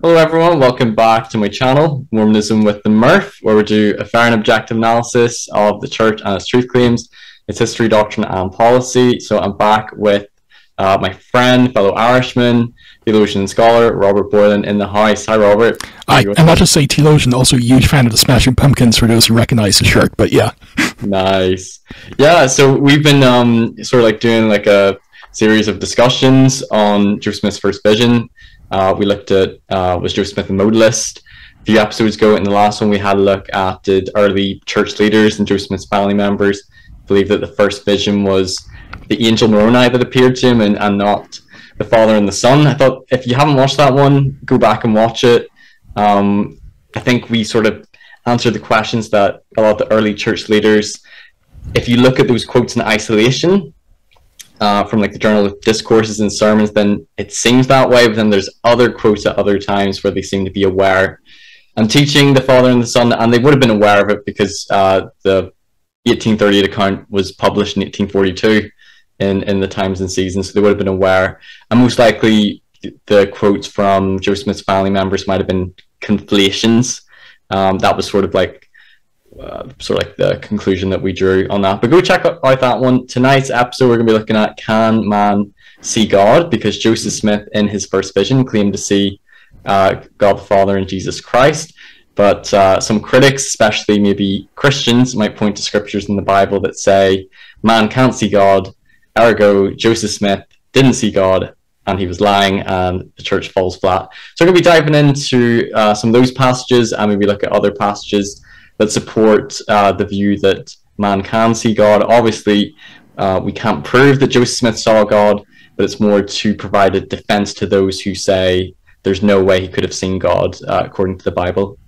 Hello everyone, welcome back to my channel, Mormonism with the Murph, where we do a fair and objective analysis of the church and its truth claims, its history, doctrine, and policy. So I'm back with uh, my friend, fellow Irishman, theologian and scholar, Robert Boylan in the house. Hi Robert. I, and not just say theologian, also a huge fan of the Smashing Pumpkins for those who recognize the shirt, but yeah. nice. Yeah, so we've been um, sort of like doing like a series of discussions on Joe Smith's first vision uh, we looked at uh, was Joe Smith a modalist? A few episodes ago, in the last one, we had a look at did early church leaders and Joe Smith's family members believe that the first vision was the angel Moroni that appeared to him and, and not the Father and the Son. I thought if you haven't watched that one, go back and watch it. Um, I think we sort of answered the questions that a lot of the early church leaders, if you look at those quotes in isolation, uh, from like the Journal of Discourses and Sermons, then it seems that way. But then there's other quotes at other times where they seem to be aware and teaching the Father and the Son, and they would have been aware of it because uh, the 1838 account was published in 1842 in in the Times and Seasons, so they would have been aware. And most likely, the quotes from Joe Smith's family members might have been conflations. Um, that was sort of like uh, sort of like the conclusion that we drew on that. But go check out that one. Tonight's episode, we're going to be looking at Can Man See God? Because Joseph Smith, in his first vision, claimed to see uh, God the Father and Jesus Christ. But uh, some critics, especially maybe Christians, might point to scriptures in the Bible that say man can't see God, ergo, Joseph Smith didn't see God and he was lying and the church falls flat. So we're going to be diving into uh, some of those passages and maybe look at other passages that support uh, the view that man can see God. Obviously, uh, we can't prove that Joseph Smith saw God, but it's more to provide a defense to those who say there's no way he could have seen God uh, according to the Bible.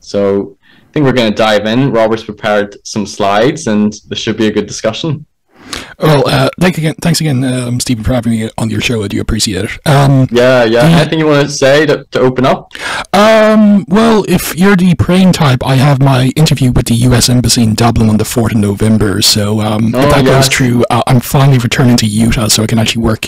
So I think we're going to dive in. Robert's prepared some slides, and this should be a good discussion. Well, uh, thank again, thanks again, um, Stephen, for having me on your show. I do appreciate it. Um, yeah, yeah. The, Anything you want to say to, to open up? Um, well, if you're the praying type, I have my interview with the U.S. Embassy in Dublin on the 4th of November. So um, oh, if that goes through, uh, I'm finally returning to Utah so I can actually work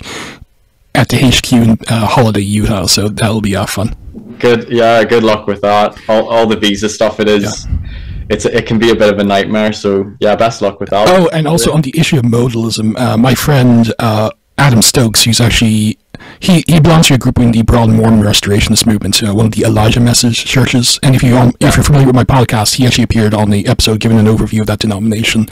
at the HQ in uh, Holladay, Utah. So that'll be uh, fun. Good. Yeah, good luck with that. All, all the visa stuff it is. Yeah it's it can be a bit of a nightmare. So yeah, best luck with that. Oh, and also on the issue of modalism, uh, my friend uh, Adam Stokes, who's actually he, he belongs to a group in the Broad Mormon Restorationist movement, uh, one of the Elijah Message churches. And if you um, if you're familiar with my podcast, he actually appeared on the episode giving an overview of that denomination.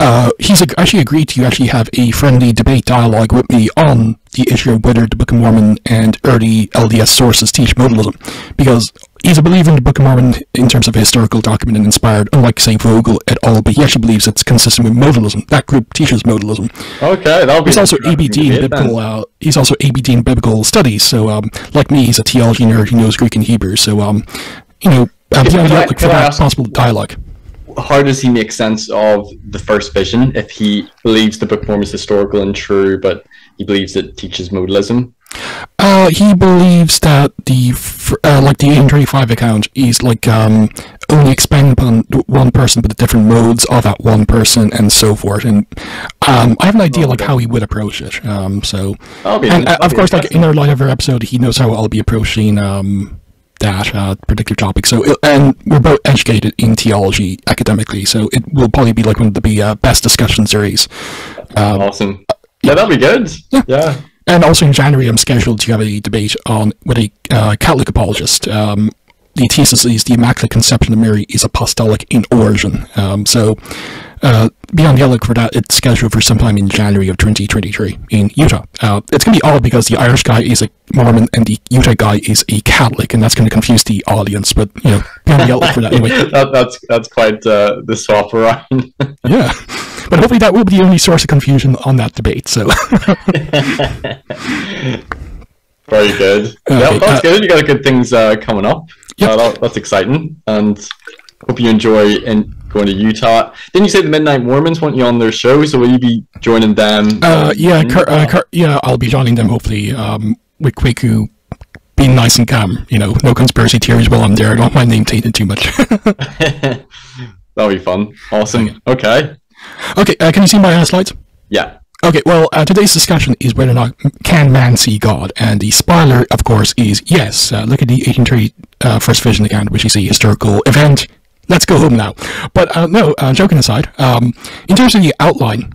Uh, he's actually agreed to actually have a friendly debate dialogue with me on the issue of whether the Book of Mormon and early LDS sources teach modalism, because he's a believer in the Book of Mormon in terms of a historical document and inspired, unlike St. Vogel at all, but he actually believes it's consistent with modalism. That group teaches modalism. Okay, that'll be He's also ABD in biblical, uh, he's also ABD in biblical studies, so um, like me, he's a theology nerd who knows Greek and Hebrew, so, um, you know, on the outlook for that possible dialogue. How does he make sense of the first vision if he believes the Book of Mormon is historical and true, but he believes it teaches modalism? Uh, he believes that the uh, like the 1835 account is like um, only expanding upon one person, but the different modes of that one person and so forth. And um, I have an idea oh, like how he would approach it. Um, so and uh, of course, like in our live episode, he knows how I'll be approaching um, that uh, particular topic. So and we're both educated in theology academically, so it will probably be like one of the uh, best discussion series. Um, awesome. Yeah, that'll be good. Yeah. yeah. And also in January, I'm scheduled to have a debate on with a uh, Catholic apologist. Um, the thesis is the Immaculate Conception of Mary is apostolic in origin. Um, so uh, be on the for that. It's scheduled for sometime in January of 2023 in Utah. Uh, it's going to be odd because the Irish guy is a Mormon and the Utah guy is a Catholic, and that's going to confuse the audience. But you know, be on the for that anyway. that, that's that's quite uh, the swap around. yeah. But hopefully that will be the only source of confusion on that debate. So. Very good. Okay, yeah, that's uh, good. You got good things uh, coming up. Yep. Uh, that, that's exciting, and hope you enjoy in going to Utah. Didn't you say the Midnight Mormons want you on their show? So will you be joining them? Uh, yeah, uh, yeah, I'll be joining them hopefully. Um, with Kwaku being nice and calm. You know, no conspiracy theories while I'm there. I don't want my name tainted too much. That'll be fun. Awesome. Okay. Okay, uh, can you see my uh, slides? Yeah. Okay, well, uh, today's discussion is whether or not can man see God, and the spoiler, of course, is yes. Uh, look at the 1830 uh, First Vision account, which is a historical event. Let's go home now. But uh, no, uh, joking aside, um, in terms of the outline,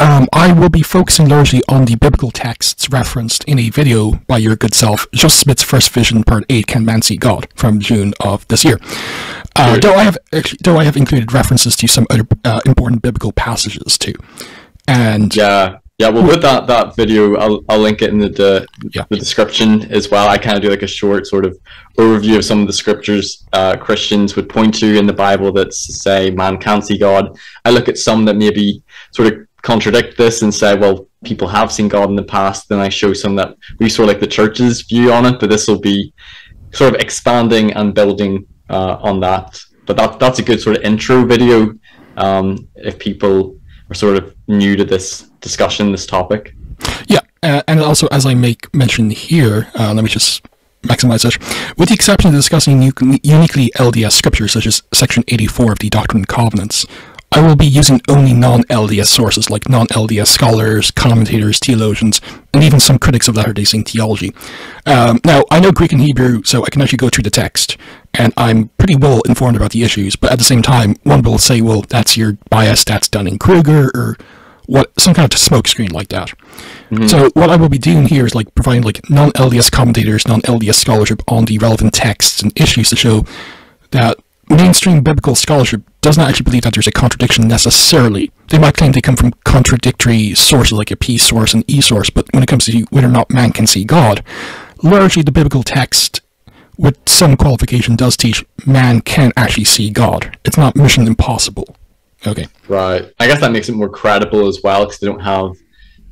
um, I will be focusing largely on the biblical texts referenced in a video by your good self, Joseph Smith's First Vision, Part 8, Can Man See God, from June of this year. Uh, though I have actually, though I have included references to some other uh, important biblical passages too. And Yeah, yeah. Well, with that that video, I'll I'll link it in the the, Yeah. the description as well. I kind of do like a short sort of overview of some of the scriptures uh, Christians would point to in the Bible that say man can't see God. I look at some that maybe sort of contradict this and say, well, people have seen God in the past. Then I show some that we sort of like the church's view on it, but this will be sort of expanding and building uh, on that. But that that's a good sort of intro video um, if people are sort of new to this discussion, this topic. Yeah, uh, and also as I make mention here, uh, let me just maximize it. With the exception of discussing uniquely LDS scriptures such as Section 84 of the Doctrine and Covenants, I will be using only non-LDS sources like non-LDS scholars, commentators, theologians, and even some critics of Latter-day Saint theology. Um, now, I know Greek and Hebrew, so I can actually go through the text, and I'm pretty well informed about the issues. But at the same time, one will say, "Well, that's your bias. That's Dunning-Kruger, or what some kind of smokescreen like that. So what I will be doing here is like providing like non-LDS commentators, non-LDS scholarship on the relevant texts and issues to show that mainstream biblical scholarship does not actually believe that there's a contradiction necessarily. They might claim they come from contradictory sources like a P source and E source, but when it comes to whether or not man can see God, largely the biblical text with some qualification does teach man can actually see God. It's not mission impossible. Okay. Right. I guess that makes it more credible as well because they don't have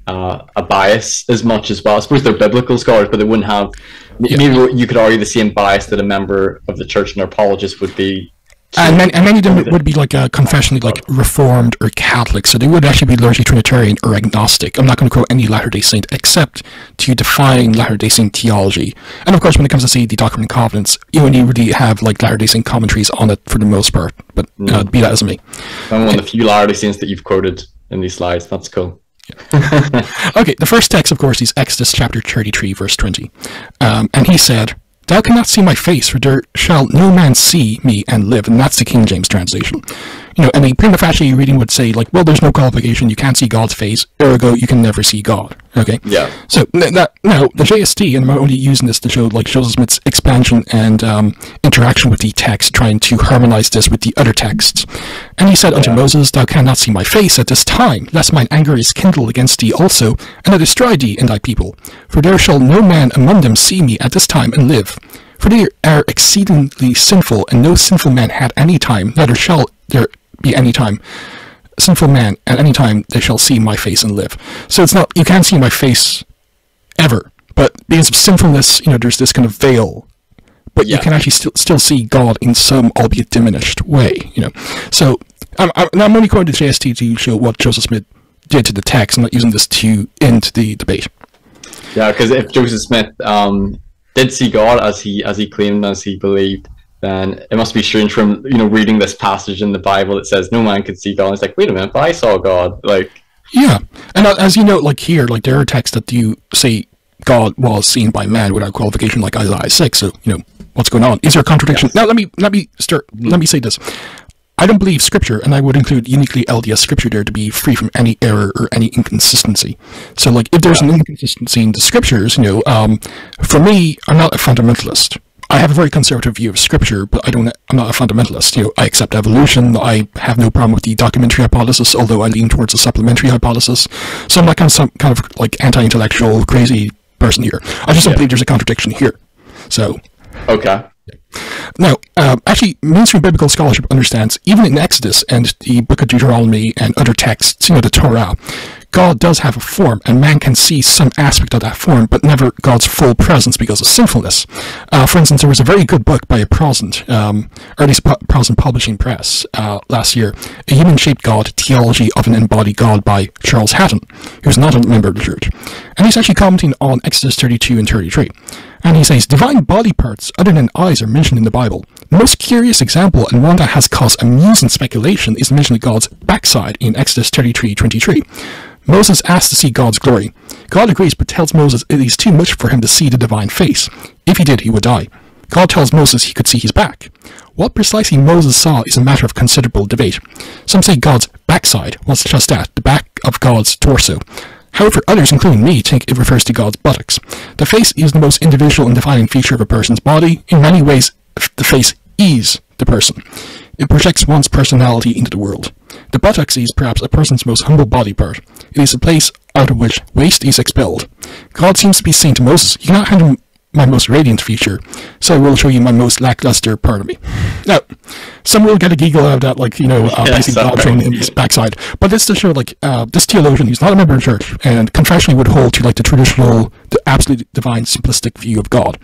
uh, a bias as much as well. I suppose they're biblical scholars, but they wouldn't have. Yeah. Maybe you could argue the same bias that a member of the church and apologist would be. And many, and many of them would be like uh, confessionally like Reformed or Catholic, so they would actually be largely Trinitarian or agnostic. I'm not going to quote any Latter-day Saint except to define Latter-day Saint theology. And of course, when it comes to say the Doctrine and Covenants, you only really have like Latter-day Saint commentaries on it for the most part. But uh, be that as me. I'm one of the few Latter-day Saints that you've quoted in these slides. That's cool. Okay, the first text, of course, is Exodus chapter 33, verse 20. Um, and he said, Thou cannot see my face, for there shall no man see me and live. And that's the King James translation. You know, and a prima facie reading would say, like, well, there's no qualification. You can't see God's face, ergo, you can never see God. Okay? Yeah. So n- that now the JST, and I'm only using this to show like Joseph Smith's expansion and um, interaction with the text, trying to harmonize this with the other texts. And he said unto Moses, Thou cannot see my face at this time, lest mine anger is kindled against thee also, and I destroy thee and thy people. For there shall no man among them see me at this time and live. For they are exceedingly sinful, and no sinful man had any time, neither shall there be any time sinful man at any time they shall see my face and live. So it's not you can't see my face ever, but because of sinfulness, you know, there's this kind of veil. But you can actually still still see God in some, albeit diminished, way. You know, so I'm, I'm, I'm only quoting the JST to show what Joseph Smith did to the text. I'm not using this to end the debate. Yeah, because if Joseph Smith um, did see God as he as he claimed, as he believed, then it must be strange from you know reading this passage in the Bible that says no man could see God. And it's like, wait a minute, but I saw God. Like, Yeah, and uh, as you know, like here, like there are texts that you say God was seen by man without qualification, like Isaiah six. So you know what's going on. Is there a contradiction? Now let me let me start. Let me say this. I don't believe Scripture, and I would include uniquely LDS Scripture there to be free from any error or any inconsistency. So, like, if there's an inconsistency in the Scriptures, you know, um, for me, I'm not a fundamentalist. I have a very conservative view of Scripture, but I don't. I'm not a fundamentalist. You know, I accept evolution. I have no problem with the documentary hypothesis, although I lean towards the supplementary hypothesis. So I'm not kind of some kind of like anti-intellectual, crazy person here. I just don't believe there's a contradiction here. So okay, now, uh, actually, mainstream biblical scholarship understands, even in Exodus and the Book of Deuteronomy and other texts, you know, the Torah, God does have a form, and man can see some aspect of that form, but never God's full presence because of sinfulness. Uh, for instance, there was a very good book by a Protestant, um, Sp- Protestant Publishing Press, uh, last year, A Human Shaped God, Theology of an Embodied God by Charles Hatton, who's not a member of the church. And he's actually commenting on Exodus 32 and 33. And he says, Divine body parts other than eyes are mentioned in the Bible. The most curious example, and one that has caused amusing speculation, is mention of God's backside in Exodus 33 23. Moses asks to see God's glory. God agrees but tells Moses it is too much for him to see the divine face. If he did, he would die. God tells Moses he could see his back. What precisely Moses saw is a matter of considerable debate. Some say God's backside was just that, the back of God's torso. However, others, including me, think it refers to God's buttocks. The face is the most individual and defining feature of a person's body. In many ways, the face is the person. It projects one's personality into the world. The buttocks is perhaps a person's most humble body part. It is a place out of which waste is expelled. God seems to be saying to Moses, You cannot handle my most radiant feature, so I will show you my most lackluster part of me. Now, some will get a giggle out of that, like, you know, uh, Yeah, basically God showing him his backside. But this to show, like, uh, this theologian, he's not a member of the church, and confessionally would hold to, like, the traditional, the absolute divine, simplistic view of God.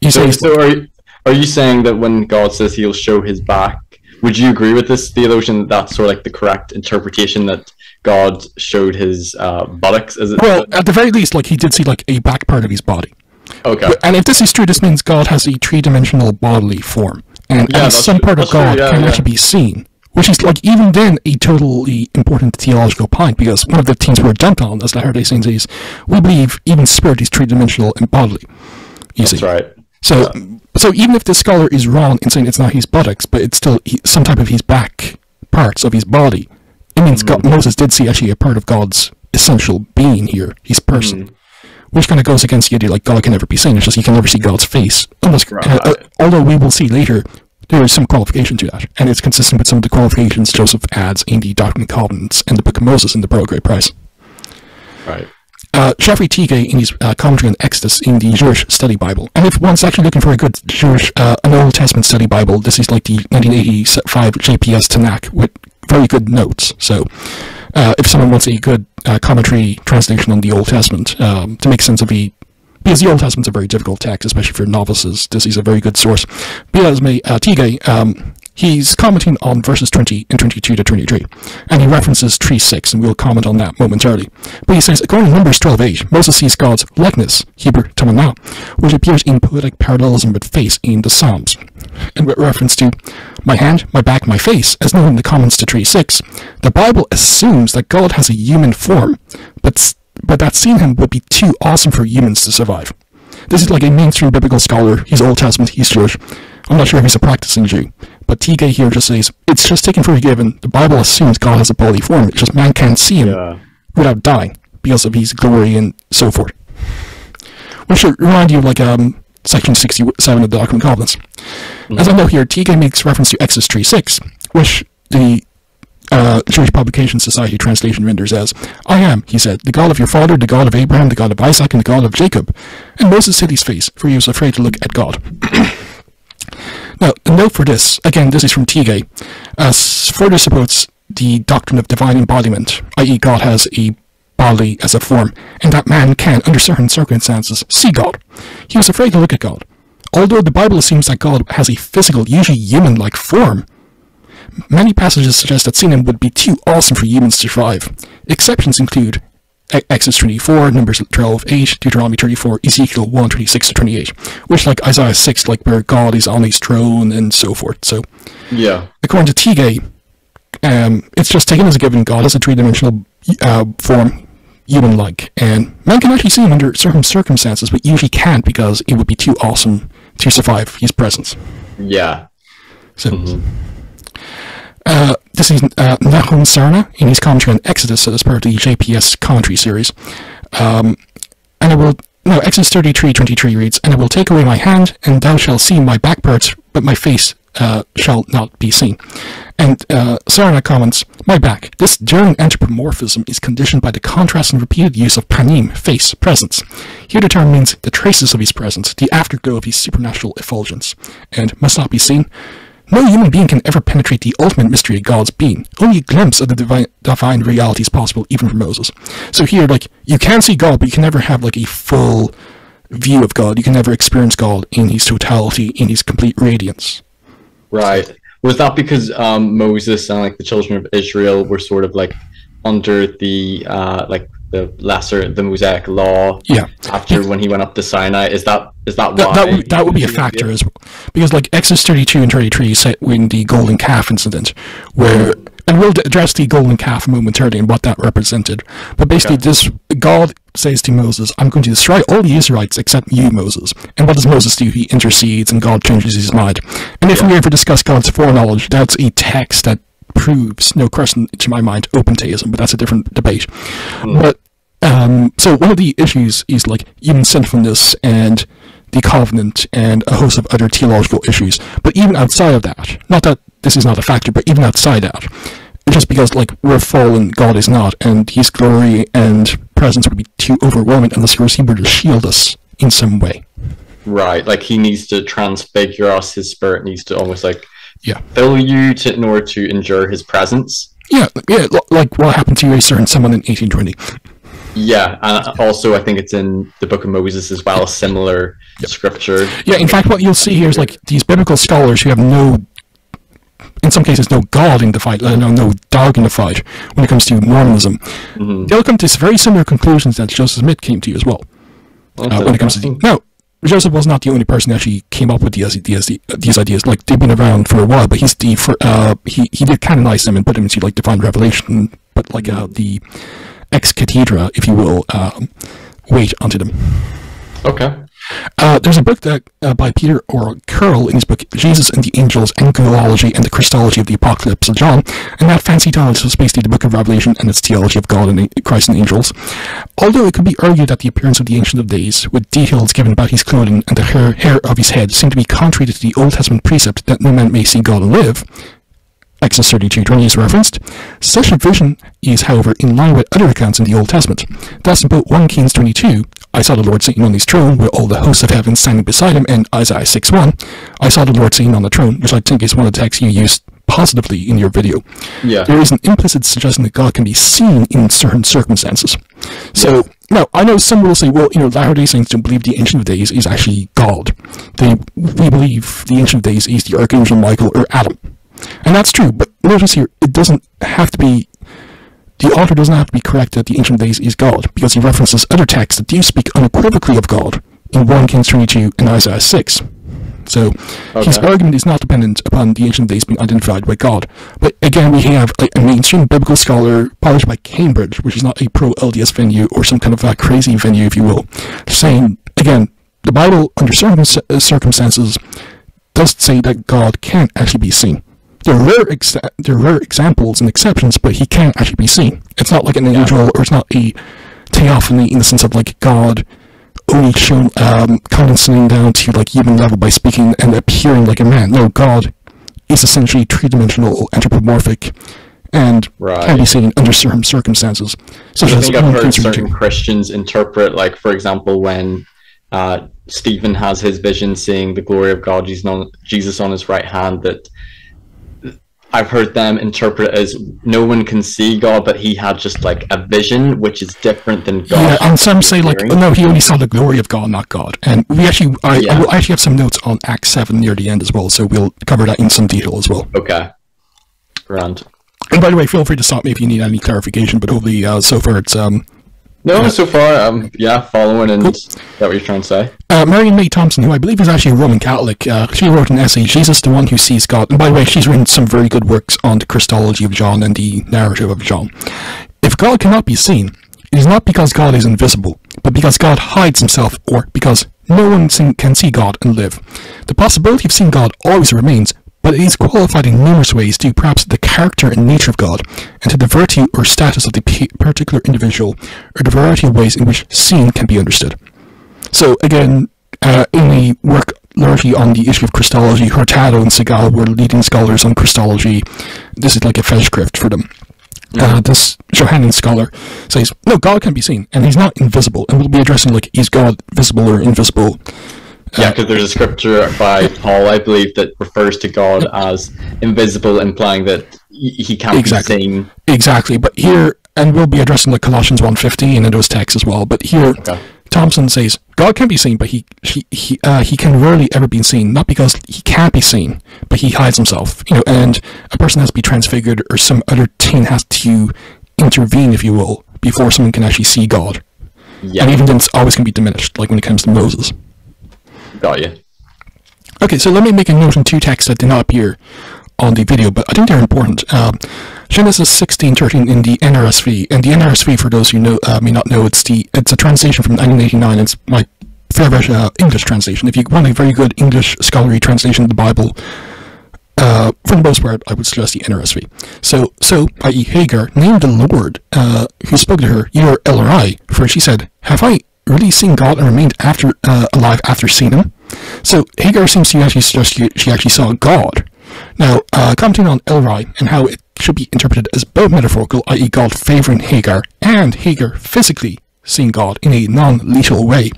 He So, says, so are, you- are you saying that when God says he'll show his back, would you agree with this theologian that that's sort of like the correct interpretation that God showed his uh, buttocks? Is it? well, at the very least, like, he did see, like, a back part of his body. Okay. And if this is true, this means God has a three-dimensional bodily form, and Yeah, some part of That's true, God yeah, can yeah. actually be seen. Which is like even then a totally important theological point because one of the things we're jumped on as Latter Day Saints is we believe even spirit is three-dimensional and bodily. You see, right. so so even if the scholar is wrong in saying it's not his buttocks, but it's still some type of his back parts of his body, it means God, Mm-hmm. Moses did see actually a part of God's essential being here, his person. Mm-hmm. Which kind of goes against the idea like God can never be seen. It's just you can never see God's face. Unless, uh, uh, although we will see later, there is some qualification to that, and it's consistent with some of the qualifications Joseph adds in the Doctrine and Covenants and the Book of Moses in the Pearl of Great Price. Right. Uh, Jeffrey Tigay in his uh, commentary on Exodus in the Jewish Study Bible. And if one's actually looking for a good Jewish, uh, an Old Testament study Bible, this is like the 1985 JPS Tanakh with very good notes. So, uh, if someone wants a good uh, commentary translation on the Old Testament um, to make sense of the because the Old Testament's a very difficult text, especially for novices. This is a very good source. That as may, uh, um, he's commenting on verses 20 and 22 to 23, and he references tree 6, and we'll comment on that momentarily. But he says, according to Numbers 12.8, Moses sees God's likeness, Hebrew temunah, which appears in poetic parallelism with face in the Psalms. And with reference to my hand, my back, my face, as noted in the comments to tree 6, the Bible assumes that God has a human form, but but that seeing him would be too awesome for humans to survive. This is like a mainstream biblical scholar. He's Old Testament, he's Jewish. I'm not sure if he's a practicing Jew. But Tigay here just says, it's just taken for a given. The Bible assumes God has a bodily form. It's just man can't see him Yeah. without dying because of his glory and so forth. Which should remind you of like um, section 67 of the Doctrine and Covenants. As I know here, Tigay makes reference to Exodus 3.6, which the uh, Jewish Publication Society translation renders as, I am, he said, the God of your father, the God of Abraham, the God of Isaac, and the God of Jacob. And Moses hid his face, for he was afraid to look at God. now, note for this, again, this is from Tigay, uh, s- further supports the doctrine of divine embodiment, i.e., God has a body as a form, and that man can, under certain circumstances, see God. He was afraid to look at God. Although the Bible assumes that God has a physical, usually human-like form, Many passages suggest that seeing him would be too awesome for humans to survive. Exceptions include Exodus 24, Numbers 12, 8, Deuteronomy 34, Ezekiel 1, 26 to 28, which like Isaiah 6, like where God is on his throne and so forth. So, Yeah. according to Tigay, um, it's just taken as a given God has a three-dimensional uh, form, human-like, and man can actually see him under certain circumstances, but usually can't because it would be too awesome to survive his presence. Yeah. So, uh, this is uh, Nahum Sarna in his commentary on Exodus as part of the JPS commentary series. Um, and I will, no, Exodus 33 23 reads, And I will take away my hand, and thou shalt see my back parts, but my face uh, shall not be seen. And uh, Sarna comments, My back, this during anthropomorphism is conditioned by the contrast and repeated use of panim, face, presence. Here the term means the traces of his presence, the afterglow of his supernatural effulgence, and must not be seen. No human being can ever penetrate the ultimate mystery of God's being. Only a glimpse of the divine, divine reality is possible, even for Moses. So here, like, you can see God, but you can never have, like, a full view of God. You can never experience God in his totality, in his complete radiance. Right. Was that because um, Moses and like the children of Israel were sort of like under the uh, like the lesser the Mosaic law. Yeah. After when he went up to Sinai, is that is that That, why? that, would, that would be a factor as well. Because, like, Exodus 32 and 33 set when the golden calf incident, where. And we'll address the golden calf momentarily and what that represented. But basically, Okay. this God says to Moses, I'm going to destroy all the Israelites except you, Moses. And what does Moses do? He intercedes and God changes his mind. And if we ever discuss God's foreknowledge, that's a text that proves, no question to my mind, open theism, but that's a different debate. But um, so one of the issues is like human sinfulness and the covenant and a host of other theological issues. But even outside of that, not that this is not a factor, but even outside that, just because like we're fallen, God is not, and His glory and presence would be too overwhelming unless He were to shield us in some way. Right, like he needs to transfigure us. His spirit needs to almost like Yeah. fill you to in order to endure his presence. Yeah, yeah, like what happened to a certain someone in 1820. Yeah, and also I think it's in the Book of Moses as well, a similar scripture. Yeah, in fact, what you'll see here is like these biblical scholars who have no, in some cases, no God in the fight, let alone no dog in the fight when it comes to Mormonism. They'll come to very similar conclusions that Joseph Smith came to as well. Uh, when it comes to now, Joseph was not the only person that actually came up with these these these ideas. Like they've been around for a while, but he's the fir- uh, he he did canonize them and put them into like divine revelation, but like uh, the ex cathedra, if you will, um, weight onto them. Okay. Uh, there's a book that uh, by Peter R. Carrell in his book Jesus and the Angels, Angelology and the Christology of the Apocalypse of John, and that fancy title is basically the Book of Revelation and its theology of God and Christ and angels. Although it could be argued that the appearance of the Ancient of Days, with details given about his clothing and the hair, hair of his head, seem to be contrary to the Old Testament precept that no man may see God and live, Exodus 32:20 is referenced. Such a vision is, however, in line with other accounts in the Old Testament. Thus, in both 1 Kings 22, I saw the Lord sitting on his throne with all the hosts of heaven standing beside him, and Isaiah 6:1, I saw the Lord sitting on the throne, which I think is one of the texts you used positively in your video. Yeah. There is an implicit suggestion that God can be seen in certain circumstances. So, now, I know some will say, well, you know, Latter-day Saints don't believe the Ancient of Days is actually God. They, we believe the Ancient of Days is the Archangel Michael or Adam. And that's true, but notice here, it doesn't have to be, the author doesn't have to be correct that the Ancient Days is God, because he references other texts that do speak unequivocally of God in 1 Kings 22 and Isaiah 6. So his argument is not dependent upon the Ancient Days being identified by God. But again, we have a, a mainstream biblical scholar published by Cambridge, which is not a pro-LDS venue or some kind of a crazy venue, if you will, saying, again, the Bible, under certain uh, circumstances, does say that God can't actually be seen. There are rare, ex- there are rare examples and exceptions, but he can't actually be seen. It's not like an angel, or it's not a theophany in the sense of like God only shown um, condescending down to like human level by speaking and appearing like a man. No, God is essentially three-dimensional, anthropomorphic, and can be Right. seen under certain circumstances, such I as think I've heard certain 32. Christians interpret, like, for example, when uh, Stephen has his vision seeing the glory of God, Jesus on, Jesus on his right hand, that I've heard them interpret as no one can see God, but he had just like a vision which is different than God. Yeah, and some say like, oh, no, he only saw the glory of God, not God. And we actually, I, Yeah. I will actually have some notes on Act Seven near the end as well, so we'll cover that in some detail as well. Okay. Grand. And by the way, feel free to stop me if you need any clarification. But hopefully, uh, so far it's um, No, so far, um, yeah, following and is that what you're trying to say? Uh, Marianne Meye Thompson, who I believe is actually a Roman Catholic, uh, she wrote an essay, Jesus, the One Who Sees God. And by the way, she's written some very good works on the Christology of John and the narrative of John. If God cannot be seen, it is not because God is invisible, but because God hides himself, or because no one can see God and live. The possibility of seeing God always remains, but it is qualified in numerous ways due perhaps to the character and nature of God, and to the virtue or status of the particular individual, or the variety of ways in which seeing can be understood. So again, uh, in the work largely on the issue of Christology, Hurtado and Segal were leading scholars on Christology. This is like a fellowship for them. Uh, this Johannine scholar says, no, God can be seen, and he's not invisible. And we'll be addressing, like, is God visible or invisible? Yeah, because there's a scripture by Paul, I believe, that refers to God as invisible, implying that he can't Exactly. be seen. Exactly, but here, and we'll be addressing the Colossians 1.15 and those texts as well, but here, Okay. Thompson says, God can be seen, but he he he, uh, he can rarely ever be seen, not because he can't be seen, but he hides himself, you know, and a person has to be transfigured or some other thing has to intervene, if you will, before someone can actually see God. Yeah, And even then, it's always going to be diminished, like when it comes to Moses. Got you. Okay, so let me make a note on two texts that did not appear on the video, but I think they're important. Um, Genesis 16:13 in the NRSV, and the NRSV, for those who know uh, may not know, it's the it's a translation from 1989. It's my favorite uh, English translation. If you want a very good English scholarly translation of the Bible, uh, for the most part, I would suggest the NRSV. So, so, i.e., Hagar named the Lord uh, who spoke to her, You are El Rai, for she said, Have I really seen God and remained after uh, alive after seeing him? So, Hagar seems to actually suggest she, actually saw God. Now, uh, commenting on El Rai and how it should be interpreted as both metaphorical, i.e., God favoring Hagar, and Hagar physically seeing God in a non lethal way.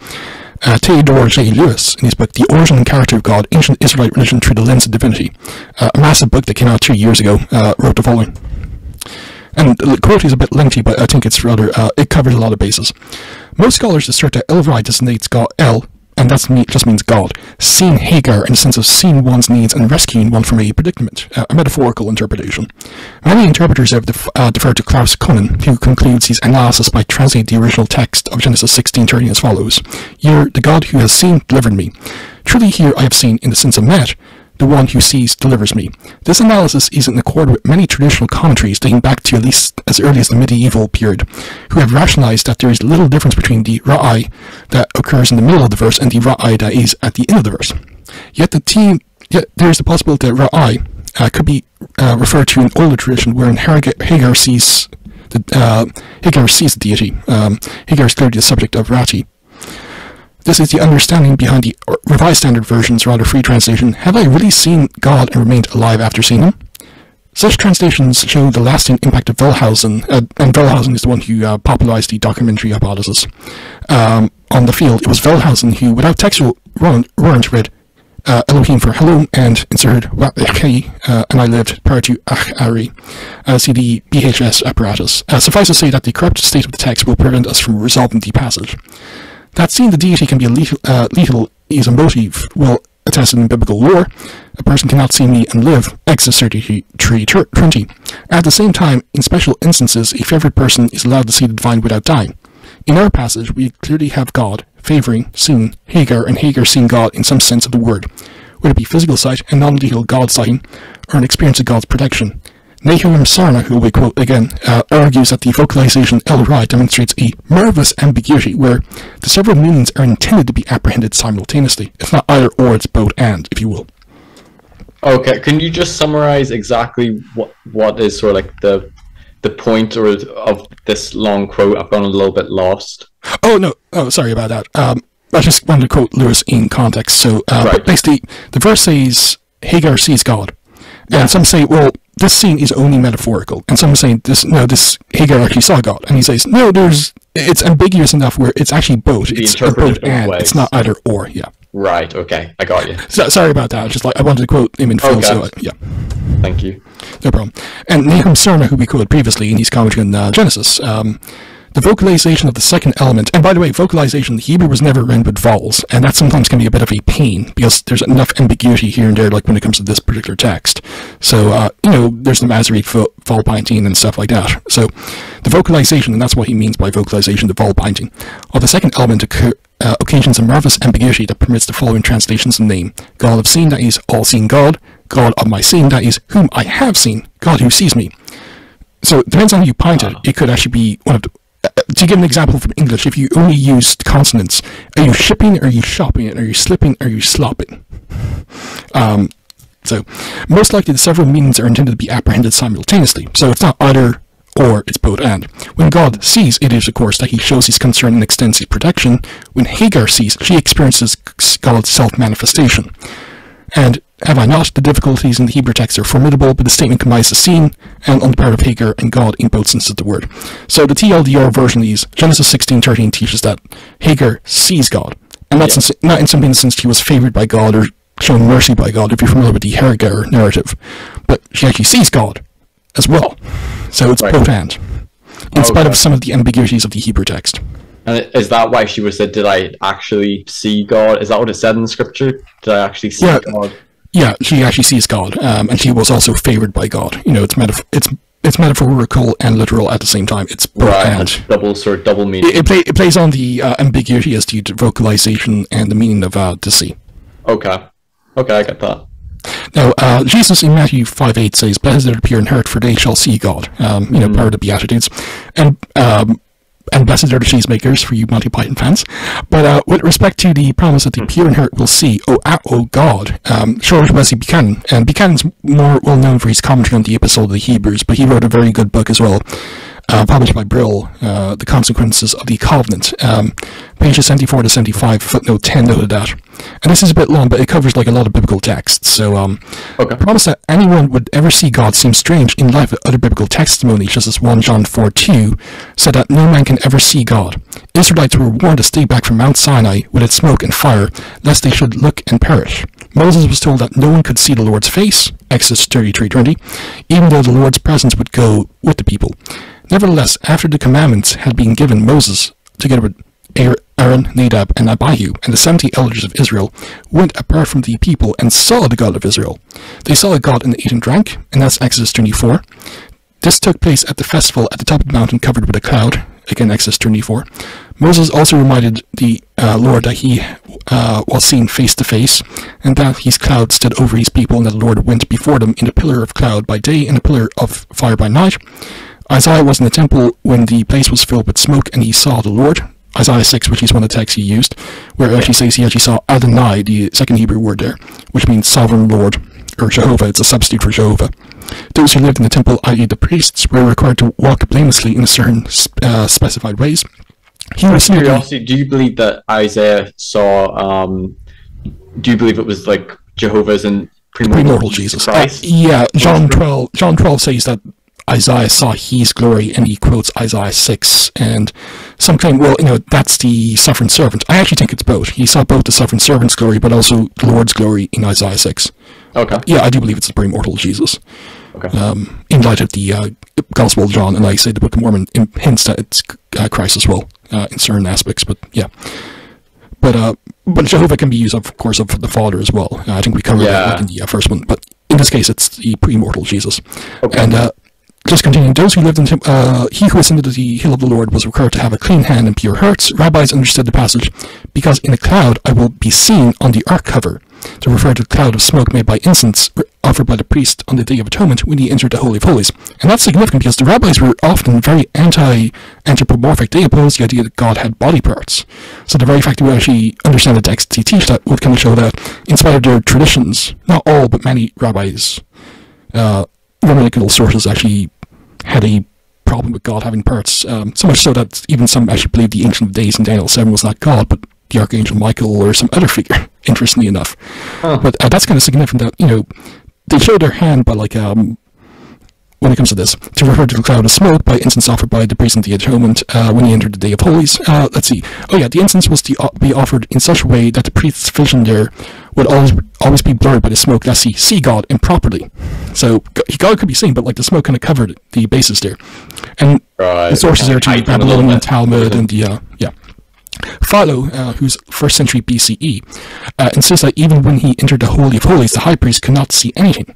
Uh, Theodore J. Lewis, in his book The Origin and Character of God, Ancient Israelite Religion Through the Lens of Divinity, uh, a massive book that came out two years ago, uh, wrote the following. And the quote is a bit lengthy, but I think it's rather, uh, it covers a lot of bases. Most scholars assert that El Rai designates God El, and that just means God, seeing Hagar in the sense of seeing one's needs and rescuing one from a predicament, uh, a metaphorical interpretation. Many interpreters have def- uh, deferred to Klaus Koenen, who concludes his analysis by translating the original text of Genesis 16:30 as follows: "Here, the God who has seen delivered me. Truly, here I have seen, in the sense of met, the one who sees delivers me. This analysis is in accord with many traditional commentaries dating back to at least as early as the medieval period, who have rationalized that there is little difference between the ra'ai that occurs in the middle of the verse and the ra'ai that is at the end of the verse. Yet the team, yet there is the possibility that ra'ai uh, could be uh, referred to in older tradition, wherein Hagar, Hagar sees the uh, Hagar sees the deity. Um, Hagar is clearly the subject of rati. This is the understanding behind the Revised Standard Version's rather free translation. Have I really seen God and remained alive after seeing him? Such translations show the lasting impact of Wellhausen, uh, and Wellhausen is the one who uh, popularized the documentary hypothesis. Um, on the field, it was Wellhausen who, without textual warrant, read uh, Elohim for hello and inserted Wa'chi, uh, and I lived prior to Achari. Uh, see the BHS apparatus. Uh, suffice to say that the corrupt state of the text will prevent us from resolving the passage. That seeing the deity can be a lethal, uh, lethal is a motive well attested in biblical lore. A person cannot see me and live. Exodus 33 20. At the same time, in special instances, a favored person is allowed to see the divine without dying. In our passage, we clearly have God favoring, seeing Hagar, and Hagar seeing God in some sense of the word, whether it be physical sight, a non-lethal God sighting, or an experience of God's protection. Nahum Sarna, who we quote again, uh, argues that the vocalization El Rai demonstrates a marvelous ambiguity where the several meanings are intended to be apprehended simultaneously. It's not either or, it's both and, if you will. Okay, can you just summarize exactly what what is sort of like the the point or of this long quote? I've gone a little bit lost. Oh no! Oh, sorry about that. Um, I just wanted to quote Lewis in context. So, uh, right. basically, the verse says Hagar sees God, yeah. and some say, well, this scene is only metaphorical, and some say this no, this Hagar actually saw God, and he says no, there's it's ambiguous enough where it's actually both. It's both and ways. it's not either or. Yeah. Right. Okay. I got you. So, sorry about that. Just like I wanted to quote him in full. Okay. So yeah. Thank you. No problem. And Nahum Sarna, who we quoted previously in his commentary on uh, Genesis, um, the vocalization of the second element, and by the way, vocalization, the Hebrew was never written with vowels, and that sometimes can be a bit of a pain because there's enough ambiguity here and there, like when it comes to this particular text. So, uh, you know, there's the Masoretic vowel pointing and stuff like that. So, the vocalization, and that's what he means by vocalization, the vowel pointing, of the second element occur, uh, occasions a marvelous ambiguity that permits the following translations of name God of seeing, that is, all seeing God, God of my seeing, that is, whom I have seen, God who sees me. So it depends on who you point it. It could actually be one of the. Uh, to give an example from English, if you only used consonants, are you shipping, are you shopping, are you slipping, are you slopping? Um, so, most likely the several meanings are intended to be apprehended simultaneously. So it's not either or it's both and. When God sees, it is of course that he shows his concern and extends his protection. When Hagar sees, she experiences God's self-manifestation. And have I not, the difficulties in the Hebrew text are formidable, but the statement combines the scene and on the part of Hagar and God in both senses of the word. So the TLDR version is Genesis 16:13 teaches that Hagar sees God, and not, yeah. since, not in something since she was favored by God or shown mercy by God, if you're familiar with the Hagar narrative, but she actually sees God as well. So it's right. both and, in oh, spite of some of the ambiguities of the Hebrew text. And is that why she was said, "Did I actually see God?" Is that what it said in the scripture? Did I actually see yeah, God? Yeah, she actually sees God, um, and she was also favored by God. You know, it's metaf- it's it's metaphorical and literal at the same time. It's both Right. Double sort of double meaning. It, it, play, it plays on the uh, ambiguity as to vocalization and the meaning of uh, to see. Okay. Okay, I get that. Now, uh, Jesus in Matthew 5 8 says, Blessed are the pure in heart, for they shall see God. Um, you know, part of the Beatitudes. And, um, and blessed are the cheesemakers for you Monty Python fans. But uh, with respect to the promise that the pure in heart will see, oh, ah, oh God, um, George Wesley Buchanan, and Buchanan's more well known for his commentary on the Epistle of the Hebrews, but he wrote a very good book as well, uh, published by Brill, uh, The Consequences of the Covenant. Um, pages 74 to 75, footnote 10 noted that. And this is a bit long, but it covers like a lot of biblical texts. So, um, Okay. the promise that anyone would ever see God seems strange in light of other biblical testimonies, just as 1 John 4 2 said that no man can ever see God. Israelites were warned to stay back from Mount Sinai with its smoke and fire, lest they should look and perish. Moses was told that no one could see the Lord's face, Exodus 33:20, even though the Lord's presence would go with the people. Nevertheless, after the commandments had been given, Moses, together with Aaron, Nadab, and Abihu, and the seventy elders of Israel, went apart from the people and saw the God of Israel. They saw a God and ate and drank, and that's Exodus 24. This took place at the festival at the top of the mountain covered with a cloud, again Exodus 24. Moses also reminded the uh, Lord that he uh, was seen face to face, and that his cloud stood over his people, and that the Lord went before them in a pillar of cloud by day and a pillar of fire by night. Isaiah was in the temple when the place was filled with smoke, and he saw the Lord. Isaiah 6, which is one of the texts he used, where it actually says he actually saw Adonai, the second Hebrew word there, which means sovereign Lord, or Jehovah. It's a substitute for Jehovah. Those who lived in the temple, i.e., the priests, were required to walk blamelessly in certain uh, specified ways. He was curiosity, do you believe that Isaiah saw? Um, do you believe it was like Jehovah's and premortal, premortal Jesus. Uh, yeah, John 12, John 12 says that Isaiah saw his glory, and he quotes Isaiah 6, and some claim, well, you know, that's the suffering servant. I actually think it's both. He saw both the suffering servant's glory, but also the Lord's glory in Isaiah 6. Okay. Yeah, I do believe it's the pre-mortal Jesus. Okay. Um, in light of the uh, Gospel of John, and like I say, the Book of Mormon hints that it's uh, Christ as well uh, in certain aspects, but yeah. But uh, but Jehovah can be used, of course, of the Father as well. Uh, I think we covered that Yeah. like, in the uh, first one, but in this case, it's the pre-mortal Jesus. Okay. And uh, just continuing, those who lived in him, uh, he who ascended to the hill of the Lord was required to have a clean hand and pure hearts. Rabbis understood the passage because in a cloud I will be seen on the ark cover. To refer to the cloud of smoke made by incense offered by the priest on the Day of Atonement when he entered the Holy of Holies. And that's significant because the rabbis were often very anti-anthropomorphic. They opposed the idea that God had body parts. So the very fact that we actually understand the text to teach that would kind of show that, in spite of their traditions, not all, but many rabbis, uh, sources actually had a problem with God having parts. Um, so much so that even some actually believed the Ancient of Days in Daniel 7 was not God, but the Archangel Michael or some other figure, interestingly enough. Huh. But uh, that's kind of significant that, you know, they show their hand by like, um, when it comes to this, to refer to the cloud of smoke by incense offered by the priest in the atonement uh, when he entered the Day of Holies. Uh, let's see. Oh yeah, the incense was to uh, be offered in such a way that the priest's vision there would always always be blurred by the smoke, lest he see God improperly. So God could be seen, but like the smoke kind of covered the bases there. And Right. the sources there to Hide them a Babylonian. Talmud and the uh, yeah. Philo, uh, who's first century BCE, uh, insists that even when he entered the Holy of Holies, the high priest could not see anything.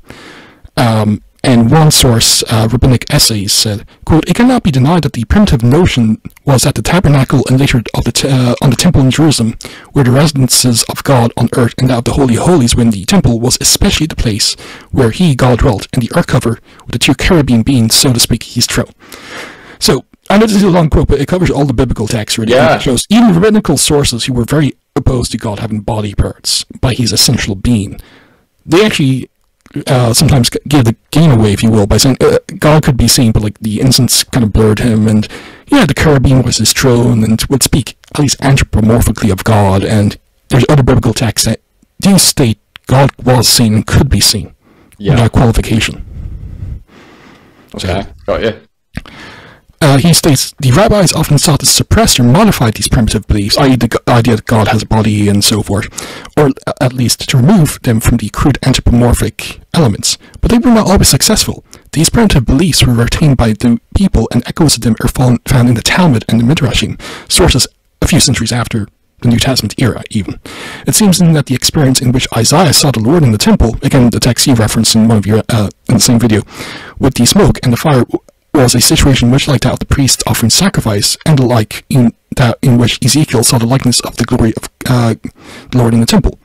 Um, and one source, uh, Rabbinic Essays, said, quote, It cannot be denied that the primitive notion was that the tabernacle and later of the t- uh, on the temple in Jerusalem were the residences of God on earth and that of the Holy Holies when the temple was especially the place where he, God, dwelt, and the earth cover with the two cherubim being, so to speak, his throne. So, I know this is a long quote, but it covers all the biblical texts, really. Yeah. It shows even rabbinical sources who were very opposed to God having body parts by his essential being. They actually uh, sometimes give the game away, if you will, by saying uh, God could be seen, but like the incense kind of blurred him, and yeah, the cherubim was his throne, and would speak at least anthropomorphically of God. And there's other biblical texts that do state God was seen and could be seen Yeah. without qualification. Okay. Got you. Uh, he states the rabbis often sought to suppress or modify these primitive beliefs, i.e., the idea that God has a body and so forth, or at least to remove them from the crude anthropomorphic elements. But they were not always successful. These primitive beliefs were retained by the people, and echoes of them are found, found in the Talmud and the Midrashim, sources a few centuries after the New Testament era, even. It seems then that the experience in which Isaiah saw the Lord in the temple, again, the text you referenced in one of your, uh, in the same video, with the smoke and the fire was a situation much like that of the priests offering sacrifice, and the like in that in which Ezekiel saw the likeness of the glory of uh, the Lord in the temple.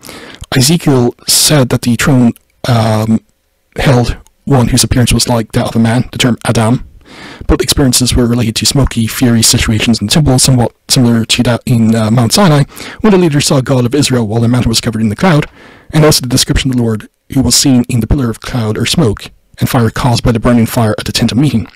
Ezekiel said that the throne um, held one whose appearance was like that of a man, the term Adam. Both experiences were related to smoky, fiery situations in the temple, somewhat similar to that in uh, Mount Sinai, when the leaders saw God of Israel while the mountain was covered in the cloud, and also the description of the Lord who was seen in the pillar of cloud or smoke and fire caused by the burning fire at the tent of meeting.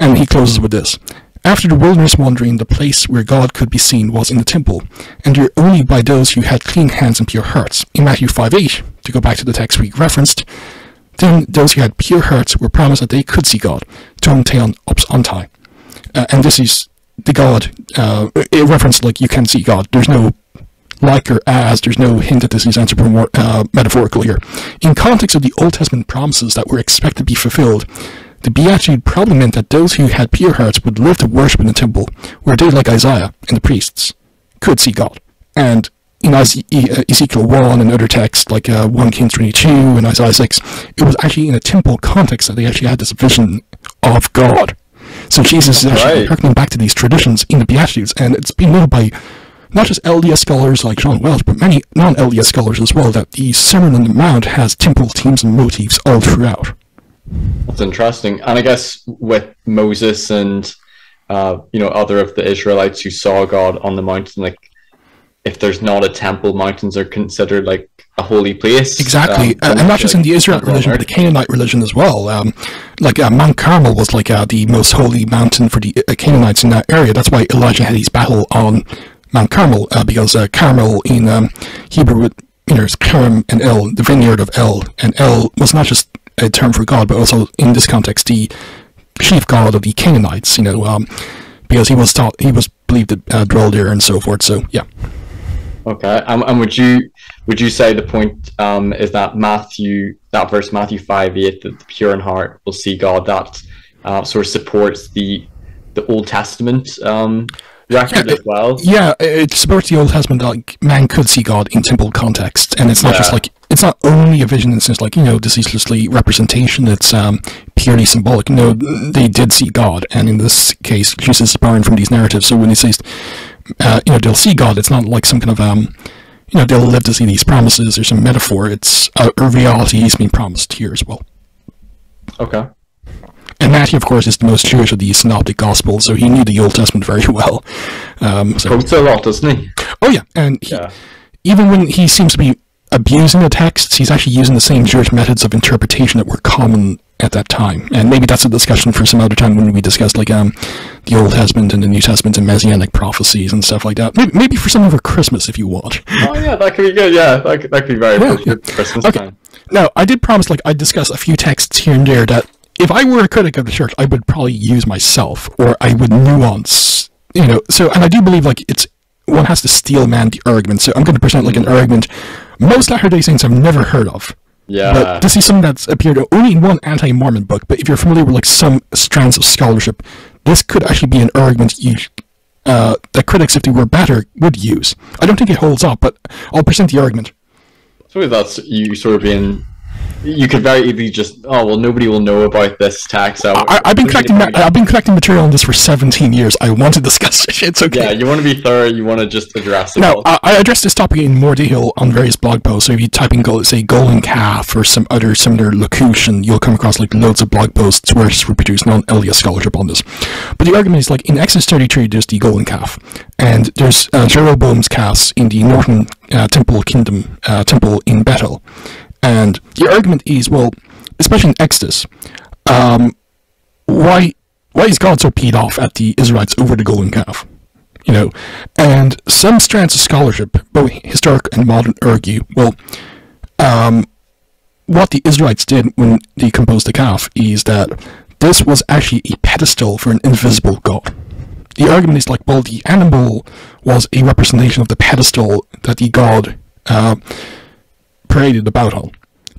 And he closes with this. After the wilderness wandering, the place where God could be seen was in the temple, and there only by those who had clean hands and pure hearts. In Matthew 5 8, to go back to the text we referenced, then those who had pure hearts were promised that they could see God. Tom Teon Ups Antai. Uh, and this is the God, uh, a reference like you can see God. There's no like or as, there's no hint that this is anthropomor- uh, metaphorical here. In context of the Old Testament promises that were expected to be fulfilled, the Beatitude probably meant that those who had pure hearts would live to worship in the temple, where they, like Isaiah and the priests, could see God. And in Ezekiel 1 and other texts like uh, 1 Kings 22 and Isaiah 6, it was actually in a temple context that they actually had this vision of God. So Jesus is actually right. harkening back to these traditions in the Beatitudes, and it's been noted by not just LDS scholars like John Welch, but many non-LDS scholars as well, that the Sermon on the Mount has temple themes and motifs all throughout. That's interesting. And I guess with Moses and uh, you know other of the Israelites who saw God on the mountain, like if there's not a temple, mountains are considered like a holy place. Exactly, um, uh, and not just like, in the Israelite religion, but the Canaanite religion as well. Um, like uh, Mount Carmel was like uh, the most holy mountain for the uh, Canaanites in that area. That's why Elijah had his battle on Mount Carmel, uh, because uh, Carmel in um, Hebrew, you know, is Kerem and El, the vineyard of El, and El was not just a term for God, but also in this context, the chief god of the Canaanites, you know, um, because he was thought he was believed to uh, dwell there and so forth. So yeah. Okay, um, and would you would you say the point um, is that Matthew that verse Matthew five eight that the pure in heart will see God that uh, sort of supports the the Old Testament um, record yeah, as well. Yeah, it supports the Old Testament. Like man could see God in temple context, and it's not yeah. just like it's not only a vision in the sense like you know diseaselessly representation. It's um, purely symbolic. You know, they did see God, and in this case, Jesus is borrowing from these narratives. So when he says, uh, you know, they'll see God, it's not like some kind of um, you know, they'll live to see these promises or some metaphor. It's a, a reality he's being promised here as well. Okay. And Matthew, of course, is the most Jewish of the synoptic gospels, so he knew the Old Testament very well. Um, so. Quotes a lot, doesn't he? Oh yeah, and he, yeah. even when he seems to be abusing the texts, he's actually using the same Jewish methods of interpretation that were common at that time. And maybe that's a discussion for some other time when we discuss like um, the Old Testament and the New Testament and messianic prophecies and stuff like that. Maybe, maybe for some our Christmas if you want. Oh yeah, that could be good. Yeah, that could, that could be very yeah, good yeah. Christmas okay. time. Now, I did promise like I'd discuss a few texts here and there that if I were a critic of the church, I would probably use myself, or I would nuance, you know. So, and I do believe like it's one has to steel man the argument. So I'm going to present like an argument most Latter-day Saints have never heard of. Yeah. But this is something that's appeared only in one anti-Mormon book. But if you're familiar with like some strands of scholarship, this could actually be an argument you, uh, that critics, if they were better, would use. I don't think it holds up, but I'll present the argument. So that's you sort of being you could very easily just oh well nobody will know about this tax so I, have been collecting I've been collecting material on this for 17 years. I want to discuss it. It's okay. Yeah you want to be thorough you want to just address it. Now I, I address this topic in more detail on various blog posts. So if you type in say golden calf or some other similar locution you'll come across like loads of blog posts where it's reproduced non-LDS scholarship on this. But the argument is like in Exodus 33 there's the golden calf and there's uh, Jeroboam's calves in the northern uh, temple kingdom uh, temple in Bethel and the argument is, well, especially in Exodus, um, why why is God so peed off at the Israelites over the golden calf? You know, and some strands of scholarship, both historic and modern, argue, well, um, what the Israelites did when they composed the calf is that this was actually a pedestal for an invisible God. The argument is like, well, the animal was a representation of the pedestal that the God uh, paraded about on.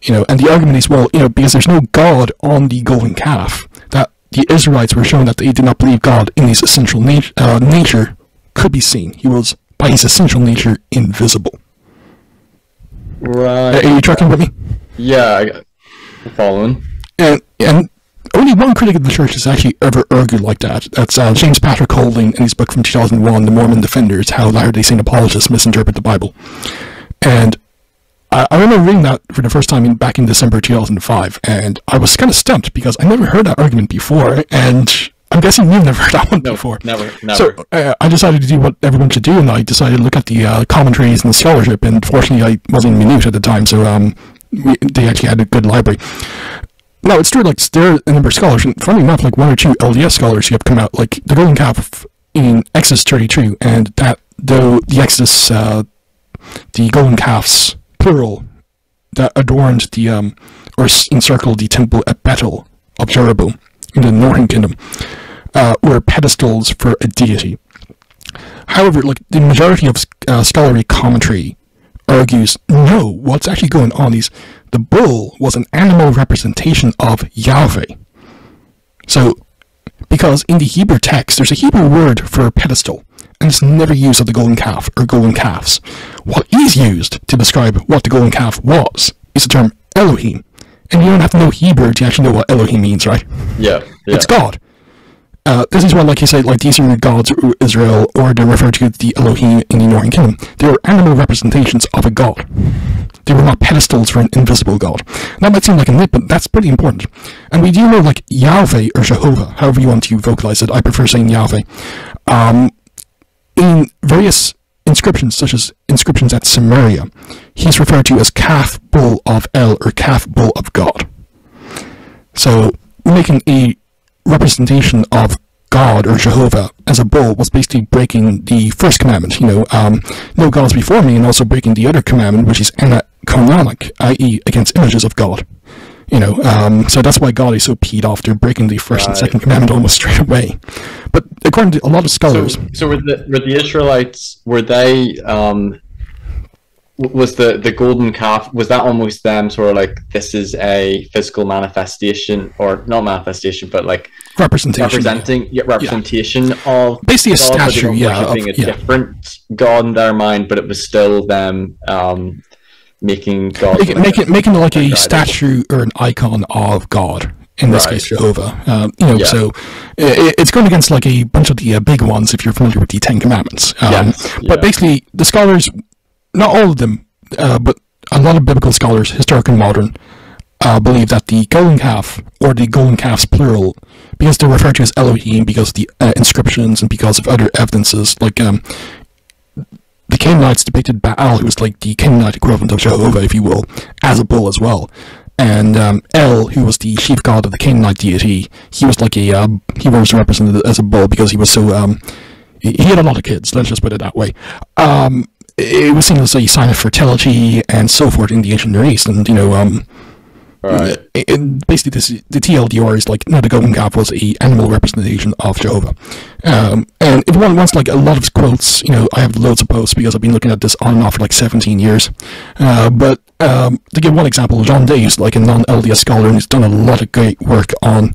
You know, and the argument is, well, you know, because there's no God on the golden calf, that the Israelites were showing that they did not believe God in his essential nat- uh, nature could be seen. He was by his essential nature, invisible. Right. Uh, are you tracking with me? Yeah, I, I'm following. And and only one critic of the church has actually ever argued like that. That's uh, James Patrick Holding in his book from 2001, The Mormon Defenders: How Latter-day Saint Apologists Misinterpret the Bible. And I, I remember reading that for the first time in, back in December 2005, and I was kind of stumped because I never heard that argument before, and I'm guessing you've never heard that one No, before. never, never. So uh, I decided to do what everyone should do, and I decided to look at the uh, commentaries and the scholarship. And fortunately, I wasn't in Maynooth at the time, so um, we, they actually had a good library. Now it's true, like there are a number of scholars, and funny enough, like one or two LDS scholars who have come out, like the Golden Calf in Exodus 32, and that though the Exodus, uh, the Golden Calves plural that adorned the um, or encircled the temple at Bethel of Jeroboam in the northern kingdom uh, were pedestals for a deity. However, like the majority of uh, scholarly commentary argues, no, what's actually going on is the bull was an animal representation of Yahweh. So, because in the Hebrew text, there's a Hebrew word for pedestal, and it's never used of the golden calf or golden calves. What is used to describe what the golden calf was is the term Elohim. And you don't have to know Hebrew to actually know what Elohim means, right? yeah, yeah. It's God. Uh, this is why, like you said, like these are gods of Israel, or they refer to the Elohim in the Northern Kingdom. They were animal representations of a god. They were not pedestals for an invisible god. That might seem like a nit, but that's pretty important. And we do know, like Yahweh or Jehovah, however you want to vocalize it. I prefer saying Yahweh. Um, in various inscriptions, such as inscriptions at Samaria, he's referred to as calf bull of El or calf bull of God. So making a representation of God or Jehovah as a bull was basically breaking the first commandment, you know, um, no gods before me, and also breaking the other commandment, which is aniconic, i.e., against images of God. You know, um, so that's why God is so peed off. They're breaking the first and second commandment almost straight away. But according to a lot of scholars, so were the were the Israelites were they um was the the golden calf was that almost them sort of like this is a physical manifestation or not manifestation but like representation, representing yeah, representation of basically a God, statue, yeah, of, a yeah. different god in their mind but it was still them um making God Make it, make it, making like a statue or an icon of God. In this Right. case, Jehovah. Um, you know, Yeah. so i it's going against like a bunch of the uh, big ones if you're familiar with the Ten Commandments. Um, Yes, But yeah. basically, the scholars, not all of them, uh, but a lot of biblical scholars, historic and modern, uh, believe that the golden calf or the golden calves plural, because they're referred to as Elohim because of the uh, inscriptions and because of other evidences like um, the Canaanites depicted Baal, who was like the Canaanite equivalent of Jehovah, if you will, as a bull as well. And um, El, who was the chief god of the Canaanite deity, he was like a uh, he was represented as a bull because he was so um, he he had a lot of kids. Let's just put it that way. Um, it was seen as a sign of fertility and so forth in the ancient Near East, and you know, um, right. It- basically this the TLDR is like no the golden calf was a animal representation of Jehovah. Um, and if one wants like a lot of quotes you know I have loads of posts because I've been looking at this on and off for like 17 years. Uh, but um, to give one example John Day is like a non-LDS scholar and he's done a lot of great work on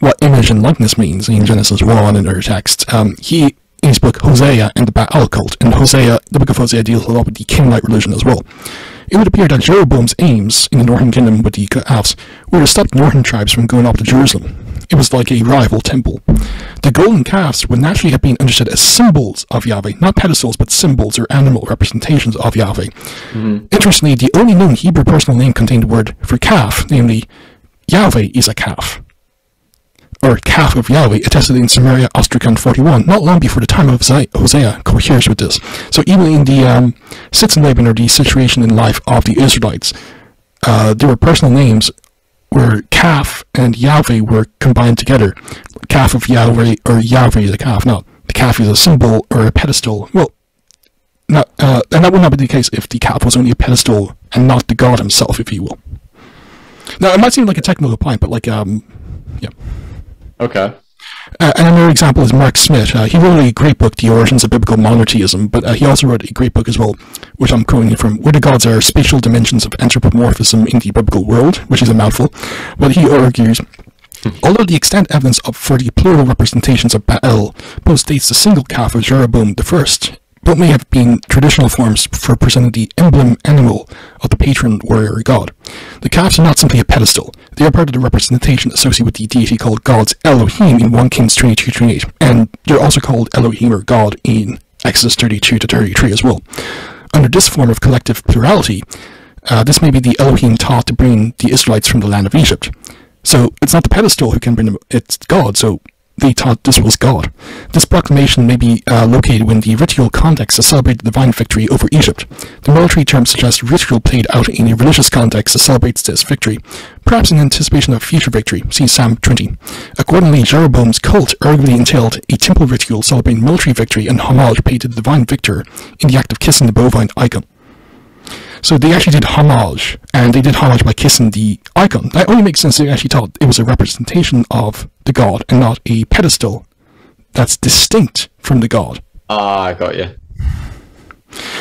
what image and likeness means in Genesis 1 and other texts. Um, he in his book Hosea and the Baal cult and Hosea the book of Hosea deals a lot with the Canaanite religion as well it would appear that Jeroboam's aims in the northern kingdom with the Calves were to stop the northern tribes from going up to Jerusalem. It was like a rival temple. The golden calves would naturally have been understood as symbols of Yahweh, not pedestals, but symbols or animal representations of Yahweh. Mm-hmm. Interestingly, the only known Hebrew personal name contained the word for calf, namely, Yahweh is a calf or calf of Yahweh, attested in Samaria, Ostracon 41, not long before the time of Hosea, coheres with this. So even in the um, Sitz im Leben, or the situation in life of the Israelites, uh, there were personal names where calf and Yahweh were combined together. Calf of Yahweh, or Yahweh a calf. No, the calf is a symbol or a pedestal. Well, not, uh, and that would not be the case if the calf was only a pedestal and not the god himself, if you will. Now, it might seem like a technical point, but like, um, yeah. Okay Uh, and another example is Mark Smith. Uh, he wrote a great book, The Origins of Biblical Monotheism, but uh, he also wrote a great book as well, which I'm quoting from, Where the Gods Are Spatial Dimensions of Anthropomorphism in the Biblical World, which is a mouthful. But he argues, although the extant evidence of, for the plural representations of Baal postdates the single calf of Jeroboam the but may have been traditional forms for presenting the emblem animal of the patron warrior god. The calves are not simply a pedestal, they are part of the representation associated with the deity called God's Elohim in 1 Kings 22 28, and they're also called Elohim or God in Exodus 32 to 33 as well. Under this form of collective plurality, uh, this may be the Elohim taught to bring the Israelites from the land of Egypt. So it's not the pedestal who can bring them, it's God, so they taught this was God. This proclamation may be uh, located when the ritual context to celebrate the divine victory over Egypt. The military term suggests ritual played out in a religious context that celebrates this victory, perhaps in anticipation of future victory. See Psalm 20. Accordingly, Jeroboam's cult arguably entailed a temple ritual celebrating military victory and homage paid to the divine victor in the act of kissing the bovine icon. So they actually did homage, and they did homage by kissing the icon. That only makes sense. They actually thought it was a representation of the god and not a pedestal that's distinct from the god. Ah, I got you.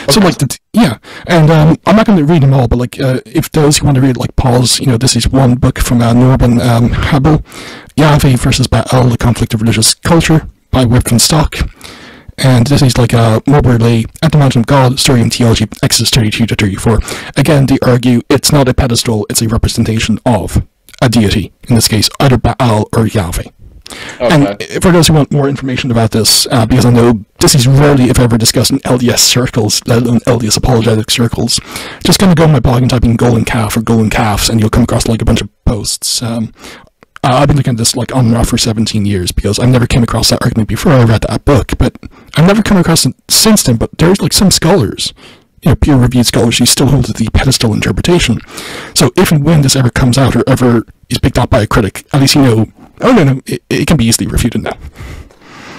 So like the yeah, and um, I'm not going to read them all, but like uh, if those who want to read like pause, you know, this is one book from uh, Norman um, Habel, Yahweh versus Baal: The Conflict of Religious Culture by Wipf Stock. And this is like a more broadly at the mountain of God story and theology, Exodus 32 to 34. Again, they argue it's not a pedestal, it's a representation of a deity, in this case, either Baal or Yahweh. Okay. And for those who want more information about this, uh, because I know this is rarely, if ever, discussed in LDS circles, let alone LDS apologetic circles, just kind of go on my blog and type in golden calf or golden calves, and you'll come across like a bunch of posts. Um, I've been looking at this like on and off for 17 years because I never came across that argument before I read that book, but I've never come across it since then. But there's like some scholars, you know, peer-reviewed scholars who still hold to the pedestal interpretation. So if and when this ever comes out or ever is picked up by a critic, at least you know, oh no, no, it, it can be easily refuted now.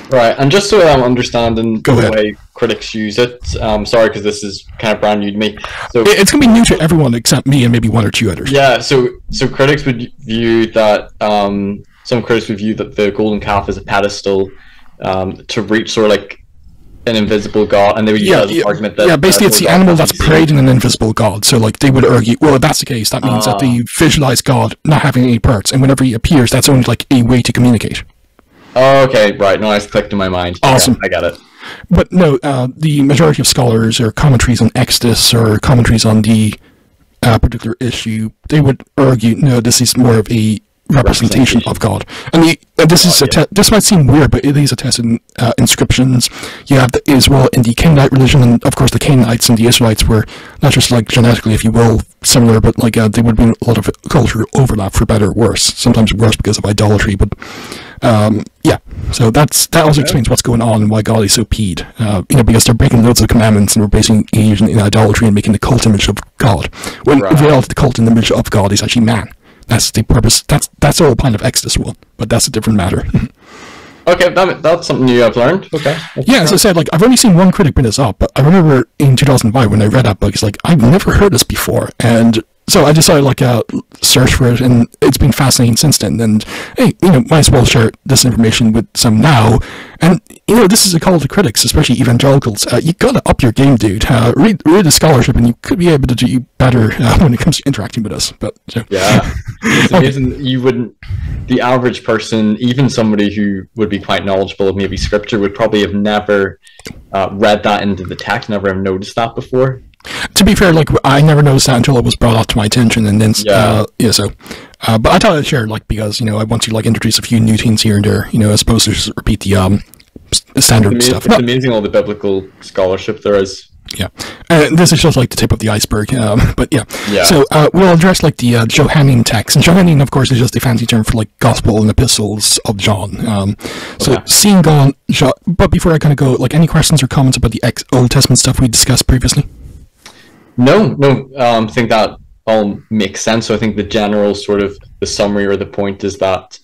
Right, and just so I'm understanding Go the ahead. way critics use it, um, sorry because this is kind of brand new to me. So It- It's going to be new to everyone except me and maybe one or two others. yeah, so so critics would view that um, some critics would view that the golden calf is a pedestal um, to reach sort of like an invisible god, and they would use Yeah, yeah, argument that yeah, basically uh, it's the animal that's seen. parading an invisible god. So like they would argue, well, if that's the case, that means that Ah. they visualize God not having any parts, and whenever he appears, that's only like a way to communicate. Oh, okay, right. No, it's clicked in my mind. Okay, Awesome. I got it. But no, uh, the majority of scholars or commentaries on Exodus or commentaries on the uh, particular issue, they would argue, no, this is more of a representation of God. And the, uh, this is yeah. atte- this might seem weird, but it is attested in uh, inscriptions. You have the Israel in the Canaanite religion, and of course the Canaanites and the Israelites were not just like genetically, if you will, similar, but like uh, there would be a lot of cultural overlap for better or worse. Sometimes worse because of idolatry, but um, yeah. So that's that also explains what's going on and why God is so peed. Uh, you know, because they're breaking loads of commandments and we're Asian in idolatry and making the cult image of God. When in Right. reality, the cult image of God is actually man. That's the purpose. That's that's the whole point of Exodus. Well, but that's a different matter. Okay, that, that's something new I've learned. Okay. yeah, as I said, like I've only seen one critic bring this up, but I remember in 2005 when I read that book, it's like I've never heard this before, and so I decided like uh, search for it, and it's been fascinating since then. And hey, you know, might as well share this information with some now. And you know, this is a call to critics, especially evangelicals. Uh, you gotta up your game, dude. Uh, read read the scholarship, and you could be able to do better uh, when it comes to interacting with us. But so, Yeah, it's amazing. You wouldn't. The average person, even somebody who would be quite knowledgeable of maybe scripture, would probably have never uh, read that into the text, never have noticed that before. To be fair, like I never noticed that until it was brought up to my attention, and then Yeah. uh, yeah, so. Uh, but I thought I'd share like because you know I want to like introduce a few new teams here and there, you know, as opposed to just repeat the um standard Ama- stuff. It's No, amazing all the biblical scholarship there is. yeah, uh, this is just like the tip of the iceberg. Um, but yeah, Yeah. so uh, we'll address like the uh, Johannine text, and Johannine, of course, is just a fancy term for like gospel and epistles of John. Um, so Okay. seeing God, but before I kind of go, like any questions or comments about the ex- Old Testament stuff we discussed previously? No, no, um, I think that all makes sense. So I think the general sort of the summary or the point is that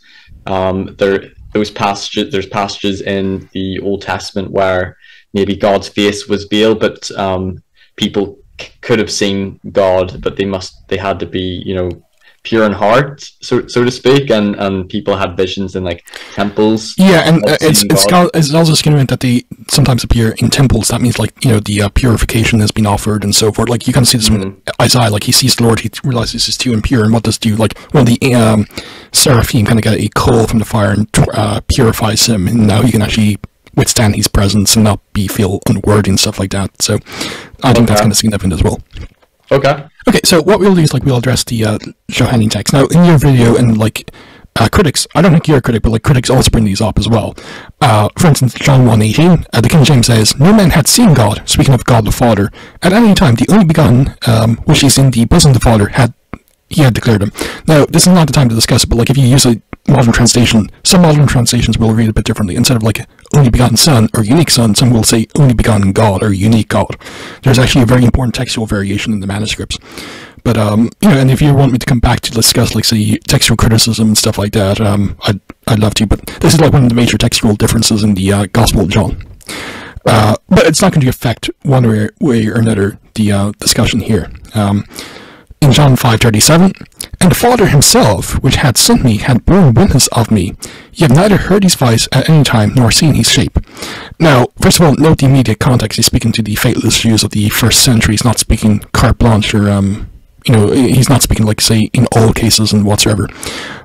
um, there those passages there's passages in the Old Testament where maybe God's face was veiled, but um, people c- could have seen God, but they must they had to be you know pure in heart, so so to speak, and and people had visions in like temples. Yeah, and uh, it's it's, God. it's also significant that they sometimes appear in temples. That means like you know the uh, purification has been offered and so forth. Like you can see this with Mm-hmm. Isaiah. Like he sees the Lord, he realizes this is too impure, and what does do? Like well, the um, seraphim kind of get a coal from the fire and uh, purifies him, and now he can actually withstand his presence and not be feel unworthy and stuff like that. So I think that's kind of significant as well. Okay. Okay, so what we'll do is like we'll address the uh, Johannine text now in your video and like uh, critics. I don't think you're a critic, but like critics also bring these up as well. Uh, for instance, John one eighteen, uh, the King James says, "No man had seen God." Speaking of God the Father, at any time the only begotten, um, which is in the bosom of the Father, had he had declared him. Now, this is not the time to discuss it, but like if you use a modern translation, some modern translations will read a bit differently. Instead of like only begotten Son or unique Son, some will say only begotten God or unique God. There's actually a very important textual variation in the manuscripts. But um, you know, and if you want me to come back to discuss like say textual criticism and stuff like that, um, I'd I'd love to. But this is like one of the major textual differences in the uh, Gospel of John. Uh, but it's not going to affect one way, or another the uh, discussion here. Um, in John 5:37, and the Father himself, which had sent me, had borne witness of me. Ye have neither heard his voice at any time, nor seen his shape. Now, first of all, note the immediate context. He's speaking to the faithless Jews of the first century. He's not speaking carte blanche or, um, you know, he's not speaking like, say, in all cases and whatsoever.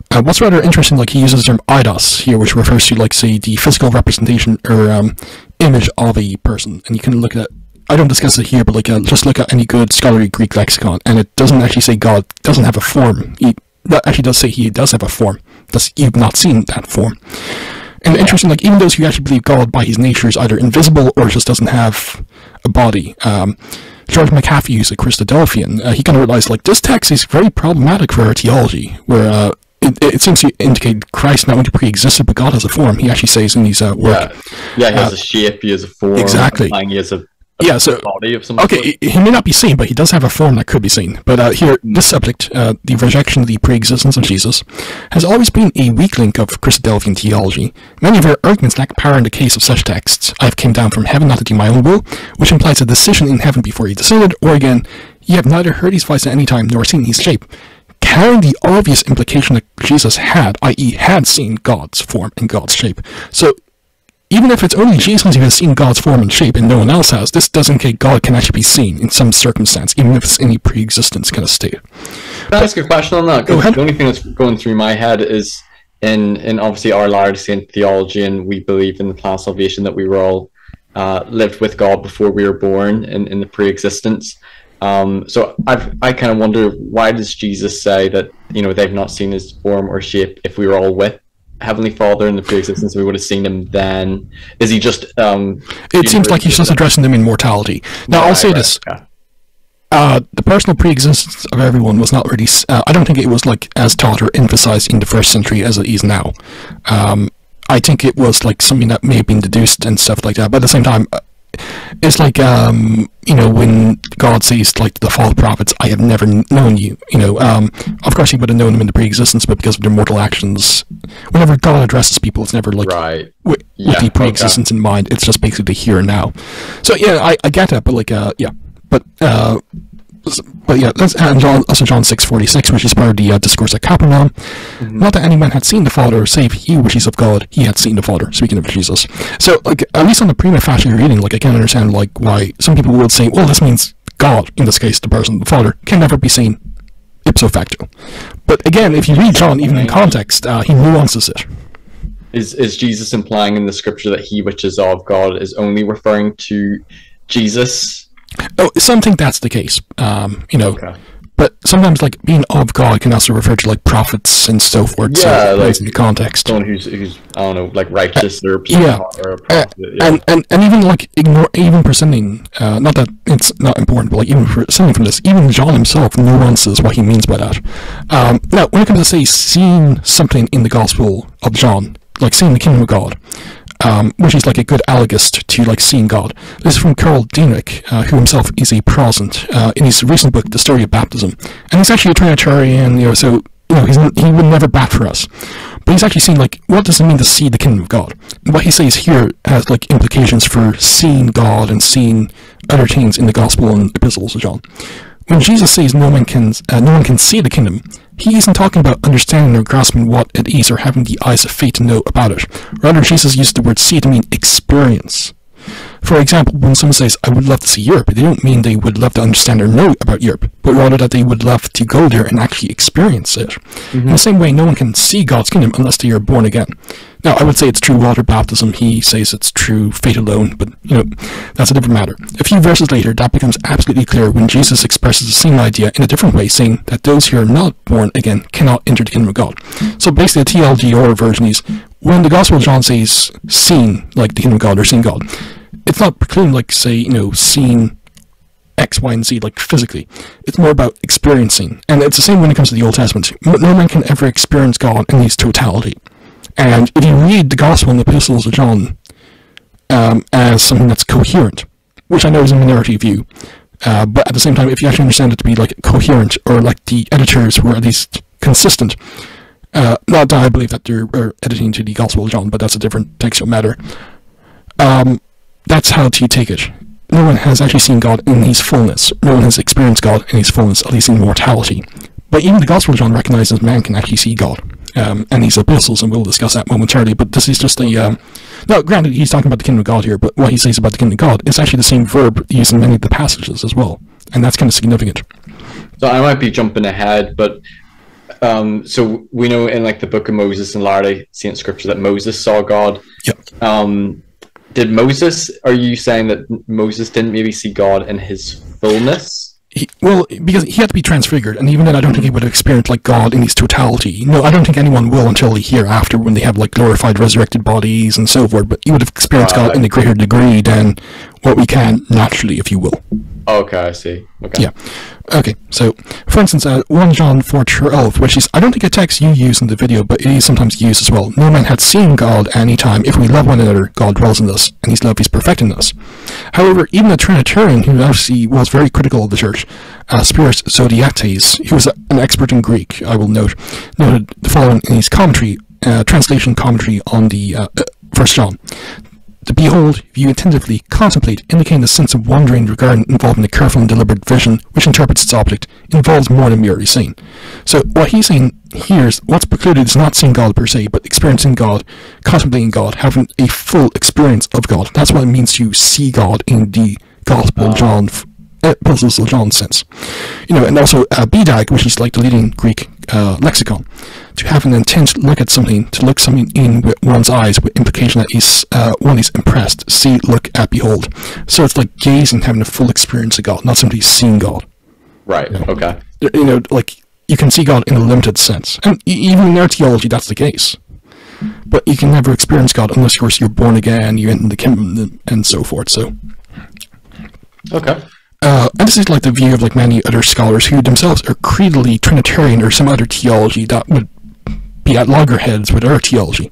Uh, what's rather interesting, like he uses the term eidos here, which refers to, like, say, the physical representation or um, image of a person, and you can look at I don't discuss it here, but like uh, just look at any good scholarly Greek lexicon, and it doesn't actually say God doesn't have a form. He, that actually does say he does have a form. Thus, you've not seen that form. And interesting, like even those who actually believe God by his nature is either invisible or just doesn't have a body. Um, George McAfee, who's a Christadelphian, uh, he kind of realized like this text is very problematic for our theology, where uh, it, it seems to indicate Christ not only pre-existed, but God has a form. He actually says in his uh, work. Yeah. Yeah, he has a shape, he has a form. exactly. He has a Yeah, so body of some Okay, sort. he may not be seen, but he does have a form that could be seen. But uh, here, this subject, uh, the rejection of the pre-existence of Jesus, has always been a weak link of Christadelphian theology. Many of our arguments lack power in the case of such texts. I have came down from heaven not to do my own will, which implies a decision in heaven before he descended, or again, ye have neither heard his voice at any time nor seen his shape. Carrying the obvious implication that Jesus had, i.e., had seen God's form and God's shape. So even if it's only Jesus who has seen God's form and shape and no one else has, this doesn't indicate God can actually be seen in some circumstance, even if it's any pre-existence kind of state. Can I ask a question on that? 'Cause Go ahead. The only thing that's going through my head is in in obviously our Laodicean theology, and we believe in the plan of salvation that we were all uh, lived with God before we were born in, in the pre-existence. Um, so I've I kind of wonder why does Jesus say that you know they've not seen his form or shape if we were all with Heavenly Father in the pre-existence we would have seen him then? Is he just um? It seems like he's just addressing them in mortality. Now, I'll say right, this. okay. Uh, the personal pre-existence of everyone was not really. Uh, I don't think it was like as taught or emphasized in the first century as it is now. Um, I think it was like something that may have been deduced and stuff like that. But at the same time, uh, it's like um, you know when God says like to the false prophets, "I have never known you." You know, um, of course he would have known them in the pre-existence, but because of their mortal actions, whenever God addresses people, it's never like Right. with, Yeah, with the pre-existence in mind. It's just basically the here and now. So yeah, I, I get that, but like uh yeah, but uh. But yeah, that's and John, also John six forty six, which is part of the uh, discourse at Capernaum. Not that any man had seen the Father, save he which is of God, he had seen the Father. Speaking of Jesus, so like at least on the prima facie reading, like I can understand like why some people would say, well, this means God, in this case, the person, the Father, can never be seen ipso facto. But again, if you read John, even in context, uh, he nuances it. Is is Jesus implying in the scripture that he which is of God is only referring to Jesus? Oh, some think that's the case. Um, you know, Okay. but sometimes like being of God can also refer to like prophets and so forth. Yeah, so like- the context. Someone who's who's I don't know, like righteous or yeah. or a Uh, prophet. yeah. and, and and even like ignore even presenting uh, not that it's not important but like even presenting from this even John himself nuances what he means by that um, now when it comes to say seeing something in the Gospel of John like seeing the kingdom of God um, which is like a good allegist to like seeing God this is from Carl Dienrich uh, who himself is a Protestant uh, in his recent book The Story of Baptism and he's actually a Trinitarian you know so you know, he would never bat for us. But he's actually saying, like, what does it mean to see the kingdom of God? And what he says here has, like, implications for seeing God and seeing other things in the gospel and epistles of John. When Jesus says no one can, uh, no one can see the kingdom, he isn't talking about understanding or grasping what it is or having the eyes of faith to know about it. Rather, Jesus used the word see to mean experience. For example, when someone says, I would love to see Europe, they don't mean they would love to understand or know about Europe, but rather that they would love to go there and actually experience it. In the mm-hmm. same way, no one can see God's kingdom unless they are born again. Now, I would say it's true water baptism. He says it's true faith alone, but, you know, that's a different matter. A few verses later, that becomes absolutely clear when Jesus expresses the same idea in a different way, saying that those who are not born again cannot enter the kingdom of God. So basically, the TLDR version is when the Gospel of John says seen, like the kingdom of God or seen God, it's not precluding, like, say, you know, seeing X, Y, and Z, like physically. It's more about experiencing. And it's the same when it comes to the Old Testament. No man can ever experience God in his totality. And if you read the Gospel and the Epistles of John um, as something that's coherent, which I know is a minority view, uh, but at the same time, if you actually understand it to be like coherent, or like the editors were at least consistent, uh, not that I believe that they're are editing to the Gospel of John, but that's a different textual matter. Um, that's how to take it. No one has actually seen God in his fullness. No one has experienced God in his fullness, at least in mortality. But even the Gospel of John recognizes man can actually see God um, and these epistles, and we'll discuss that momentarily. But this is just a. Um, now, granted, he's talking about the kingdom of God here, but what he says about the kingdom of God is actually the same verb used in many of the passages as well, and that's kind of significant. So I might be jumping ahead, but um, so we know in like the Book of Moses and Latter Saint Scripture that Moses saw God. Yep. Um, did Moses? Are you saying that Moses didn't maybe see God in his fullness? He, well, because he had to be transfigured, and even then, I don't think he would have experienced like God in his totality. No, I don't think anyone will until the hereafter when they have like glorified, resurrected bodies and so forth. But he would have experienced God in a greater degree than what we can naturally, if you will. Okay, I see. Okay. Yeah. Okay. So, for instance, uh, 1 John 4:12, which is I don't think a text you use in the video, but it is sometimes used as well. No man had seen God any time. If we love one another, God dwells in us, and His love is perfecting us. However, even a Trinitarian who actually was very critical of the church, uh, Spiros Zodhiates, who was an expert in Greek, I will note, noted the following in his commentary, uh, translation commentary on the uh, uh, First John. To behold, view attentively, contemplate, indicating the sense of wondering regarding involving a careful and deliberate vision which interprets its object, involves more than merely seeing. So what he's saying here is what's precluded is not seeing God per se, but experiencing God, contemplating God, having a full experience of God. That's what it means to see God in the Gospel John epistles of John sense. You know, and also uh, BDAG, which is like the leading Greek uh, lexicon, to have an intent look at something, to look something in with one's eyes, with implication that is uh, one is impressed, see, look at, behold. So it's like gazing, having a full experience of God, not simply seeing God. Right. You know? Okay. You know, like you can see God in a limited sense, and even in their theology, that's the case. But you can never experience God unless, of course, you're born again, you enter the kingdom, and so forth. So. Okay. Uh, and this is like the view of like many other scholars who themselves are creedally Trinitarian or some other theology that would be at loggerheads with our theology.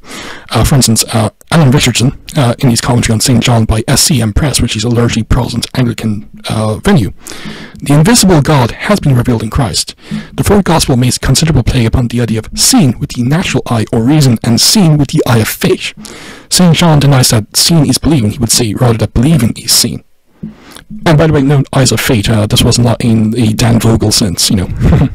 Uh, for instance, uh, Alan Richardson, uh, in his commentary on St. John by SCM Press, which is a largely Protestant Anglican uh, venue, the invisible God has been revealed in Christ. The fourth gospel makes considerable play upon the idea of seeing with the natural eye or reason and seeing with the eye of faith. St. John denies that seeing is believing, he would say rather that believing is seen. And by the way, no Eyes of Faith, uh, this was not in the Dan Vogel sense, you know.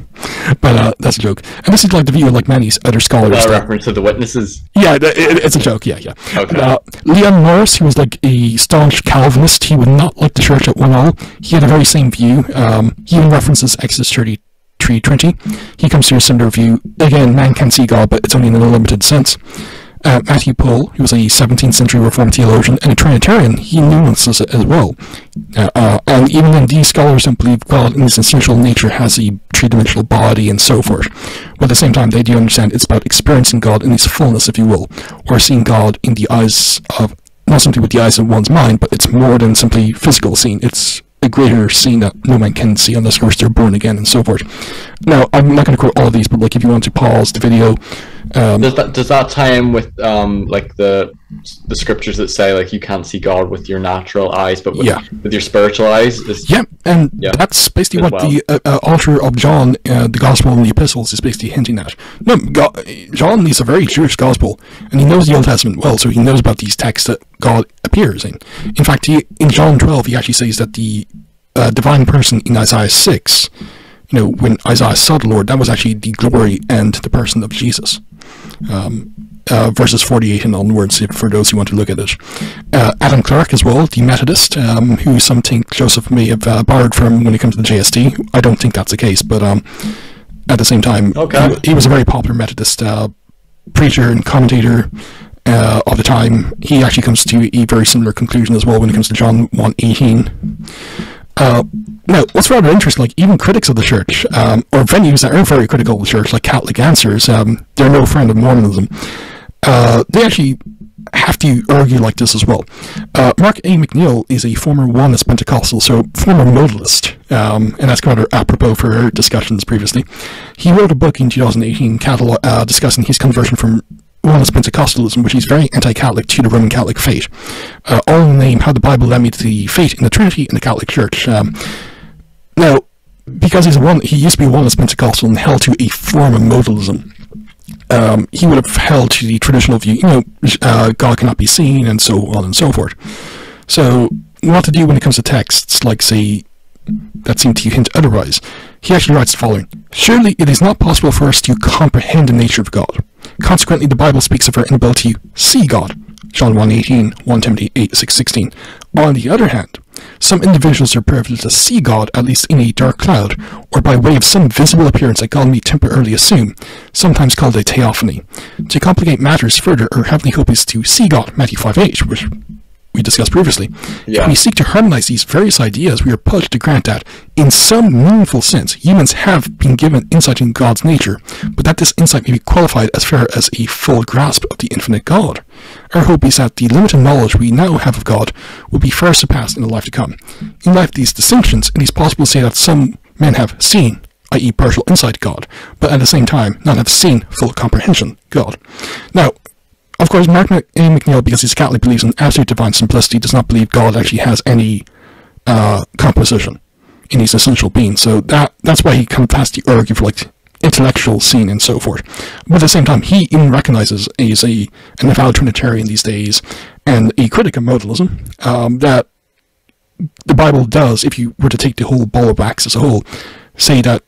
but uh, that's a joke. And this is like the view of like many other scholars. A that- reference to the witnesses. yeah, th- it, it's a joke, yeah, yeah. Okay. Uh, Leon Morris, he was like a staunch Calvinist. He would not like the church at one all. He had the very same view. Um, he even references Exodus 33 20. He comes to a similar view. Again, man can see God, but it's only in a limited sense. Uh, Matthew Poole, he was a 17th century Reformed theologian and a Trinitarian, he nuances it as well. Uh, uh, and even then, these scholars don't believe God in his essential nature has a three-dimensional body and so forth. But at the same time, they do understand it's about experiencing God in his fullness, if you will, or seeing God in the eyes of, not simply with the eyes of one's mind, but it's more than simply physical seeing. It's a greater scene that no man can see unless, course, they're born again and so forth. Now, I'm not going to quote all of these, but like if you want to pause the video, um, Does that does that tie in with um like the the scriptures that say like you can't see God with your natural eyes, but with, Yeah. with your spiritual eyes? Is, Yeah, and Yeah. that's basically what well. the uh, uh, author of John, uh, the Gospel and the Epistles, is basically hinting at. No, Go- John is a very Jewish Gospel, and he knows the Old Testament well, so he knows about these texts that God appears in. In fact, he, in John 12, he actually says that the uh, divine person in Isaiah 6, you know, when Isaiah saw the Lord, that was actually the glory and the person of Jesus. Um, uh, verses 48 and onwards, for those who want to look at it. Uh, Adam Clarke as well, the Methodist, um, who some think Joseph may have uh, borrowed from when it comes to the JST. I don't think that's the case, but um, at the same time, Okay. he, he was a very popular Methodist uh, preacher and commentator uh, of the time. He actually comes to a very similar conclusion as well when it comes to John 1.18. Uh, now, what's rather interesting, like even critics of the church, um, or venues that aren't very critical of the church, like Catholic Answers, um, they're no friend of Mormonism. Uh, they actually have to argue like this as well. Uh, Mark A. McNeil is a former Oneness Pentecostal, so former modalist, um, and that's kind of apropos for our discussions previously. He wrote a book in 2018 catalog, uh, discussing his conversion from Oneness Pentecostalism, which is very anti-Catholic to the Roman Catholic faith. Uh, all in the name, how the Bible led me to the faith in the Trinity and the Catholic Church. Um, now, because he's one, he used to be one Oneness Pentecostal and held to a form of modalism um, he would have held to the traditional view, you know, uh, God cannot be seen, and so on and so forth. So, what to do when it comes to texts, like, say, that seem to hint otherwise? He actually writes the following Surely it is not possible for us to comprehend the nature of God. Consequently, the Bible speaks of her inability to see God. John 1.18, 1 Timothy 8, 6, 16. On the other hand, some individuals are privileged to see God, at least in a dark cloud, or by way of some visible appearance that God may temporarily assume, sometimes called a theophany. To complicate matters further, our heavenly hope is to see God, Matthew 5.8, which we discussed previously. Yeah. If we seek to harmonize these various ideas, we are put to grant that, in some meaningful sense, humans have been given insight in God's nature, but that this insight may be qualified as far as a full grasp of the infinite God. Our hope is that the limited knowledge we now have of God will be far surpassed in the life to come. In light of these distinctions, it is possible to say that some men have seen, i.e., partial insight God, but at the same time not have seen full comprehension God. Now, of course, Mark A. McNeil, because he's Catholic, believes in absolute divine simplicity, does not believe God actually has any uh, composition in his essential being. So that that's why he kind of has to argue for like intellectual scene and so forth. But at the same time, he even recognizes as a an avowed Trinitarian these days and a critic of modalism um, that the Bible does, if you were to take the whole ball of wax as a whole, say that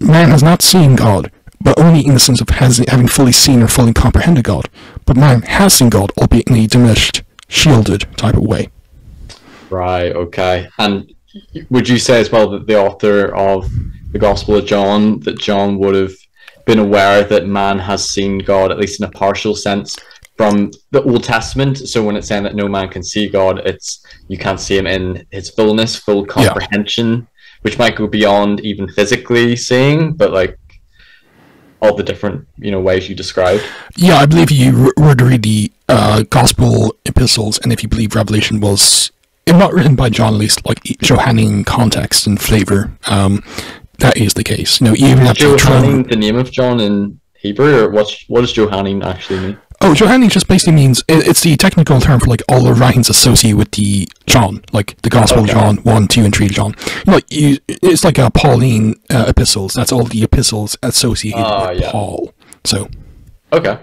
man has not seen God, but only in the sense of has, having fully seen or fully comprehended God. But man has seen God, albeit in a diminished, shielded type of way. Right. Okay. And would you say as well that the author of the Gospel of John, that John would have been aware that man has seen God, at least in a partial sense, from the Old Testament? So when it's saying that no man can see God, it's you can't see him in his fullness, full comprehension, which might go beyond even physically seeing, but like all the different you know ways you described. Yeah, I believe you to read the uh, Gospel epistles, and if you believe Revelation was, if not written by John, at least like Johannine context and flavor, um, that is the case. You know, even Is at the throne. Johannine the name of John in Hebrew, or what's what does Johannine actually mean? Oh, Johannine just basically means it, it's the technical term for like all the writings associated with the John, like the Gospel of Okay. John one, two, and three John. Like you, it's like a Pauline uh, epistles. That's all the epistles associated Ah, with yeah. Paul. So Okay.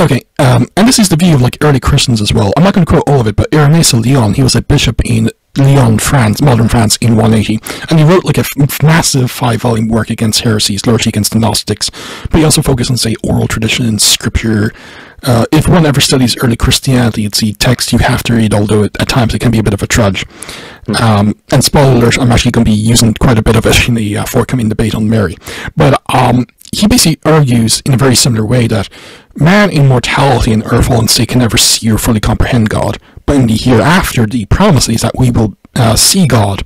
Okay, um, and this is the view of like early Christians as well. I'm not going to quote all of it, but Irenaeus of Lyon, he was a bishop in Lyon, France, modern France, in 180, and he wrote like a f- massive five-volume work against heresies, largely against the Gnostics. But he also focused on say oral tradition, and scripture. Uh, if one ever studies early Christianity, it's the text you have to read, although it, at times it can be a bit of a trudge. Um, and spoiler alert, I'm actually going to be using quite a bit of it in the uh, forthcoming debate on Mary. But um, he basically argues in a very similar way that man in mortality and fallen state can never see or fully comprehend God, in the hereafter, the promise is that we will uh, see God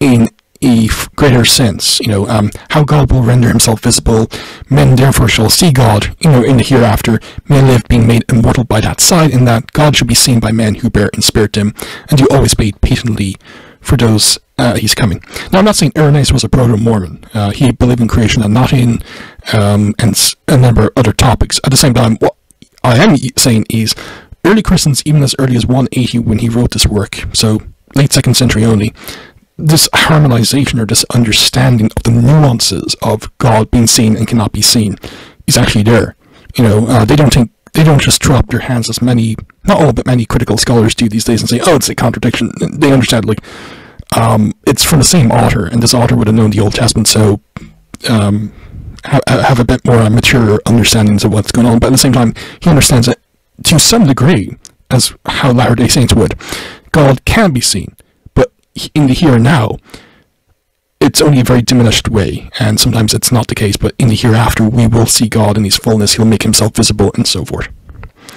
in a greater sense. You know, um, how God will render Himself visible. Men therefore shall see God. You know, in the hereafter, Men live being made immortal by that side, and that God shall be seen by men who bear in spirit Him, and do always wait patiently for those uh, He's coming. Now, I'm not saying Irenaeus was a proto-Mormon. Uh, he believed in creation and not in, um, and a number of other topics. At the same time, what I am saying is early Christians, even as early as 180 when he wrote this work, so late second century only, this harmonization or this understanding of the nuances of God being seen and cannot be seen is actually there. You know, uh, they don't think they don't just up their hands as many, not all, but many critical scholars do these days and say, "Oh, it's a contradiction." They understand like um, it's from the same author, and this author would have known the Old Testament, so um, ha- have a bit more uh, mature understandings of what's going on. But at the same time, he understands that to some degree, as how Latter Day Saints would, God can be seen, but in the here and now, it's only a very diminished way, and sometimes it's not the case. But in the hereafter, we will see God in His fullness. He'll make Himself visible, and so forth.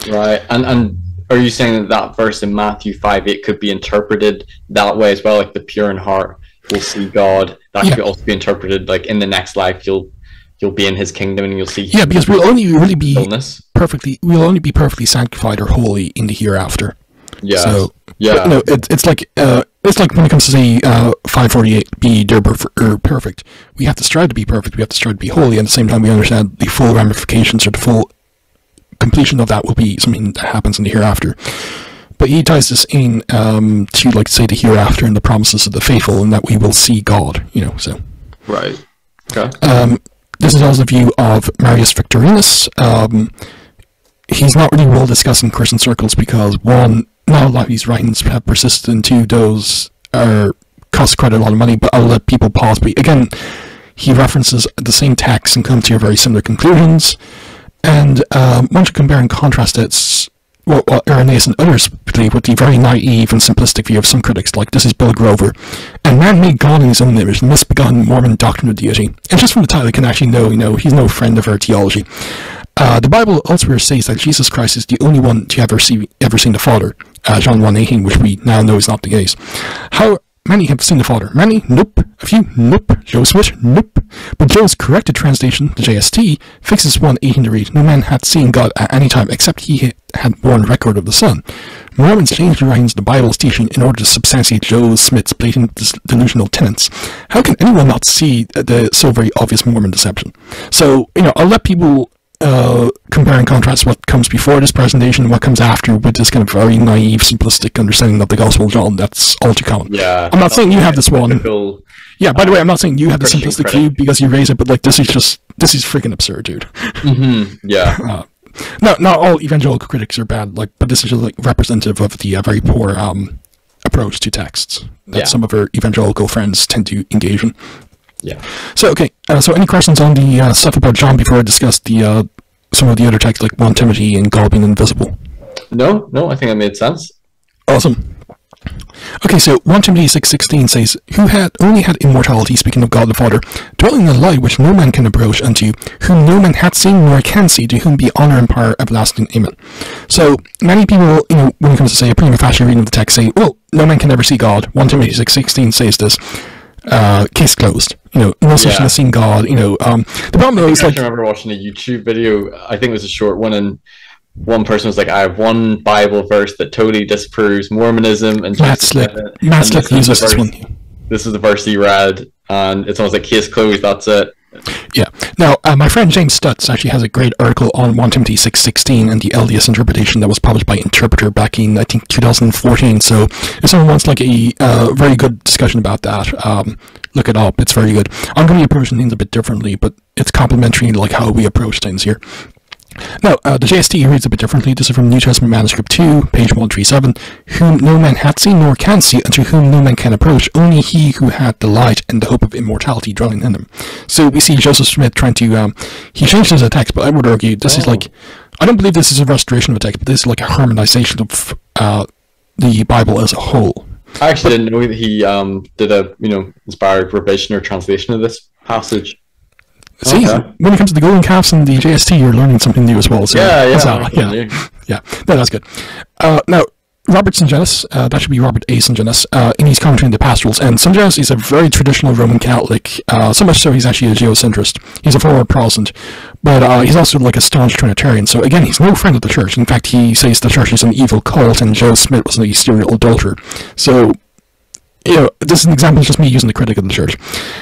Right, and and are you saying that that verse in Matthew five eight could be interpreted that way as well? Like the pure in heart will see God. That Yeah. could also be interpreted like in the next life you'll you'll be in His kingdom and you'll see. Yeah, because we'll only really be fullness. perfectly, we'll only be perfectly sanctified or holy in the hereafter. Yeah. So yeah. But no, it, it's like uh, it's like when it comes to say uh, 548, be er, perfect. We have to strive to be perfect. We have to strive to be holy. At the same time, we understand the full ramifications or the full completion of that will be something that happens in the hereafter. But he ties this in um, to like say the hereafter and the promises of the faithful, and that we will see God. You know, so Right. Okay. um, this is also the view of Marius Victorinus. Um, he's not really well discussed in Christian circles because one, not a lot of these writings have persisted, and two, those are cost quite a lot of money. But I'll let people pause. But again, he references the same text and comes to very similar conclusions. And um, once you compare and contrast it, it's what, what Irenaeus and others believe with the very naive and simplistic view of some critics, like this is Bill Grover, and man made God in his own image, misbegotten Mormon doctrine of deity. And just from the title, you can actually know, you know, he's no friend of our theology. Uh, the Bible elsewhere says that Jesus Christ is the only one to ever see ever seen the Father, uh, John 1.18, which we now know is not the case. How many have seen the Father? Many? Nope. A few? Nope. Joe Smith? Nope. But Joe's corrected translation, the JST, fixes 1.18 to read, No man had seen God at any time except he had borne record of the Son. Mormons changed the writings of the Bible's teaching in order to substantiate Joe Smith's blatant delusional tenets. How can anyone not see the so very obvious Mormon deception? So, you know, I'll let people uh, compare and contrast what comes before this presentation and what comes after with this kind of very naive, simplistic understanding of the Gospel of John. That's all too common. Yeah. I'm not saying you have this one. Yeah, by the way, I'm not saying you have the simplistic critic. view because you raise it, but like this is just this is freaking absurd, dude. Mhm, Yeah. No, not all evangelical critics are bad, like, but this is just like representative of the uh, very poor um, approach to texts that Yeah. some of our evangelical friends tend to engage in. Yeah. So, okay, uh, so any questions on the uh, stuff about John before I discuss the uh, some of the other texts like 1 Timothy and God being invisible? No, no, I think that made sense. Awesome. Okay, so 1 Timothy 6.16 says, Who had only had immortality, speaking of God the Father, dwelling in the light which no man can approach unto, whom no man hath seen nor can see, to whom be honor and power everlasting. Amen. So, many people, you know, when it comes to say a prima facie reading of the text, say, well, no man can ever see God. 1 Timothy 6.16 says this, uh, case closed. You know, no such Yeah. thing God. You know, um, the problem though is I like, remember watching a YouTube video. I think it was a short one, and one person was like, "I have one Bible verse that totally disproves Mormonism." And Matt Jesus Slick, said it, Matt and this is uses the this verse- one. This is the verse he read, and it's almost like case closed. That's it. Yeah. Now, uh, my friend James Stutz actually has a great article on 1 Timothy 6.16 and the LDS interpretation that was published by Interpreter back in, I think, 2014. So if someone wants like a uh, very good discussion about that, um, look it up. It's very good. I'm going to be approaching things a bit differently, but it's complementary to like how we approach things here. Now, uh, the JST reads a bit differently. This is from New Testament Manuscript 2, page 137. Whom no man hath seen nor can see, unto whom no man can approach, only he who had the light and the hope of immortality dwelling in him. So we see Joseph Smith trying to, um, he changed his text, but I would argue this is Oh. like, I don't believe this is a restoration of a text, but this is like a harmonization of uh, the Bible as a whole. I actually didn't know that he um, did a you know inspired revision or translation of this passage. See, Okay. when it comes to the golden calves and the JST, you're learning something new as well. So Yeah, yeah, that's, yeah. Yeah, no, that's good. Uh, now, Robert Sungenis, uh, that should be Robert A. Sungenis, uh, in his commentary on the pastorals, and Sungenis is a very traditional Roman Catholic, uh, so much so he's actually a geocentrist. He's a former Protestant, but uh, he's also like a staunch Trinitarian, so again, he's no friend of the church. In fact, he says the church is an evil cult and Joe Smith was a serial adulterer. So, you know, this is an example of just me using the critic of the church.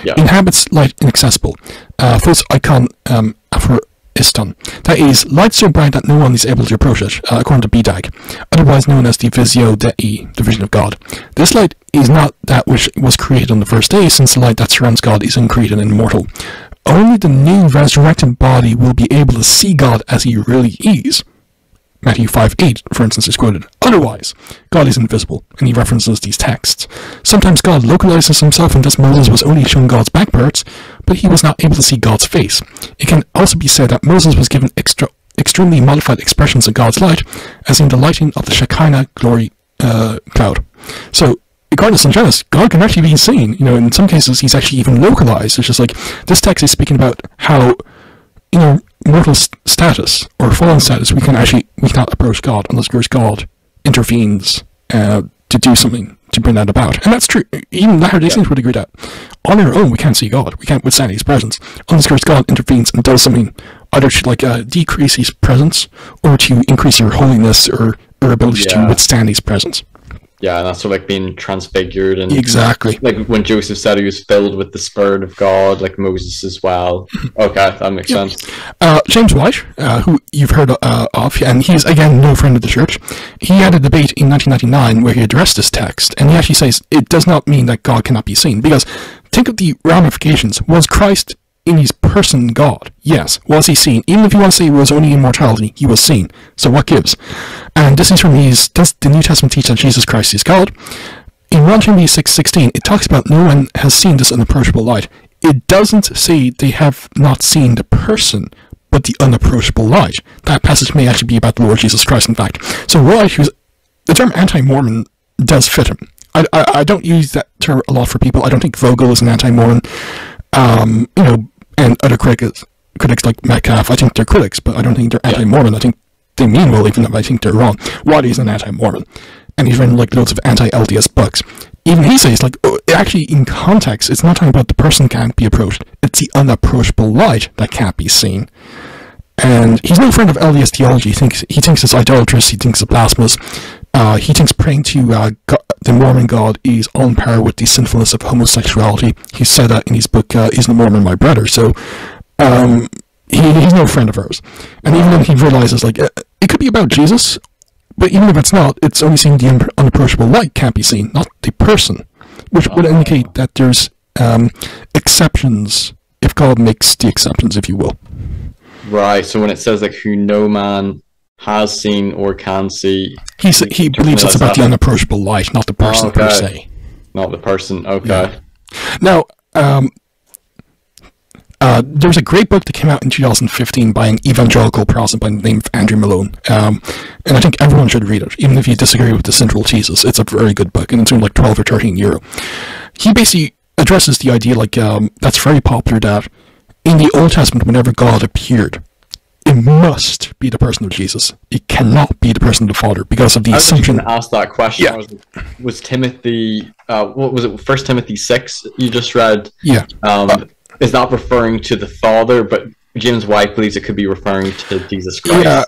Yeah. Inhabits light inaccessible. Uh, phos oikon um, aphoriston. That is, light so bright that no one is able to approach it, uh, according to BDAG, otherwise known as the Visio Dei, the vision of God. This light is not that which was created on the first day, since the light that surrounds God is uncreated and immortal. Only the new resurrected body will be able to see God as he really is. Matthew 5 8, for instance, is quoted. Otherwise, God is invisible, and he references these texts. Sometimes God localizes himself, and thus Moses was only shown God's back parts, but he was not able to see God's face. It can also be said that Moses was given extra, extremely modified expressions of God's light, as in the lighting of the Shekinah glory uh, cloud. So, according to Longinus, God can actually be seen. You know, in some cases, he's actually even localized. It's just like this text is speaking about how, you know, mortal st- status or fallen status, we can actually we cannot approach God unless God intervenes uh, to do something to bring that about. And that's true. Even Latter Day Saints would agree that on our own we can't see God. We can't withstand His presence unless God intervenes and does something either to like uh, decrease His presence or to increase your holiness or your ability yeah. to withstand His presence. Yeah, and that's sort of like being transfigured and exactly like when Joseph said he was filled with the Spirit of God, like Moses as well. Okay, that makes yeah. sense. Uh, James White, uh, who you've heard uh, of, and he's again no friend of the church. He had a debate in 1999 where he addressed this text, and he actually says it does not mean that God cannot be seen because think of the ramifications. Was Christ in his person God. Yes. Was he seen? Even if you want to say he was only immortality, he was seen. So what gives? And this is from his, does the New Testament teach that Jesus Christ is God? In 1 Timothy 6.16, it talks about no one has seen this unapproachable light. It doesn't say they have not seen the person, but the unapproachable light. That passage may actually be about the Lord Jesus Christ, in fact. So who's, the term anti-Mormon does fit him. I, I, I, don't use that term a lot for people. I don't think Vogel is an anti-Mormon. Um, you know, and other critics, critics like Metcalf, I think they're critics, but I don't think they're anti-Mormon. I think they mean well, even if I think they're wrong. Waddy's an anti-Mormon, and he's written like loads of anti-LDS books. Even he says like, oh, actually, in context, it's not talking about the person can't be approached; it's the unapproachable light that can't be seen. And he's no friend of LDS theology. He thinks he thinks it's idolatrous. He thinks it's blasphemous. Uh, he thinks praying to uh, God, the Mormon God is on par with the sinfulness of homosexuality. He said that in his book, uh, Is the Mormon My Brother? So um, he, he's no friend of ours. And even then he realizes, like, uh, it could be about Jesus, but even if it's not, it's only seeing the unapproachable light can't be seen, not the person, which would indicate that there's um, exceptions if God makes the exceptions, if you will. Right. So when it says like who no man has seen or can see. He he believes it's about the unapproachable light, not the person oh, okay. per se. Not the person. Okay. Yeah. Now, um, uh, there's a great book that came out in 2015 by an evangelical Protestant by the name of Andrew Malone, um, and I think everyone should read it, even if you disagree with the central thesis. It's a very good book, and it's only like 12 or 13 euro. He basically addresses the idea, like um, that's very popular, that in the Old Testament, whenever God appeared, it must be the person of Jesus. It cannot be the person of the Father because of the I was assumption. to ask that question. Yeah. Was, was, Timothy? Uh, what was it? First Timothy six. You just read. Yeah. Um, uh, is not referring to the Father, but James White believes it could be referring to Jesus Christ. Yeah.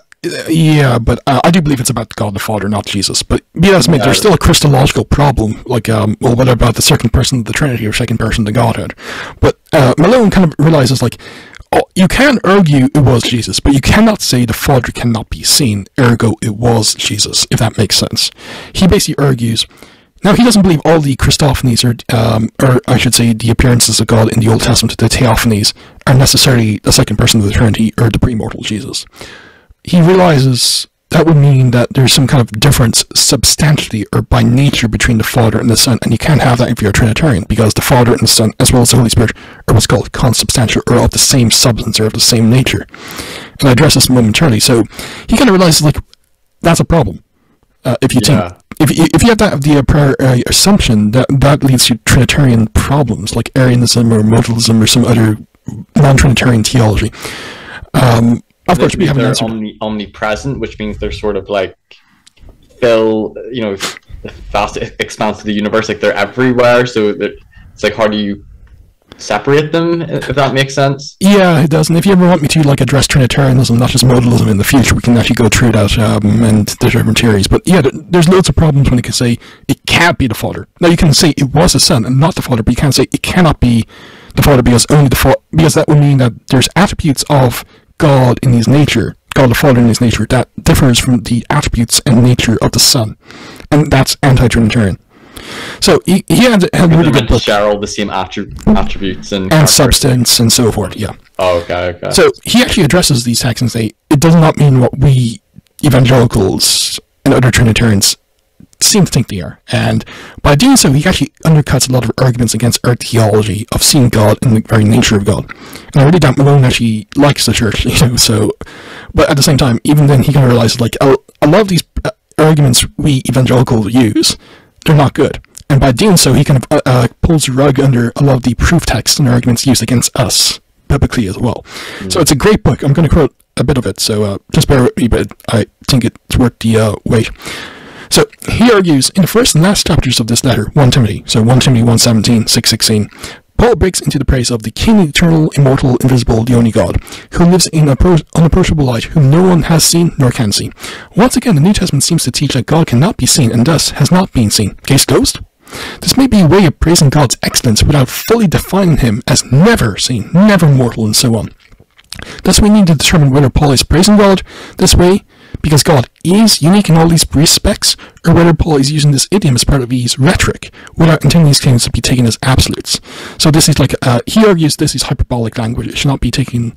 Yeah, but uh, I do believe it's about God the Father, not Jesus. But be that as may, there's still a Christological problem, like, um, well, what about the second person of the Trinity or second person of the Godhead? But uh, Malone kind of realizes, like, oh, you can argue it was Jesus, but you cannot say the Father cannot be seen, ergo it was Jesus, if that makes sense. He basically argues, now he doesn't believe all the Christophanies, or, um, or I should say the appearances of God in the Old Testament, the theophanies, are necessarily the second person of the Trinity, or the premortal Jesus. He realizes that would mean that there's some kind of difference substantially or by nature between the Father and the Son, and you can't have that if you're a Trinitarian, because the Father and the Son, as well as the Holy Spirit, are what's called consubstantial, or of the same substance, or of the same nature. And I address this momentarily. So he kind of realizes, like, that's a problem. Uh, if you yeah. think, if, if you have that the prior uh, assumption, that, that leads to Trinitarian problems, like Arianism or modalism or some other non-Trinitarian theology. Um, of course, we have they're omni- omnipresent, which means they're sort of like fill, you know, the vast expanse of the universe. Like they're everywhere, so it's like how do you separate them? If that makes sense. Yeah, it does. And if you ever want me to like address Trinitarianism, not just modalism in the future, we can actually go through that um, and there's different theories. But yeah, there's loads of problems when you can say it can't be the Father. Now you can say it was the Son and not the Father, but you can't say it cannot be the Father because only the Father because that would mean that there's attributes of God in his nature, God the Father in his nature, that differs from the attributes and nature of the Son. And that's anti-Trinitarian. So he, he had, had really good book. share all the same attri- attributes and, and substance and so forth, yeah. Oh, okay, okay. So he actually addresses these texts and say, it does not mean what we evangelicals and other Trinitarians seem to think they are. And by doing so, he actually undercuts a lot of arguments against our theology of seeing God in the very nature of God. And I really doubt Malone actually likes the church, you know, so, but at the same time, even then he kind of realizes, like, a, a lot of these uh, arguments we evangelicals use, they're not good. And by doing so, he kind of uh, uh, pulls the rug under a lot of the proof texts and arguments used against us biblically as well. Mm. So it's a great book. I'm going to quote a bit of it, so uh, just bear with me, but I think it's worth the uh, wait. So he argues in the first and last chapters of this letter, 1 Timothy, so 1 Timothy 117, 616, Paul breaks into the praise of the King, eternal, immortal, invisible, the only God, who lives in unapproachable light, whom no one has seen nor can see. Once again, the New Testament seems to teach that God cannot be seen and thus has not been seen. Case closed? This may be a way of praising God's excellence without fully defining him as never seen, never mortal, and so on. Thus, we need to determine whether Paul is praising God this way because God is unique in all these respects, or whether Paul is using this idiom as part of his rhetoric without intending these claims to be taken as absolutes. So this is like uh, he argues this is hyperbolic language; it should not be taken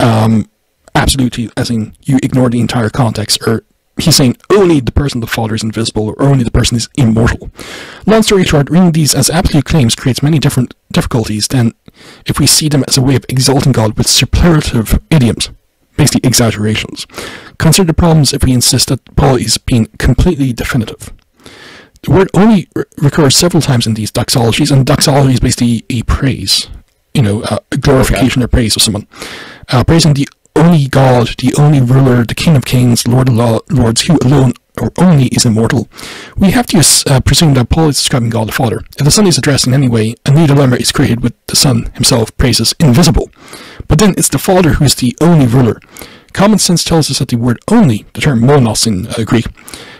um, absolutely, as in you ignore the entire context, or he's saying only the person the Father is invisible, or only the person is immortal. Long story short, reading these as absolute claims creates many different difficulties than if we see them as a way of exalting God with superlative idioms basically exaggerations. Consider the problems if we insist that Paul is being completely definitive. The word only recurs several times in these doxologies, and doxology is basically a praise, you know, a glorification okay. or praise of someone. Uh, praising the only God, the only ruler, the King of Kings, Lord of Lords, who alone or only is immortal. We have to uh, presume that Paul is describing God the Father. If the Son is addressed in any way, a new dilemma is created with the Son himself praises invisible. But then it's the Father who is the only ruler. Common sense tells us that the word only, the term monos in uh, Greek,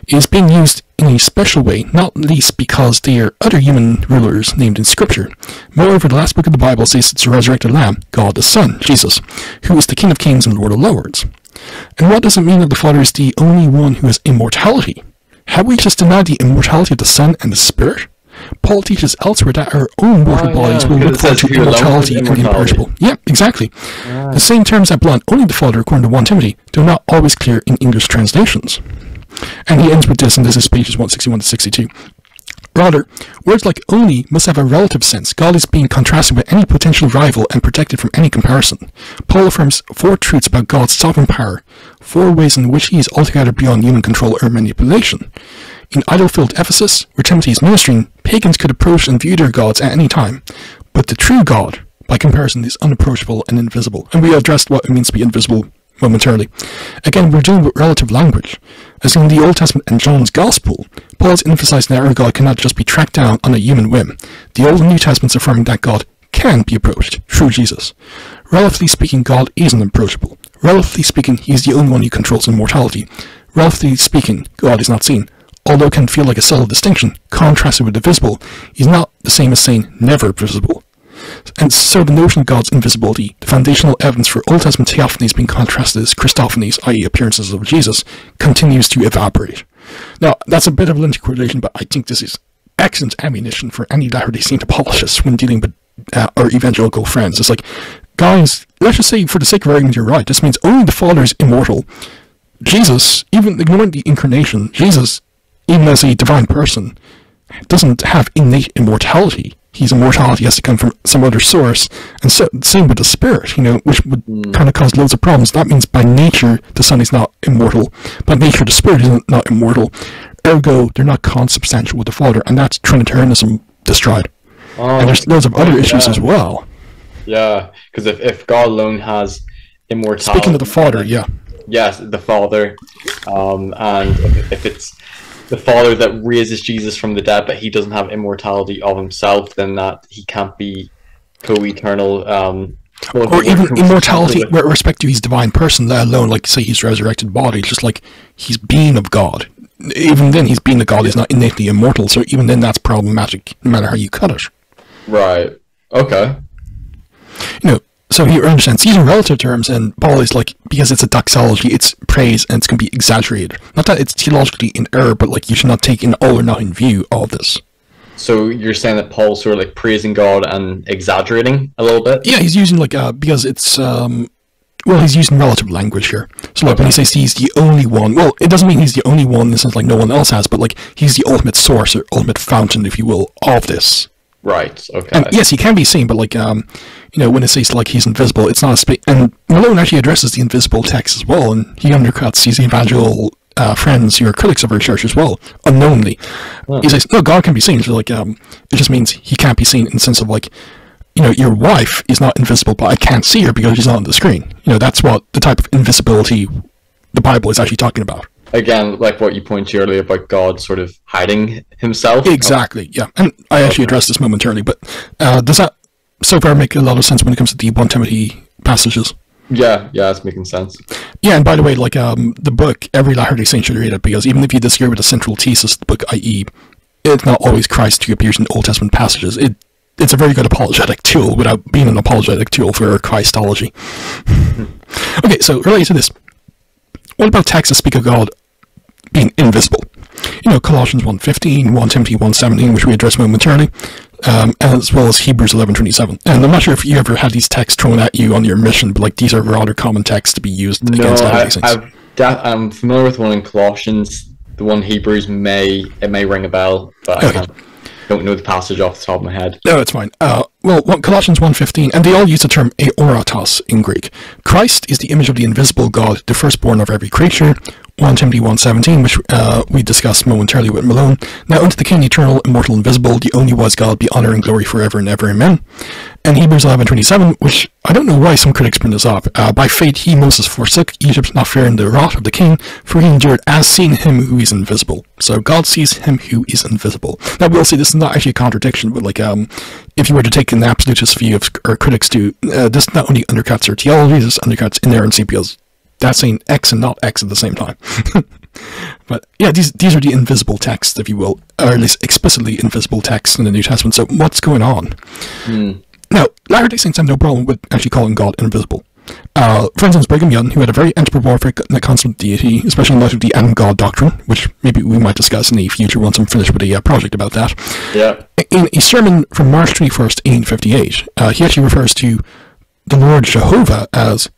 is being used in a special way, not least because there are other human rulers named in Scripture. Moreover, the last book of the Bible says it's the resurrected Lamb, God the Son, Jesus, who is the King of Kings and Lord of Lords. And what does it mean that the Father is the only one who has immortality? Have we just denied the immortality of the Son and the Spirit? Paul teaches elsewhere that our own mortal oh, bodies yeah, will look forward to immortality and the imperishable. Yeah, exactly. Yeah. The same terms that belong only the Father, according to 1 Timothy, do not always clear in English translations. And he ends with this, and this is pages 161 to 62. Rather, words like only must have a relative sense. God is being contrasted with any potential rival and protected from any comparison. Paul affirms four truths about God's sovereign power, four ways in which he is altogether beyond human control or manipulation. In idol-filled Ephesus, where Timothy is ministering, pagans could approach and view their gods at any time, but the true God, by comparison, is unapproachable and invisible. And we addressed what it means to be invisible momentarily. Again, we're dealing with relative language. As in the Old Testament and John's Gospel, Paul's emphasizing that our God cannot just be tracked down on a human whim. The Old and New Testaments affirming that God can be approached through Jesus. Relatively speaking, God is unapproachable. Relatively speaking, he is the only one who controls immortality. Relatively speaking, God is not seen. Although it can feel like a subtle distinction, contrasted with the visible, is not the same as saying never visible. And so the notion of God's invisibility, the foundational evidence for Old Testament theophanies being contrasted as Christophanies, i.e. appearances of Jesus, continues to evaporate. Now, that's a bit of a lengthy quotation, but I think this is excellent ammunition for any Latter-day Saint apologists when dealing with uh, our evangelical friends. It's like, guys, let's just say for the sake of argument you're right. This means only the Father is immortal. Jesus, even ignoring the incarnation, Jesus, even as a divine person, doesn't have innate immortality his immortality has to come from some other source. And so, same with the spirit, you know, which would mm. kind of cause loads of problems. That means by nature, the son is not immortal. By nature, the spirit is not immortal. Ergo, they're not consubstantial with the Father, and that's Trinitarianism destroyed. Oh, and there's loads of other issues yeah. as well. Yeah, because if, if God alone has immortality. Speaking of the Father, yeah. Yes, the Father. Um, and if, if it's the Father that raises Jesus from the dead, but he doesn't have immortality of himself, then that he can't be co-eternal. Um, or even immortality with respect to his divine person, let alone like say his resurrected body, just like he's being of God. Even then, he's being of God He's not innately immortal, so even then, that's problematic, no matter how you cut it. Right. Okay. You know, so he understands these are relative terms, and Paul is like, because it's a doxology, it's praise, and it's going to be exaggerated. Not that it's theologically in error, but like you should not take an all or nothing view of this. So you're saying that Paul's sort of like praising God and exaggerating a little bit? Yeah, he's using like uh because it's um well, he's using relative language here. So like when he says he's the only one, well, it doesn't mean he's the only one in the sense like no one else has, but like he's the ultimate source or ultimate fountain, if you will, of this. Right. Okay. And yes, he can be seen, but like um, you know, when it says like he's invisible, it's not a space. And Malone actually addresses the invisible text as well, and he undercuts these evangelical uh, friends who are critics of our church as well, unknowingly. He says, "No, God can be seen." So like um, it just means he can't be seen in the sense of like you know, your wife is not invisible, but I can't see her because she's not on the screen. You know, that's what the type of invisibility the Bible is actually talking about. Again, like what you pointed to earlier about God sort of hiding himself. Exactly, yeah. And I actually addressed this momentarily, but uh, does that so far make a lot of sense when it comes to the 1 Timothy passages? Yeah, yeah, it's making sense. Yeah, and by the way, like um, the book, every Latter-day Saint should read it because even if you disagree with the central thesis of the book, i.e., it's not always Christ who appears in Old Testament passages. It it's a very good apologetic tool without being an apologetic tool for Christology. okay, so related to this, what about texts that speak of God being invisible? You know, Colossians 1.15, 1 Timothy 1.17, which we address momentarily, um, as well as Hebrews 11.27. And I'm not sure if you ever had these texts thrown at you on your mission, but like these are rather common texts to be used no, against I, things. I've, I'm familiar with one in Colossians. The one Hebrews may it may ring a bell, but I Okay. Don't know the passage off the top of my head. No, it's fine. Uh, well, Colossians 1.15, and they all use the term aoratos in Greek. Christ is the image of the invisible God, the firstborn of every creature. 1 Timothy 1.17, which uh, we discussed momentarily with Malone. Now unto the King, eternal, immortal, invisible, the only wise God, be honor and glory forever and ever. Amen. And Hebrews 11.27, which I don't know why some critics bring this up. Uh, by faith he, Moses, forsook Egypt, not fearing the wrath of the king, for he endured as seeing him who is invisible. So God sees him who is invisible. Now we'll see this is not actually a contradiction, but like um, if you were to take an absolutist view of or critics do, uh, this not only undercuts their theology, this undercuts inerrancy because that's saying X and not X at the same time. but yeah, these these are the invisible texts, if you will, or at least explicitly invisible texts in the New Testament. So what's going on? Now, Latter-day Saints have no problem with actually calling God invisible. Uh, for instance, Brigham Young, who had a very anthropomorphic concept of deity, especially in light of the Adam God doctrine, which maybe we might discuss in the future once I'm finished with a uh, project about that. Yeah. In a sermon from March 21st, 1858, uh, he actually refers to the Lord Jehovah as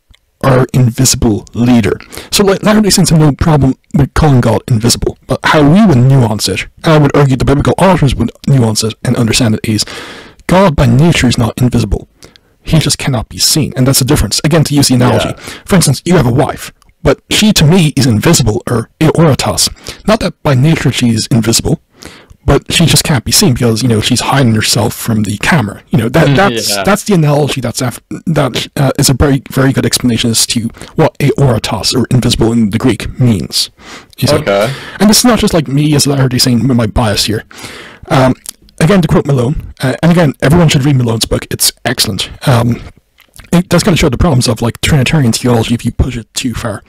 our invisible leader. So like, Latter-day Saints have no problem with calling God invisible, but how we would nuance it, I would argue the biblical authors would nuance it and understand it is, God by nature is not invisible. He just cannot be seen, and that's the difference. Again, to use the analogy, Yeah. for instance, you have a wife, but she to me is invisible, or aoratos. Not that by nature she is invisible, but she just can't be seen because you know she's hiding herself from the camera. You know that that's Yeah. that's the analogy. That's af- that uh, is a very very good explanation as to what aoratos or invisible in the Greek means. Okay. And this is not just like me as I already saying with my bias here. Um, again, to quote Malone, uh, and again, everyone should read Malone's book. It's excellent. Um, it does kind of show the problems of like Trinitarian theology if you push it too far.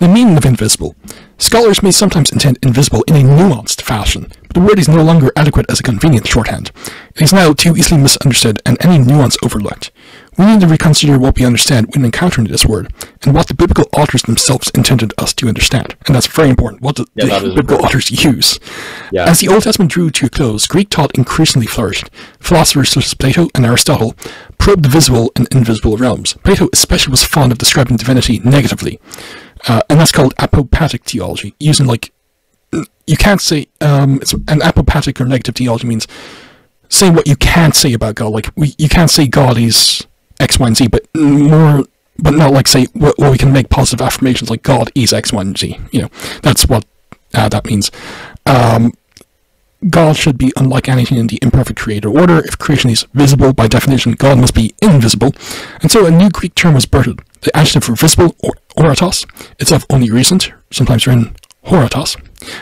The meaning of invisible. Scholars may sometimes intend invisible in a nuanced fashion, but the word is no longer adequate as a convenient shorthand. It is now too easily misunderstood and any nuance overlooked. We need to reconsider what we understand when encountering this word, and what the biblical authors themselves intended us to understand. And that's very important. What the, Yeah, the biblical important. authors use. Yeah. As the Old Testament drew to a close, Greek thought increasingly flourished. Philosophers such as Plato and Aristotle probed the visible and invisible realms. Plato especially was fond of describing divinity negatively, uh, and that's called apophatic theology, using like you can't say um, it's an apophatic or negative theology means saying what you can't say about God. Like we, you can't say God is X, Y, and Z, but more, but not like say well we can make positive affirmations like God is X, Y, and Z. You know, that's what uh, that means. Um, God should be unlike anything in the imperfect creator order. If creation is visible, by definition, God must be invisible. And so a new Greek term was birthed. The adjective for visible, or oratos, itself only recent, sometimes written horatos,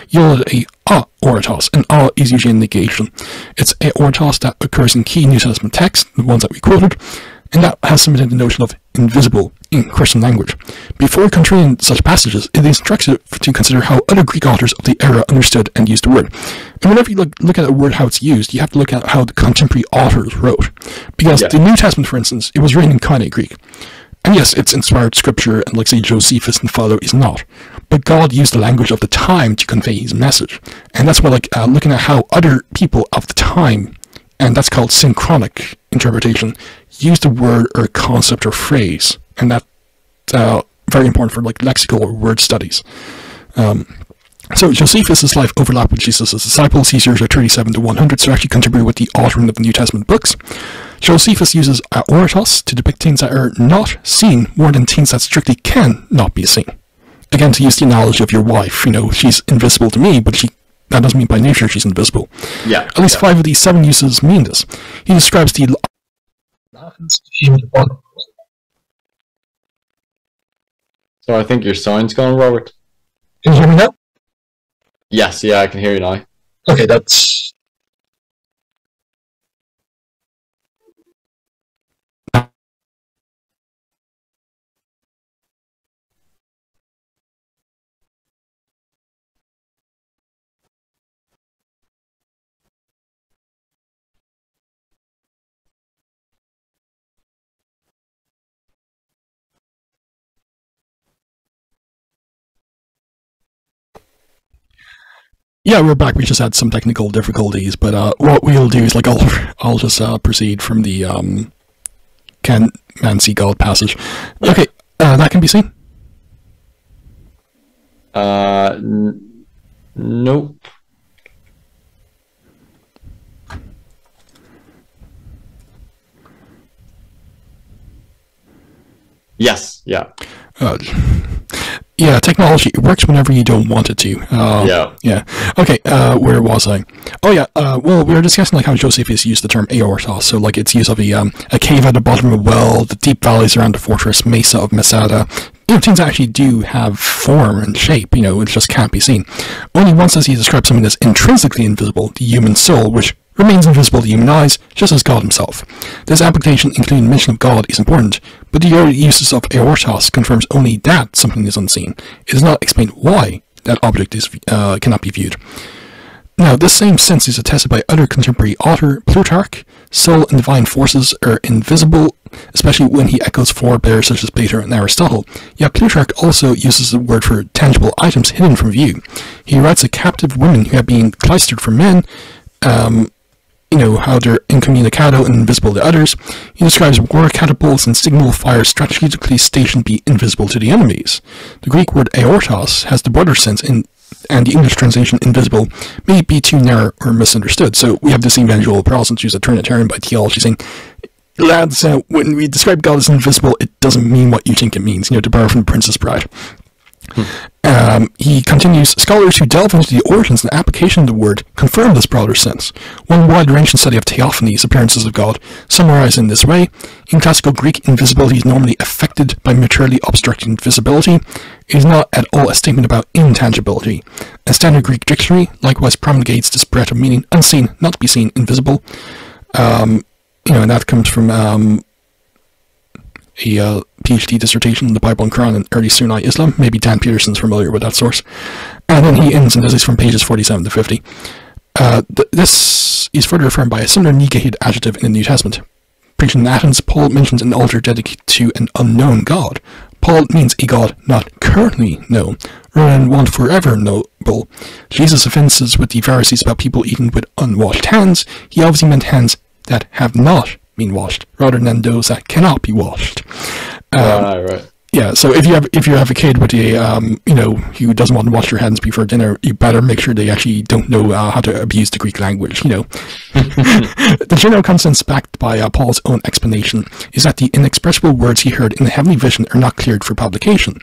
yielded a a oratos, and a is usually a negation. It's a oratos that occurs in key New Testament texts, the ones that we quoted, and that has submitted the notion of invisible in Christian language. Before considering such passages, it is instructive to consider how other Greek authors of the era understood and used the word. And whenever you look, look at a word, how it's used, you have to look at how the contemporary authors wrote. Because Yeah. the New Testament, for instance, it was written in Koine Greek. And yes, it's inspired scripture, and like say Josephus and Philo is not. But God used the language of the time to convey his message. And that's why like uh, looking at how other people of the time, and that's called synchronic interpretation, use the word or concept or phrase. And that's uh, very important for like lexical or word studies. Um, so Josephus's life overlapped with Jesus' disciples. His years are 37 to 100, so actually contributed with the authoring of the New Testament books. Josephus uses aoratos to depict things that are not seen more than things that strictly can not be seen. Again, to use the analogy of your wife, you know, she's invisible to me, but she that doesn't mean by nature she's invisible. Yeah. At least yeah. five of these seven uses mean this. He describes the So I think your sound's gone, Robert. Can you hear me now? Yes, yeah, I can hear you now. Okay, that's Yeah, we're back. We just had some technical difficulties, but uh, what we'll do is like I'll I'll just uh, proceed from the um, can man see God passage. Okay, uh, that can be seen. Uh, n- nope. Yes, yeah, Uh, yeah, technology it works whenever you don't want it to. Uh, yeah, Yeah. Okay. Uh, where was I? Oh yeah. Uh, well, we were discussing like how Josephus used the term aoratos, so like its use of a um, a cave at the bottom of a well, the deep valleys around the fortress Mesa of Masada. You know, things actually do have form and shape. You know, it just can't be seen. Only once does he describe something that's intrinsically invisible, the human soul, which remains invisible to human eyes, just as God himself. This application, including mention of God, is important, but the early uses of aoratos confirms only that something is unseen. It does not explain why that object is uh, cannot be viewed. Now, this same sense is attested by other contemporary author Plutarch. Soul and divine forces are invisible, especially when he echoes forebears such as Plato and Aristotle. Yet Plutarch also uses the word for tangible items hidden from view. He writes of captive women who have been cloistered from men, um, you know, how they're incommunicado and invisible to others. He describes war catapults and signal fires strategically stationed be invisible to the enemies. The Greek word aoratos has the broader sense in and the English translation invisible may be too narrow or misunderstood. So we have this evangelical Protestant who's a Trinitarian by theology saying, lads, uh, when we describe God as invisible, it doesn't mean what you think it means, you know, to borrow from Princess Bride. Um, he continues, scholars who delve into the origins and application of the word confirm this broader sense. One wide-ranging study of theophanies, appearances of God, summarized in this way, in classical Greek, invisibility is normally affected by materially obstructing visibility. It is not at all a statement about intangibility. A standard Greek dictionary likewise promulgates this breadth of meaning, unseen, not to be seen, invisible. Um, you know, and that comes from um, a uh, PhD dissertation in the Bible and Quran in early Sunni Islam. Maybe Dan Peterson's familiar with that source. And then he ends, and this is from pages 47 to 50. Uh, th- this is further affirmed by a similar negated adjective in the New Testament. Preaching in Athens, Paul mentions an altar dedicated to an unknown God. Paul means a God not currently known, rather than one forever knowable. Jesus' offenses with the Pharisees about people eating with unwashed hands, he obviously meant hands that have not been washed, rather than those that cannot be washed. Um, ah, right. Yeah, so if you have if you have a kid with a um, you know who doesn't want to wash their hands before dinner, you better make sure they actually don't know uh, how to abuse the Greek language. You know, the general consensus backed by uh, Paul's own explanation is that the inexpressible words he heard in the heavenly vision are not cleared for publication.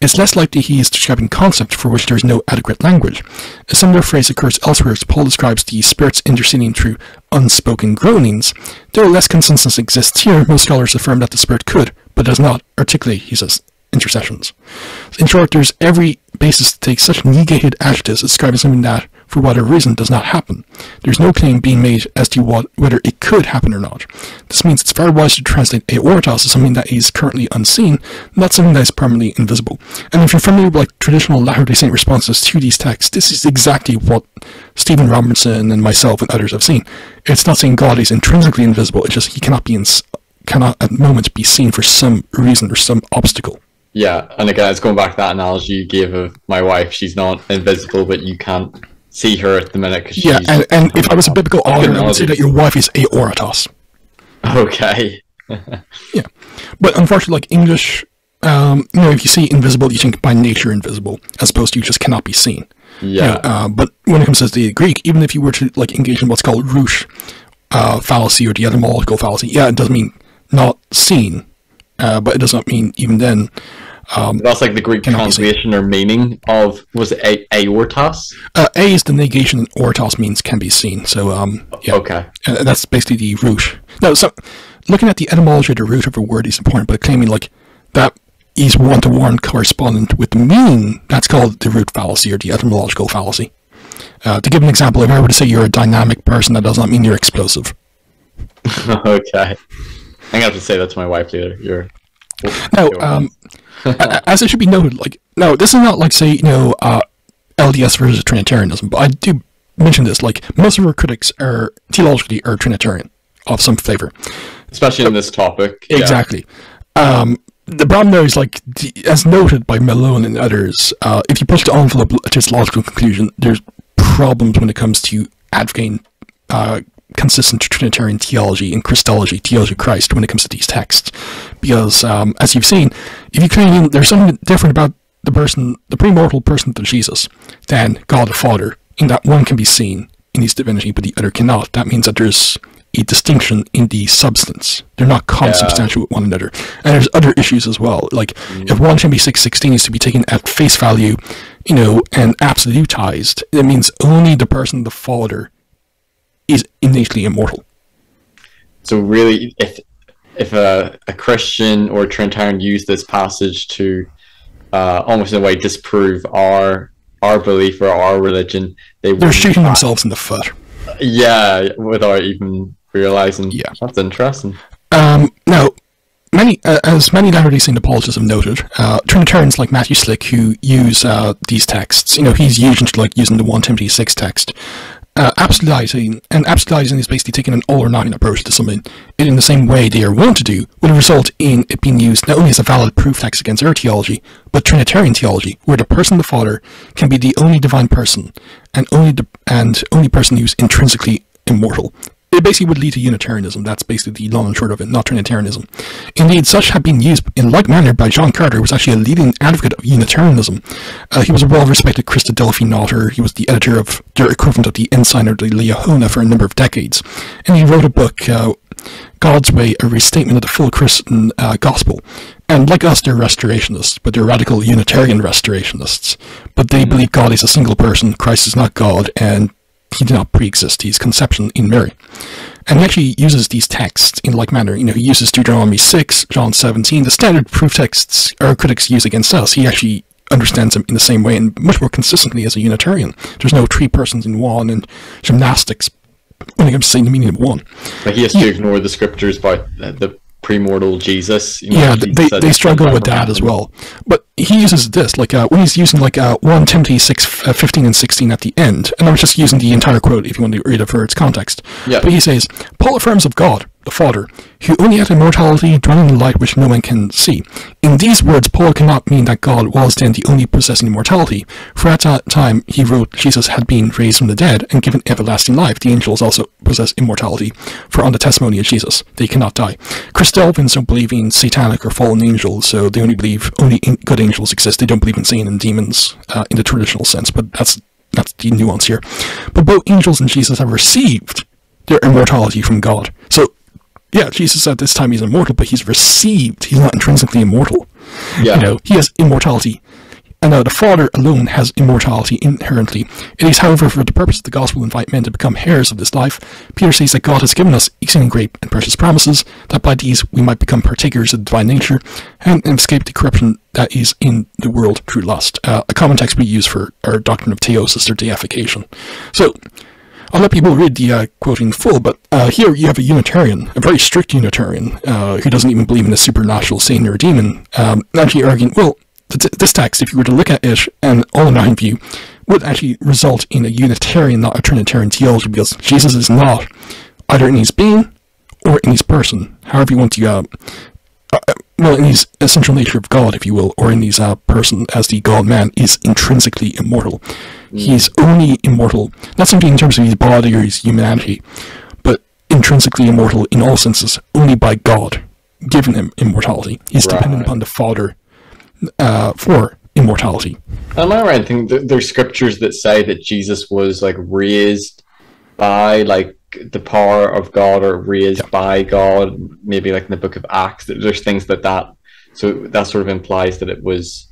It's less likely he is describing concepts for which there is no adequate language. A similar phrase occurs elsewhere as Paul describes the spirits interceding through unspoken groanings. Though less consensus exists here, most scholars affirm that the spirit could, but does not, articulate, he says, intercessions. In short, there's every basis to take such negated adjectives as describing something that, for whatever reason, does not happen. There's no claim being made as to what, whether it could happen or not. This means it's very wise to translate aoratos as something that is currently unseen, not something that is permanently invisible. And if you're familiar with like traditional Latter-day Saint responses to these texts, this is exactly what Stephen Robinson and myself and others have seen. It's not saying God is intrinsically invisible; it's just he cannot be in, cannot at moments be seen for some reason or some obstacle. Yeah, and again, it's going back to that analogy you gave of my wife. She's not invisible, but you can't see her at the minute because Yeah, she's. and, and if I was a biblical author, I would say that your wife is aoratos. Okay. Yeah, but unfortunately, like English um, you know, if you see invisible, you think by nature invisible, as opposed to you just cannot be seen. Yeah. Uh, but when it comes to the Greek, even if you were to like engage in what's called root uh, fallacy or the etymological fallacy, yeah, it doesn't mean not seen, uh, but it does not mean even then. That's like the Greek Cannot be seen. translation or meaning of was it a- aoratos? Uh, a is the negation, and ortos means can be seen. So um, yeah, Okay. Uh, that's basically the root. No, so looking at the etymology of the root of a word is important, but claiming like that is one to one correspondent with the meaning, that's called the root fallacy or the etymological fallacy. Uh, to give an example, if I were to say you're a dynamic person, that does not mean you're explosive. okay. I'm gonna have to say that to my wife later. You're. No, um, as it should be noted, like, no, this is not like, say, you know, uh, LDS versus Trinitarianism, but I do mention this, like, most of our critics are, theologically, are Trinitarian of some flavor. especially in this topic. yeah. Exactly. Um, the problem there is like, the, as noted by Malone and others, uh, if you push the envelope to its logical conclusion, there's problems when it comes to advocating uh, consistent Trinitarian theology and Christology, theology of Christ, when it comes to these texts, because um, as you've seen, if you claim there's something different about the person, the premortal person of Jesus, than God the Father, in that one can be seen in his divinity, but the other cannot. That means that there's a distinction in the substance. They're not consubstantial with one another. And there's other issues as well. Like if 1 Timothy 6.16 is to be taken at face value, you know, and absolutized, it means only the person, the Father, is innately immortal. So really, if if a, a Christian or a Trinitarian use this passage to uh, almost in a way disprove our our belief or our religion, they They're shooting themselves in the foot. Yeah, without even realizing. Yeah. that's interesting. Um, now, many, uh, as many Latter-day Saint apologists have noted, uh, Trinitarians like Matthew Slick who use uh, these texts, you know, he's usually like using the 1 Timothy 6 text, uh, absolutizing, and absolutizing is basically taking an all or nothing approach to something And in the same way they are wont to do, will result in it being used not only as a valid proof text against our theology, but Trinitarian theology, where the person, the Father, can be the only divine person, and only and only person who's intrinsically immortal. It basically would lead to Unitarianism. That's basically the long and short of it, not Trinitarianism. Indeed, such have been used in like manner by John Carter, who was actually a leading advocate of Unitarianism. Uh, he was a well-respected Christadelphian author. He was the editor of the equivalent of the Ensign or the Liahona for a number of decades. And he wrote a book, uh, God's Way, a restatement of the full Christian uh, gospel. And like us, they're restorationists, but they're radical Unitarian restorationists. But they believe God is a single person, Christ is not God, and he did not pre-exist. He's conception in Mary. And he actually uses these texts in like manner. You know, he uses Deuteronomy 6, John 17, the standard proof texts our critics use against us. He actually understands them in the same way and much more consistently as a Unitarian. There's no three persons in one and gymnastics when it comes to saying the meaning of one. Like he has to ignore the scriptures by the premortal Jesus. You know, Yeah, Jesus they, they struggle with that as well. But he uses this, like uh, when he's using like uh, 1 Timothy 6, uh, 15 and 16 at the end, and I'm just using the entire quote if you want to read it for its context. Yeah. But he says, Paul affirms of God, the Father, who only hath immortality, dwelling in light which no man can see. In these words, Paul cannot mean that God was then the only possessing immortality, for at that time he wrote Jesus had been raised from the dead and given everlasting life. The angels also possess immortality, for on the testimony of Jesus they cannot die. Christadelphians don't believe in satanic or fallen angels, so they only believe only good angels exist. They don't believe in Satan and demons uh, in the traditional sense, but that's that's the nuance here. But both angels and Jesus have received their immortality from God. So, yeah, Jesus at this time he's immortal, but he's received. He's not intrinsically immortal. Yeah. You know, he has immortality. And now the Father alone has immortality inherently. It is, however, for the purpose of the gospel invite men to become heirs of this life. Peter says that God has given us exceeding great and precious promises, that by these we might become partakers of the divine nature, and, and escape the corruption that is in the world through lust. Uh, a common text we use for our doctrine of theosis or deification. So, I'll let people read the uh, quote in full, but uh, here you have a Unitarian, a very strict Unitarian, uh, who doesn't even believe in a supernatural saint or a demon, um, actually arguing, well, th- this text, if you were to look at it and all in nine view, would actually result in a Unitarian, not a Trinitarian theology, because Jesus is not either in his being or in his person, however you want to, uh, well, in his essential nature of God, if you will, or in his uh, person as the God man, is intrinsically immortal. He's only immortal, not simply in terms of his body or his humanity, but intrinsically immortal in all senses, only by God, giving him immortality. He's dependent upon the Father uh, for immortality. Am I right? I think th- there's scriptures that say that Jesus was like raised by like the power of God or raised Yeah. by God. Maybe like in the Book of Acts, there's things that that. So that sort of implies that it was,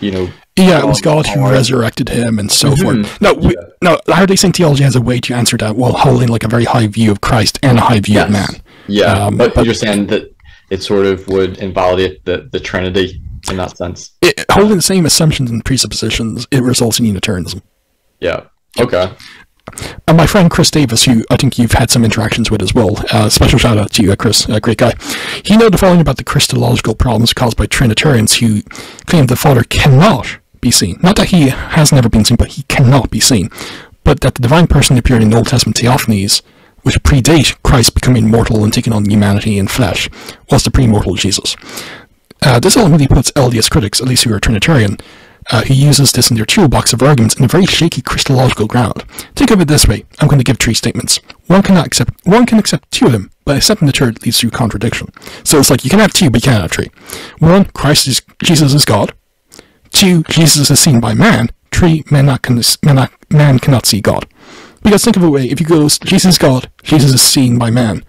you know, Yeah, it was God God who resurrected him and so Mhm. forth. No, we, no, Latter-day Saint theology has a way to answer that while holding like a very high view of Christ and a high view of man. yeah. Um, but, but- you're saying that it sort of would invalidate the the Trinity in that sense. It, holding the same assumptions and presuppositions, it results in Unitarianism. Yeah. Okay. And my friend Chris Davis, who I think you've had some interactions with as well, uh, special shout out to you, uh, Chris, a great guy. He noted the following about the Christological problems caused by Trinitarians who claim the Father cannot be seen. Not that he has never been seen, but he cannot be seen. But that the divine person appeared in the Old Testament theophanies, which predate Christ becoming mortal and taking on humanity in flesh, was the pre-mortal Jesus. Uh, this ultimately puts LDS critics, at least who are Trinitarian, uh, who uses this in their toolbox of arguments in a very shaky Christological ground. Think of it this way: I'm going to give three statements. One cannot accept one can accept two of them, but accepting the third leads to contradiction. So it's like you can have two, but you can't have three. One, Christ is Jesus is God. Two, Jesus is seen by man. Three, man, not can, man, not, man cannot see God. Because think of it way: if you go, Jesus is God, Jesus is seen by man.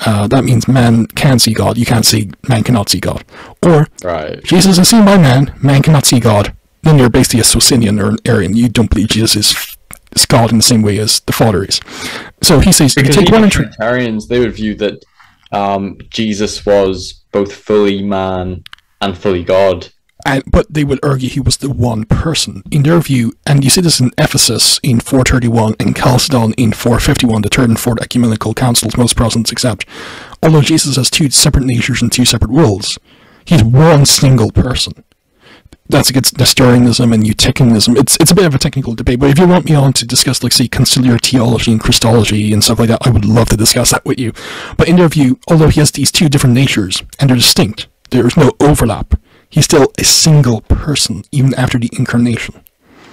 Uh, that means man can see God. You can't see man cannot see God. Or Right. Jesus is seen by man, man cannot see God, then you're basically a Socinian or an Arian. You don't believe Jesus is, is God in the same way as the Father is. So he says, you Because take even one and. Trinitarians, they would view that um, Jesus was both fully man and fully God. And, but they would argue he was the one person. In their view, and you see this in Ephesus in 431 and Chalcedon in 451, the third and fourth ecumenical councils most Protestants accept. Although Jesus has two separate natures and two separate worlds, he's one single person. That's against Nestorianism and Eutychianism. It's it's a bit of a technical debate, but if you want me on to discuss, like, say, conciliar theology and Christology and stuff like that, I would love to discuss that with you. But in their view, although he has these two different natures and they're distinct, there's no overlap. He's still a single person even after the incarnation.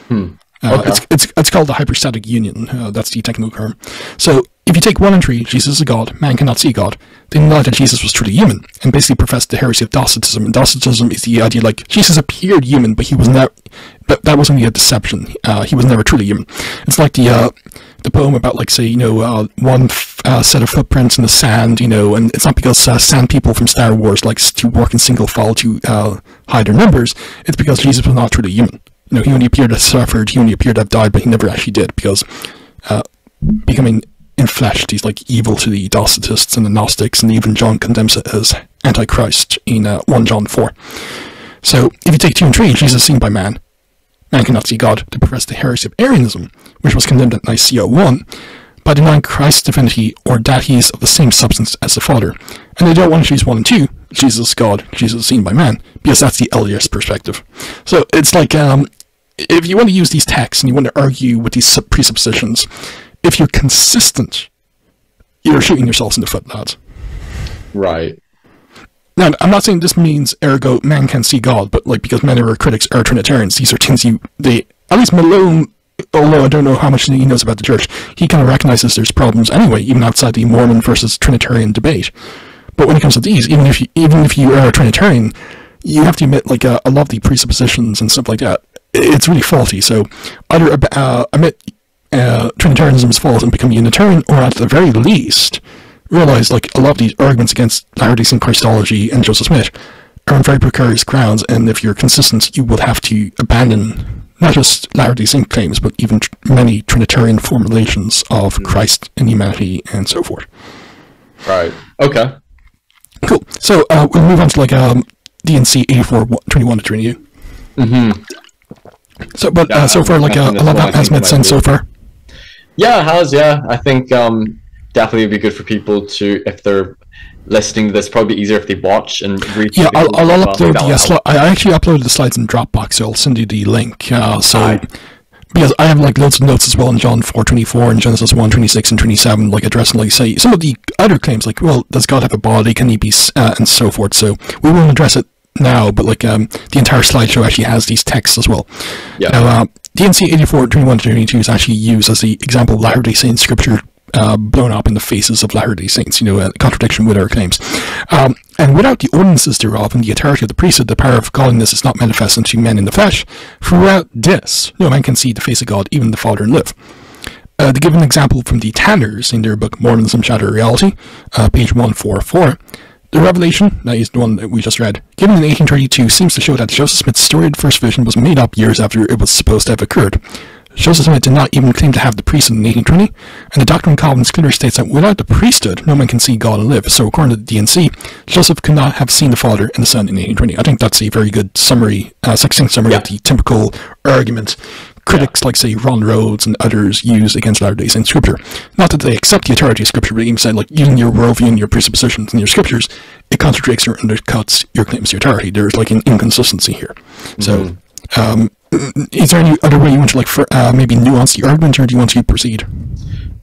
Uh, Okay. it's, it's, it's called the hypostatic union. Uh, that's the technical term. So, if you take one and three, Jesus is a God, man cannot see God, they deny that Jesus was truly human, and basically profess the heresy of Docetism. And Docetism is the idea like Jesus appeared human, but he was never, but that was only a deception. Uh, he was never truly human. It's like the uh, the poem about like say you know uh, one uh, set of footprints in the sand, you know, and it's not because uh, sand people from Star Wars likes to work in single file to uh, hide their numbers. It's because Jesus was not truly human. You know, he only appeared to have suffered, he only appeared to have died, but he never actually did because uh, becoming enfleshed, he's like evil to the Docetists and the Gnostics, and even John condemns it as Antichrist in uh, 1 John 4. So, if you take 2 and 3, Jesus is seen by man. Man cannot see God to profess the heresy of Arianism, which was condemned at Nicaea 1, by denying Christ's divinity or that he is of the same substance as the Father. And they don't want to choose 1 and 2, Jesus is God, Jesus is seen by man, because that's the LDS perspective. So, it's like, um, if you want to use these texts and you want to argue with these presuppositions, if you're consistent, you're shooting yourselves in the foot, lads. Right. Now, I'm not saying this means ergo man can see God, but like because many of our critics are Trinitarians, these are things you they at least Malone, although I don't know how much he knows about the church, he kind of recognizes there's problems anyway, even outside the Mormon versus Trinitarian debate. But when it comes to these, even if you, even if you are a Trinitarian, you have to admit like uh, a lot of the presuppositions and stuff like that. It's really faulty. So either uh, admit uh, Trinitarianism is false and become Unitarian, or at the very least realize like a lot of these arguments against Saint Christology and Joseph Smith are on very precarious grounds, and if you're consistent, you would have to abandon not just Saint claims, but even tr- many Trinitarian formulations of Christ and humanity and so forth. Right. Okay. Cool. So uh, we'll move on to like um, D&C 84, 21 to 22. Mm-hmm. So, but uh, so far, like uh, a lot I has made sense so far. Yeah, it has. Yeah, I think um, definitely it'd be good for people to if they're listening to this. Probably easier if they watch and read. Yeah, I'll, I'll, upload the sli- I actually uploaded the slides in Dropbox, so I'll send you the link. Uh, so Aye. because I have like loads of notes as well in John four twenty four and Genesis one twenty six and twenty seven, like addressing like say some of the other claims, like well, does God have a body? Can he be uh, and so forth. So we won't address it now, but like um, the entire slideshow actually has these texts as well. Yeah. Now, uh, D&C 84, 21 to 22 is actually used as the example of Latter-day Saint scripture uh, blown up in the faces of Latter day Saints, you know, a contradiction with our claims. Um, and without the ordinances thereof and the authority of the priesthood, the power of godliness is not manifest unto men in the flesh. For this, no man can see the face of God, even the Father, and live. Uh, to give an example from the Tanners in their book Mormonism, Shadow Reality, uh, page 144, the revelation, that is the one that we just read, given in 1832, seems to show that Joseph Smith's the first vision was made up years after it was supposed to have occurred. Joseph Smith did not even claim to have the priesthood in 1820, and the Doctrine and Covenants clearly states that without the priesthood, no man can see God and live. So, according to the D&C, Joseph could not have seen the Father and the Son in 1820. I think that's a very good summary, uh, succinct summary Yeah. of the typical argument critics like, say, Ron Rhodes and others use against Latter-day Saint scripture. Not that they accept the authority of scripture, but even say, like, using your worldview and your presuppositions and your scriptures, it contradicts or undercuts your claims to authority. There's, like, an inconsistency here. So, um, is there any other way you want to, like, for, uh, maybe nuance the argument, or do you want to proceed?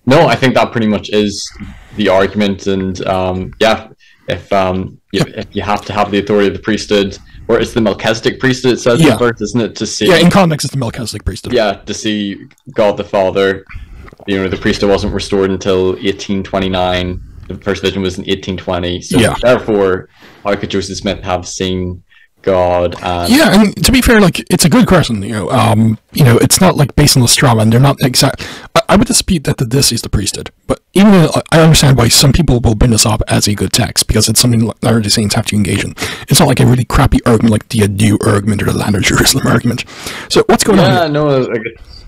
No, I think that pretty much is the argument, and um, yeah, if um, you, if you have to have the authority of the priesthood, or it's the Melchizedek priesthood, it says Yeah. in isn't it, to see? Yeah, in context, it's the Melchizedek priesthood. yeah, to see God the Father. You know, the priesthood wasn't restored until 1829. The first vision was in 1820. So Yeah. therefore, how could Joseph Smith have seen God? And Yeah, and to be fair, like it's a good question. You know, um, you know, it's not like based on the straw man. They're not exact. I, I would dispute that the, this is the priesthood, but even though I- I understand why some people will bring this up as a good text because it's something that Latter-day Saints have to engage in. It's not like a really crappy argument like the adieu argument or the Land of Jerusalem argument. So what's going on? yeah, no,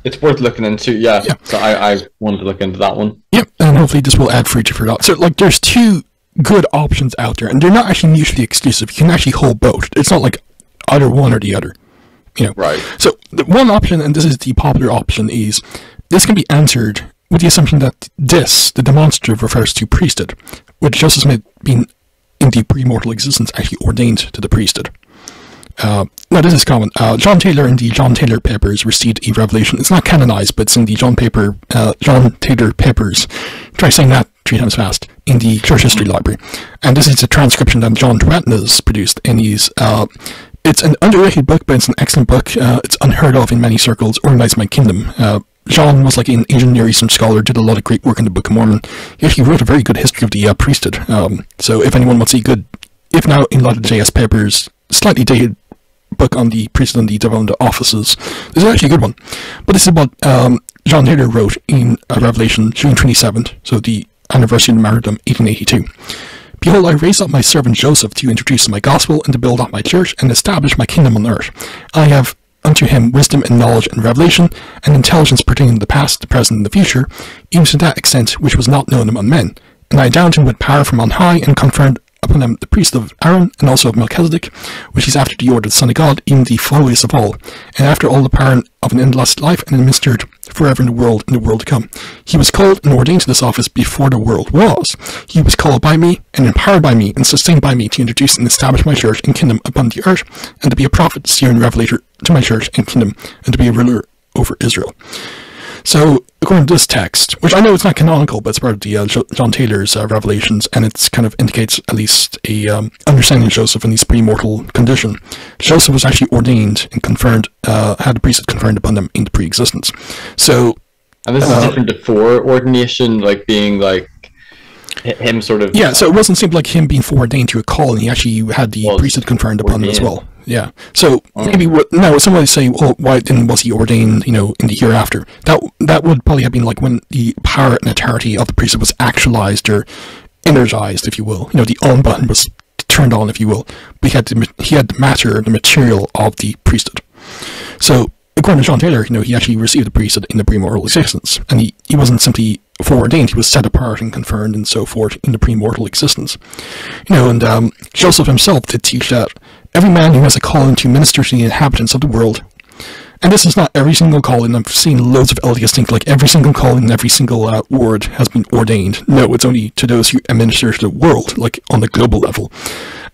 it's worth looking into. Yeah, Yeah. so I, I wanted to look into that one. Yep, and hopefully this will add future for that. So like, there's two good options out there, and they're not actually mutually exclusive. You can actually hold both. It's not like either one or the other. You know, Right. So the one option, and this is the popular option, is this can be answered with the assumption that this, the demonstrative, refers to priesthood, with Joseph Smith being in the pre-mortal existence actually ordained to the priesthood. Uh, now this is common. Uh, John Taylor in the John Taylor Papers received a revelation. It's not canonized, but it's in the John Paper, uh, John Taylor Papers. Try saying that three times fast in the Church History Library, and this is a transcription that John Tvedtnes produced, and he's. Uh, it's an underrated book, but it's an excellent book. Uh, it's unheard of in many circles. Organized My Kingdom. Uh, John was like an Asian Near Eastern scholar, did a lot of great work in the Book of Mormon. He actually wrote a very good history of the uh, priesthood. Um, so if anyone wants a good, if now in lot of JS papers, slightly dated book on the priesthood and the development offices, this is actually a good one. But this is what um, John Taylor wrote in uh, Revelation, June 27th, so the anniversary of martyrdom, 1882. Behold, I raise up my servant Joseph to introduce my gospel and to build up my church and establish my kingdom on earth. I have unto him wisdom and knowledge and revelation and intelligence pertaining to the past, the present, and the future, even to that extent which was not known among men. And I endowed him with power from on high and conferred upon him the priest of Aaron and also of Melchizedek, which is after the order of the Son of God, even the holiest of all, and after all the power of an endless life and administered forever in the world and the world to come. He was called and ordained to this office before the world was. He was called by me and empowered by me and sustained by me to introduce and establish my church and kingdom upon the earth, and to be a prophet, seer, and revelator to my church and kingdom, and to be a ruler over Israel. So, according to this text, which I know it's not canonical, but it's part of the uh, John Taylor's uh, revelations, and it kind of indicates at least a um, understanding of Joseph in his pre-mortal condition. Joseph was actually ordained and confirmed, uh, had the priesthood confirmed upon them in the pre-existence. So, And this Uh, is different to foreordination, like being like him sort of. yeah, so it wasn't simply like him being foreordained to a call, and he actually had the Was priesthood confirmed upon him as well. Yeah. So maybe what now somebody say, well, why then was he ordained? You know, in the hereafter? That that would probably have been like when the power and authority of the priesthood was actualized or energized, if you will. You know, the on button was turned on, if you will. But he had the he had the matter, the material of the priesthood. So according to John Taylor, you know, he actually received the priesthood in the premortal existence, and he, he wasn't simply foreordained; he was set apart and confirmed and so forth in the premortal existence. You know, and um, Joseph himself did teach that every man who has a calling to minister to the inhabitants of the world. And this is not every single calling. I've seen loads of LDS think like every single calling, and every single uh, word has been ordained. No, it's only to those who administer to the world, like on the global level.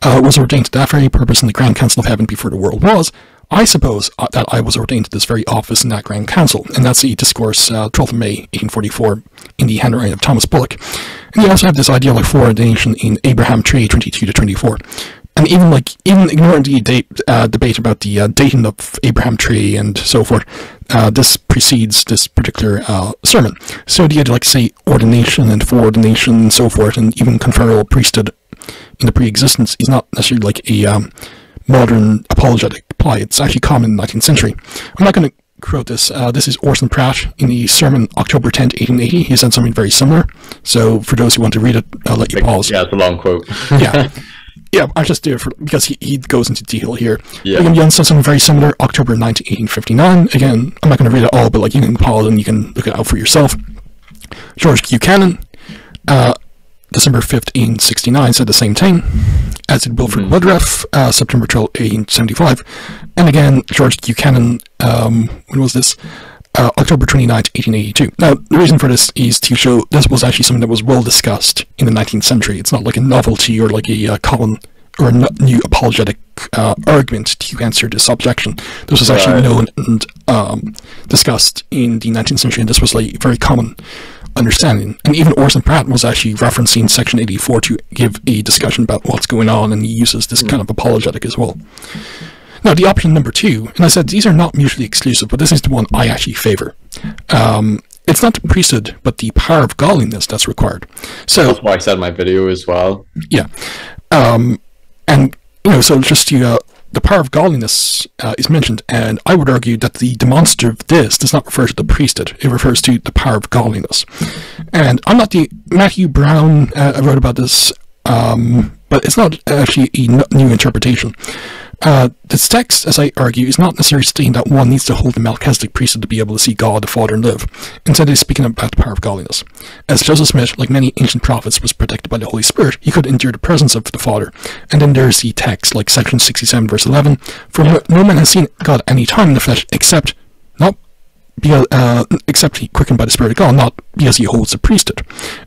Uh, was ordained to that very purpose in the Grand Council of Heaven before the world was. I suppose uh, that I was ordained to this very office in that Grand Council, and that's the discourse, uh, 12th of May, 1844, in the handwriting of Thomas Bullock. And you also have this idea of like foreordination in Abraham 3, 22 to 24. And even like even ignoring the date, uh, debate about the uh, dating of Abraham tree and so forth, uh, this precedes this particular uh, sermon. So the idea, like say, ordination and foreordination and so forth, and even conferral priesthood in the pre-existence is not necessarily like a um, modern apologetic apply. It's actually common in the 19th century. I'm not going to quote this. Uh, this is Orson Pratt in the sermon October 10th, 1880. He said something very similar. So for those who want to read it, I'll let you pause. Yeah, it's a long quote. yeah. Yeah, I just do it for, because he, he goes into detail here. Yeah. Again, Young said something very similar, October 9th, 1859. Again, I'm not going to read it all, but like you can pause and you can look it out for yourself. George Q. Cannon, uh, December 5th, 1869, said the same thing, as did Wilford Woodruff, uh, September 12th, 1875. And again, George Q. Cannon, um, when was this? Uh, October 29th, 1882. Now, the reason for this is to show this was actually something that was well discussed in the 19th century. It's not like a novelty or like a uh, common or a new apologetic uh, argument to answer this objection. This was actually Right. known and um, discussed in the 19th century, and this was like very common understanding. And even Orson Pratt was actually referencing Section 84 to give a discussion about what's going on, and he uses this kind of apologetic as well. Now, the option number two, and I said these are not mutually exclusive, but this is the one I actually favor. Um, it's not the priesthood, but the power of godliness that's required. So, That's why I said in my video as well. yeah. Um, and, you know, so just to, uh, the power of godliness uh, is mentioned, and I would argue that the demonstrative this does not refer to the priesthood, it refers to the power of godliness. And I'm not the. Matthew Brown uh, wrote about this, um, but it's not actually a new interpretation. Uh, this text, as I argue, is not necessarily stating that one needs to hold the Melchizedek priesthood to be able to see God the Father and live. Instead, it is speaking about the power of godliness. As Joseph Smith, like many ancient prophets, was protected by the Holy Spirit, he could endure the presence of the Father. And then there's the text, like section 67, verse 11 For no, man has seen God any time in the flesh, except, because, uh, except he quickened by the Spirit of God, not because he holds the priesthood.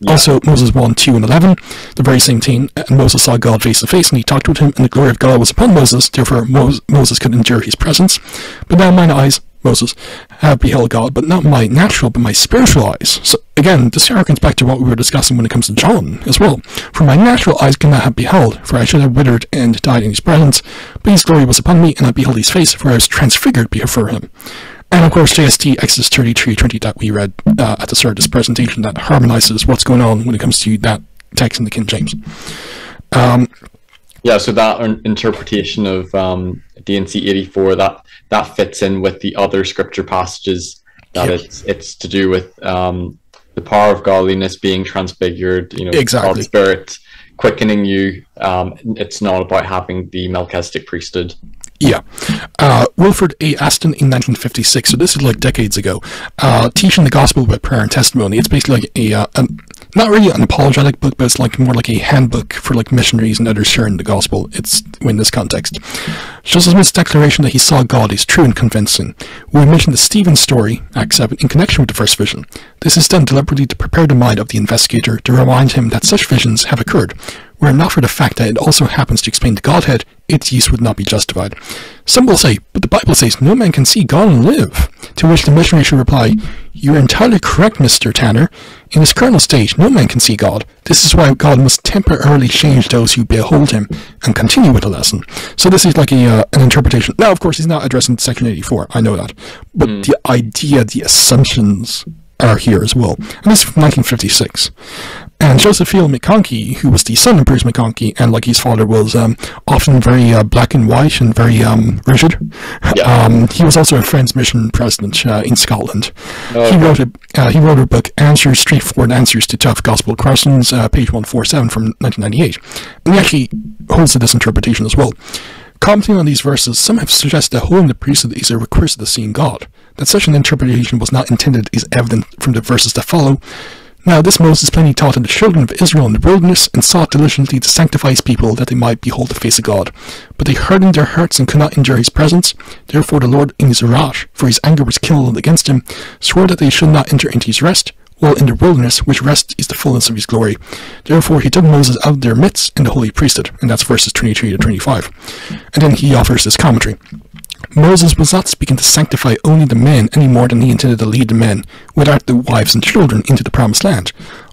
Also, Moses 1, 2, and 11, the very same thing, and Moses saw God face to face, and he talked with him, and the glory of God was upon Moses, therefore Mos- Moses could endure his presence. But now mine eyes, Moses, have beheld God, but not my natural, but my spiritual eyes. So, again, this harkens back to what we were discussing when it comes to John as well. For my natural eyes cannot have beheld, for I should have withered and died in his presence, but his glory was upon me, and I beheld his face, for I was transfigured before him. And of course, JST Exodus 3320 that we read uh, at the start of this presentation that harmonizes what's going on when it comes to that text in the King James. Yeah, so that interpretation of um, D&C 84 that that fits in with the other scripture passages that it's it's to do with um, the power of godliness being transfigured. You know, Exactly. God's Spirit quickening you. Um, it's not about having the Melchizedek priesthood. Yeah. Uh, Willard A. Aston in 1956, so this is like decades ago, uh, teaching the gospel by prayer and testimony. It's basically like a, uh, an, not really an apologetic book, but it's like more like a handbook for like missionaries and others sharing the gospel. It's in this context. Joseph Smith's declaration that he saw God is true and convincing. We mentioned the Stephen story, Act 7, in connection with the first vision. This is done deliberately to prepare the mind of the investigator to remind him that such visions have occurred, were it not for the fact that it also happens to explain the Godhead, its use would not be justified. Some will say, but the Bible says no man can see God and live. To which the missionary should reply, You are entirely correct, Mr. Tanner. In his kernel stage, no man can see God. This is why God must temporarily change those who behold him and continue with the lesson. So this is like a, uh, an interpretation. Now, of course, he's not addressing Section 84. I know that. But the idea, the assumptions are here as well. And this is from 1956. And Joseph Fielding McConkie, who was the son of Bruce McConkie, and like his father was um, often very uh, black and white and very um, rigid. Yeah. Um, he was also a Friends Mission president uh, in Scotland. Oh, he okay. wrote a uh, he wrote a book, Answers, Straightforward Answers to Tough Gospel Questions, uh, page 147 from 1998. And he actually holds to this interpretation as well. Commenting on these verses, some have suggested that holding the priesthood is a requisite of seeing God. That such an interpretation was not intended is evident from the verses that follow. Now this Moses plainly taught to the children of Israel in the wilderness, and sought diligently to sanctify his people, that they might behold the face of God. But they hardened their hearts and could not endure his presence. Therefore the Lord in his wrath, for his anger was kindled against him, swore that they should not enter into his rest, while in the wilderness, which rest is the fullness of his glory. Therefore he took Moses out of their midst in the holy priesthood, and that's verses 23 to 25. And then he offers this commentary. Moses was not speaking to sanctify only the men any more than he intended to lead the men, without the wives and children, into the promised land.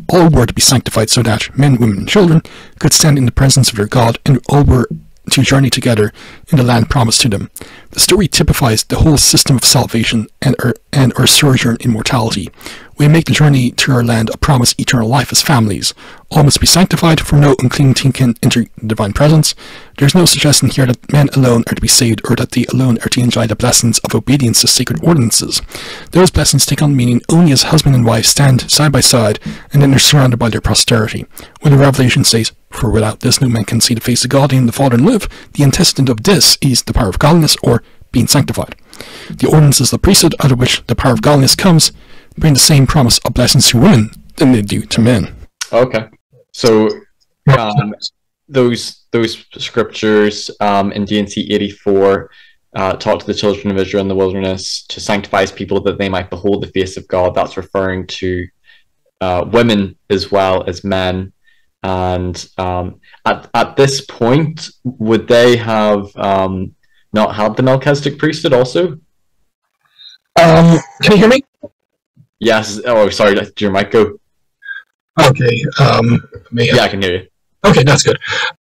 All were to be sanctified so that men, women, and children could stand in the presence of their God, and all were to journey together in the land promised to them. The story typifies the whole system of salvation and our, and our sojourn in mortality. We make the journey to our land a promise eternal life as families. All must be sanctified, for no unclean thing can enter the divine presence. There is no suggestion here that men alone are to be saved or that they alone are to enjoy the blessings of obedience to sacred ordinances. Those blessings take on meaning only as husband and wife stand side by side and then are surrounded by their posterity. When the Revelation says, For without this no man can see the face of God and the Father and live, the antecedent of this is the power of godliness or being sanctified. The ordinances of the priesthood out of which the power of godliness comes bring the same promise of blessings to women than they do to men. Okay. So um, those those scriptures um, in D&C 84 uh, talk to the children of Israel in the wilderness to sanctify his people that they might behold the face of God. That's referring to uh, women as well as men. And um, at, at this point, would they have um, not had the Melchizedek priesthood also? Um, can you hear me? Yes. Oh, sorry. Did your mic go? Okay. Um, yeah, I can hear you. Okay, that's good.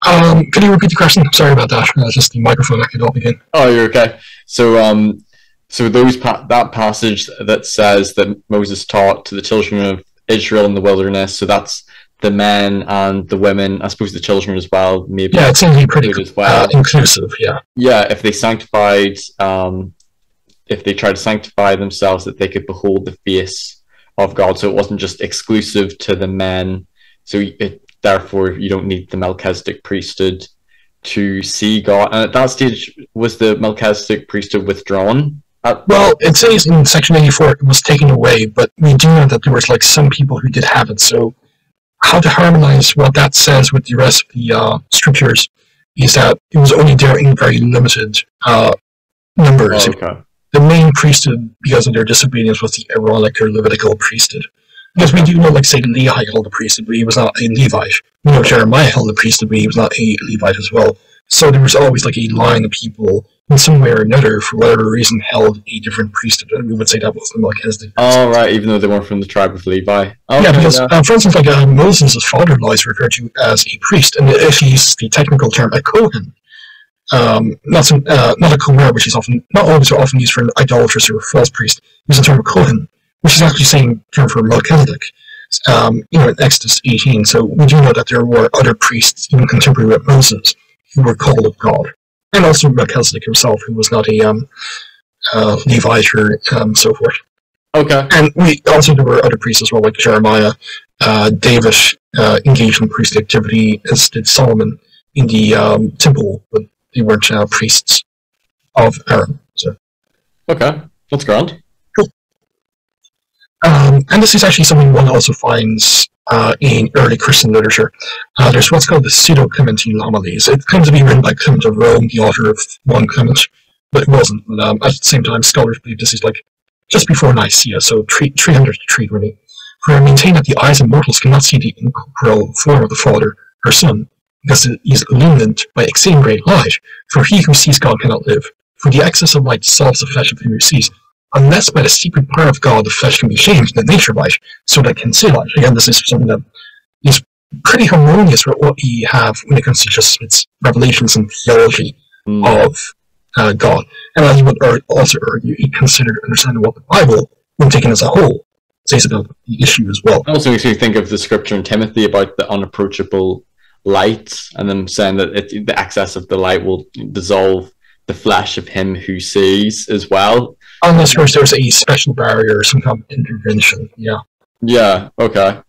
Um, can you repeat the question? Sorry about that. Uh, just the microphone acted up again. Oh, you're okay. So, um, so those pa- that passage that says that Moses taught to the children of Israel in the wilderness. So that's the men and the women. I suppose the children as well. Maybe. Yeah, it seems pretty as well. Uh, inclusive. Yeah. Yeah, if they sanctified, um, if they tried to sanctify themselves, that they could behold the face of God. So it wasn't just exclusive to the men. So it, therefore, you don't need the Melchizedek priesthood to see God. And at that stage, was the Melchizedek priesthood withdrawn? At- well, it says in section 84 it was taken away, but we do know that there was like some people who did have it. So how to harmonize what that says with the rest of the uh, scriptures is that it was only there in very limited uh, numbers. Oh, okay the main priesthood, because of their disobedience, was the Aaronic or Levitical priesthood. Because we do know, like, say, Lehi held the priesthood, but he was not a Levite. We know Jeremiah held the priesthood, but he was not a Levite as well. So there was always, like, a line of people, in some way or another, for whatever reason, held a different priesthood. And we would say that was the Melchizedek. Oh, right, even though they weren't from the tribe of Levi. Okay, yeah, because. Uh, for instance, like, uh, Moses' father-in-law is referred to as a priest, and if he's the technical term, a Kohen um, not some, uh, not a Komer, which is often not always or often used for an idolatrous or false priest. Use the term Kohen, which is actually the same term for Melchizedek. Um, you know, in Exodus 18. So we do know that there were other priests, even contemporary with Moses, who were called of God, and also Melchizedek himself, who was not a um, uh, Levite or um, so forth. Okay. And we also there were other priests as well, like Jeremiah, uh, David uh, engaged in priestly activity, as did Solomon in the um, temple with they weren't uh, priests of Aaron. So. Okay, that's grand. Cool. Um, and this is actually something one also finds uh, in early Christian literature. Uh, there's what's called the Pseudo-Clementine homilies. It claims to be written by Clement of Rome, the author of 1 Clement, but it wasn't. But, um, at the same time, scholars believe this is like just before Nicaea, so 300 to 320. For I maintain that the eyes of mortals cannot see the incorporeal form of the Father or Son, because it is illumined by exceeding great light. For he who sees God cannot live. For the excess of light dissolves the flesh of him who sees. Unless by the secret power of God the flesh can be changed into nature light, so that it can see light. Again, this is something that is pretty harmonious with what we have when it comes to just its revelations and theology mm. of uh, God. And as you would also argue, he considered understanding what the Bible, when taken as a whole, says about the issue as well. Also makes me think of the scripture in Timothy about the unapproachable light, and then saying that it, the excess of the light will dissolve the flesh of him who sees as well. Unless, of course, there's a special barrier or some kind of intervention. Yeah. Yeah. Okay.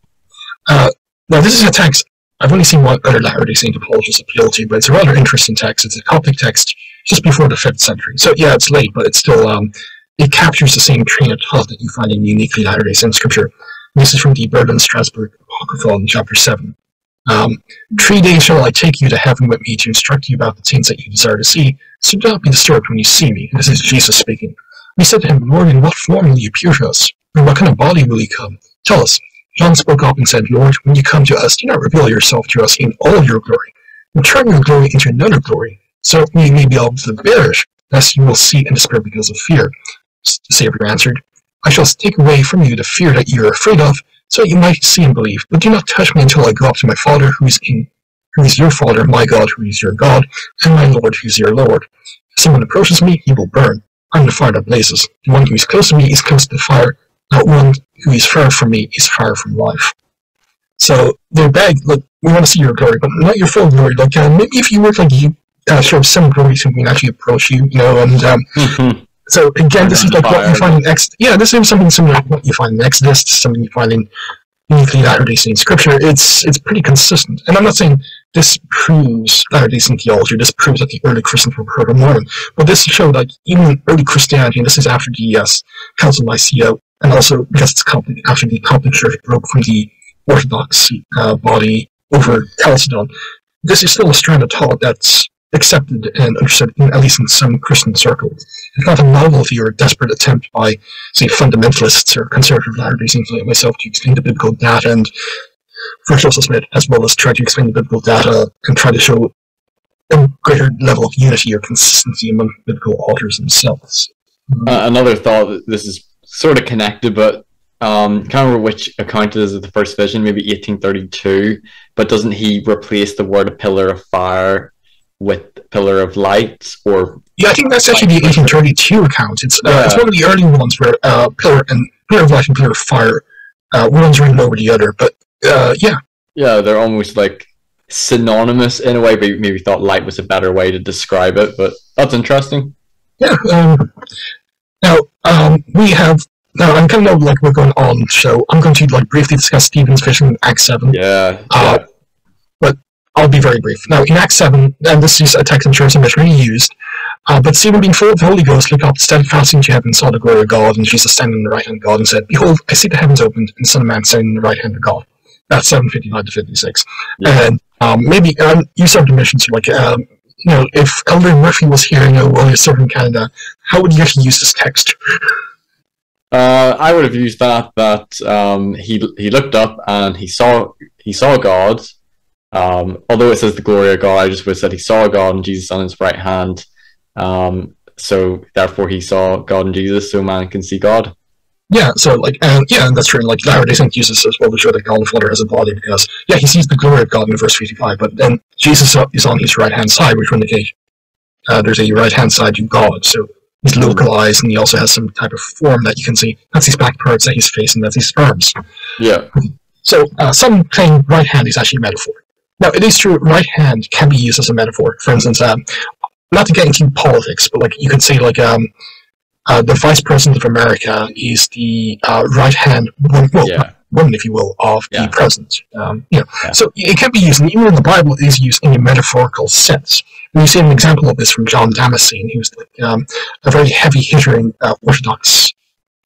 Uh, now, this is a text. I've only seen one other Latter-day Saint apologist appeal to, but it's a rather interesting text. It's a Coptic text just before the fifth century. So yeah, it's late, but it's still um, it captures the same train of thought that you find in uniquely Latter-day Saint scripture. This is from the Berlin-Strasbourg Apocryphon in chapter seven. Um, Three days shall I take you to heaven with me to instruct you about the things that you desire to see, so do not be disturbed when you see me. This is Jesus speaking. We said to him, Lord, in what form will you appear to us? In what kind of body will you come? Tell us. John spoke up and said, Lord, when you come to us, do not reveal yourself to us in all your glory. And turn your glory into another glory, so we may be able to bear it, lest you will see and despair because of fear. The Savior answered, I shall take away from you the fear that you are afraid of, so you might see and believe. But do not touch me until I go up to my Father who is in who is your Father, my God, who is your God, and my Lord, who is your Lord. If someone approaches me, he will burn. I'm the fire that blazes. The one who is close to me is close to the fire. Not one who is far from me is far from life. So they're beg, look, we want to see your glory, but not your full glory. Like uh, maybe if you work like you uh, show some glory, so we can actually approach you, you know. And um, so again, this is like what you find in Ex. Yeah, this is something similar to what you find in Exodus, something you find in uniquely Latter-day Saint scripture. It's it's pretty consistent, and I'm not saying this proves Latter-day Saint theology. This proves that the early Christians were proto-Mormon, but this showed that even early Christianity, and this is after the yes, Council of Nicaea, and also because it's after the Coptic Church broke from the Orthodox uh, body over Chalcedon, this is still a strand of thought that's accepted and understood, at least in some Christian circles. It's not a novelty or a desperate attempt by, say, fundamentalists or conservative Latter-day myself to explain the biblical data and Joseph Smith, as well as try to explain the biblical data and try to show a greater level of unity or consistency among biblical authors themselves. Uh, another thought, this is sort of connected, but um, can't remember which account it is of the first vision, maybe 1832, but doesn't he replace the word pillar of fire with pillar of light or yeah i think that's actually the 1832 account. It's, uh, yeah. it's one of the early ones where uh, pillar and pillar of light and pillar of fire uh, one's written over the other but uh, yeah. Yeah they're almost like synonymous in a way but maybe thought light was a better way to describe it but that's interesting. Yeah um, now um, we have now I'm kind of like we're going on so I'm going to like briefly discuss Stephen's vision in Act 7 yeah, uh, yeah. I'll be very brief. Now, in Acts 7, and this is a text in of literally used, uh, but Stephen, being full of the Holy Ghost, looked up steadfastly into heaven, saw the glory of God, and Jesus standing on the right hand of God, and said, Behold, I see the heavens opened, and the Son of Man standing on the right hand of God. That's 755 to 56. Yeah. And um, maybe um, you started to mention, like, um, you know, if Elder Murphy was here, you know, while he's serving Canada, how would you actually use this text? Uh, I would have used that that um, he he looked up and he saw he saw God um, although it says the glory of God, I just would have said he saw God and Jesus on his right hand. Um, so therefore he saw God and Jesus, so man can see God. Yeah, so like, and yeah, and that's true. Like Latter-day Saint uses as well to show that God the Father has a body because yeah, he sees the glory of God in verse fifty-five, but then Jesus is on his right hand side, which would indicate uh, there's a right hand side to God. So he's localized, and he also has some type of form that you can see. That's his back parts, that's his face, and that's his arms. Yeah. So uh, some claim right hand is actually a metaphor. Now, it is true, right hand can be used as a metaphor. For instance, um, not to get into politics, but like you could say, like um, uh, the vice president of America is the uh, right hand woman, well, yeah. woman, if you will, of yeah. the president. Um, you know, yeah. so it can be used, and even in the Bible, it is used in a metaphorical sense. And you see an example of this from John Damascene, who's like, um, a very heavy hitter in uh, Orthodox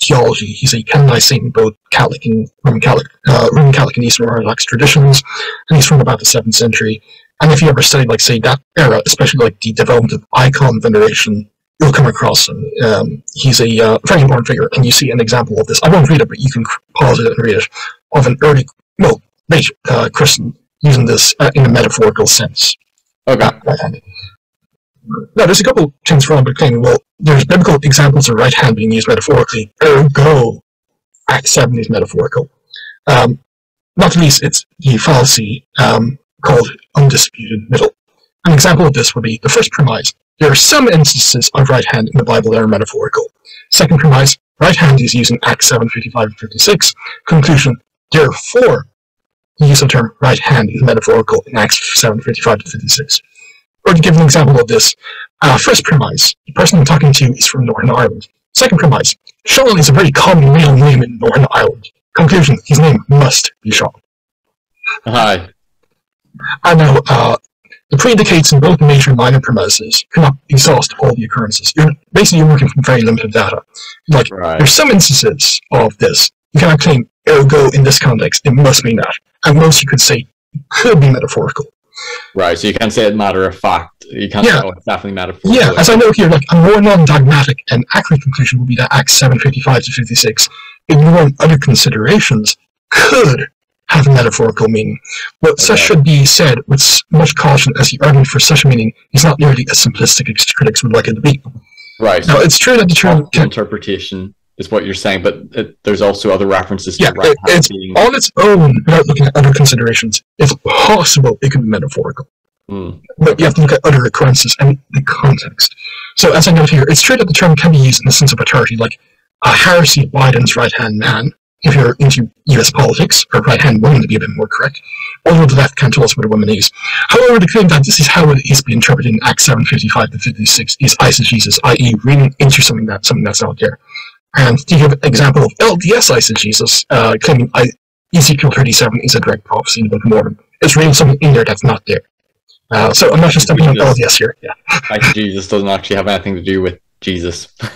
theology. He's a canonized saint in both Catholic and Roman Catholic, uh, Roman Catholic and Eastern Orthodox traditions, and he's from about the seventh century. And if you ever study, like, say, that era, especially like the development of icon veneration, you'll come across him. Um, he's a uh, very important figure, and you see an example of this. I won't read it, but you can pause it and read it of an early, well, late uh, Christian using this uh, in a metaphorical sense. Okay. Now, there's a couple things wrong with claiming, well, there's biblical examples of right hand being used metaphorically, ergo, Act 7 is metaphorical. Um, not least, it's the fallacy um, called undistributed middle. An example of this would be the first premise. There are some instances of right hand in the Bible that are metaphorical. Second premise, right hand is used in Acts 7, 55 and 56. Conclusion, therefore, the use of the term right hand is metaphorical in Acts 7, 55 to 56. Or to give an example of this, uh, first premise, the person I'm talking to is from Northern Ireland. Second premise, Sean is a very common male name in Northern Ireland. Conclusion, his name must be Sean. Hi. I know, uh, the predicates in both major and minor premises cannot exhaust all the occurrences. You're, basically, you're working from very limited data. Like, right. there's some instances of this. You cannot claim, ergo, in this context, it must mean that. At most, you could say, could be metaphorical. Right, so you can't say it matter of fact. You can't yeah. say, oh, it's definitely metaphorical. Yeah, as I know here, like a more non-dogmatic and accurate conclusion would be that Acts 755 to 56, ignoring other considerations, could have a metaphorical meaning. But okay. such should be said with much caution, as the argument for such a meaning is not nearly as simplistic as critics would like it to be. Right. Now, it's true that the term can, interpretation. Is what you're saying, but it, there's also other references to Yeah, right it, it's being. on its own without looking at other considerations. It's possible it could be metaphorical. Mm, but you have to look at other occurrences and the context. So, as I note here, it's true that the term can be used in the sense of authority, like a Harrisy Biden's right hand man, if you're into US politics, or right hand woman to be a bit more correct, although the left can't tell us what a woman is. However, the claim that this is how it is being interpreted in Acts 7 55 to 56 is eisegesis, i.e., reading into something, that, something that's not there. And to give an example of LDS eisegesis, uh, claiming I, Ezekiel 37 is a direct prophecy in the Book of Mormon, it's reading something in there that's not there. Uh, so I'm not just stepping on LDS here. Yeah. Jesus doesn't actually have anything to do with Jesus.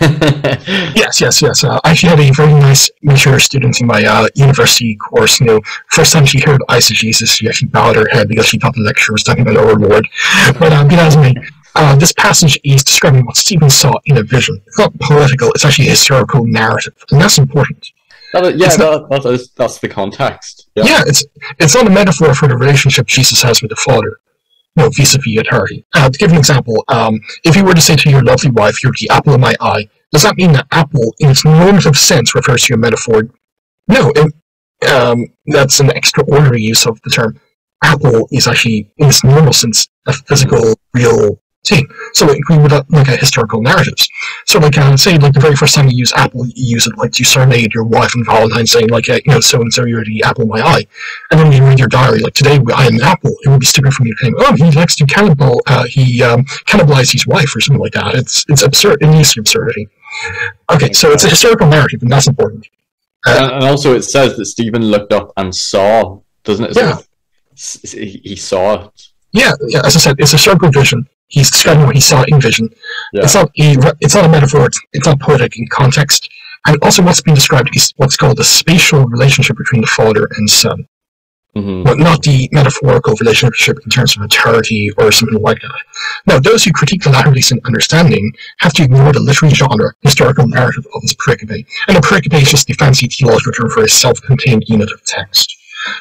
Yes, yes, yes. Uh, I actually had a very nice mature student in my uh, university course. You know, first time she heard eisegesis, she actually bowed her head because she thought the lecturer was talking about our Lord. But um, that as it may, uh, this passage is describing what Stephen saw in a vision. It's not political; it's actually a historical narrative, and that's important. That yeah, not- that, that is, that's the context. Yeah. Yeah, it's it's not a metaphor for the relationship Jesus has with the Father. No, vis-a-vis authority. Uh, to give an example, um, if you were to say to your lovely wife, "You're the apple of my eye," does that mean that apple, in its normative sense, refers to a metaphor? No, it, um, that's an extraordinary use of the term. Apple is actually, in its normal sense, a physical, real thing. So, like, we would uh, look at historical narratives. So, like, uh, say, like, the very first time you use apple, you use it, like, to serenade your wife on Valentine's, saying, like, uh, you know, so and so, you're the apple of my eye. And then you read your diary, like, today I am an apple. It would be stupid for me to claim, oh, he likes to cannibal, uh, he um, cannibalized his wife or something like that. It's it's absurd. It needs to absurdity. Okay, so it's a historical narrative, and that's important. And, and also, it says that Stephen looked up and saw, doesn't it? So Yeah. s- s- he he saw it. Yeah, yeah. As I said, it's a circle vision. He's describing what he saw in vision. Yeah. It's not a, it's not a metaphor. It's, it's not poetic in context. And also, what's being described is what's called the spatial relationship between the father and son, hmm but not the metaphorical relationship in terms of authority or something like that. Now, those who critique the latter recent understanding have to ignore the literary genre, historical narrative of this pericope, and a pericope is just the fancy theological term for a self-contained unit of text.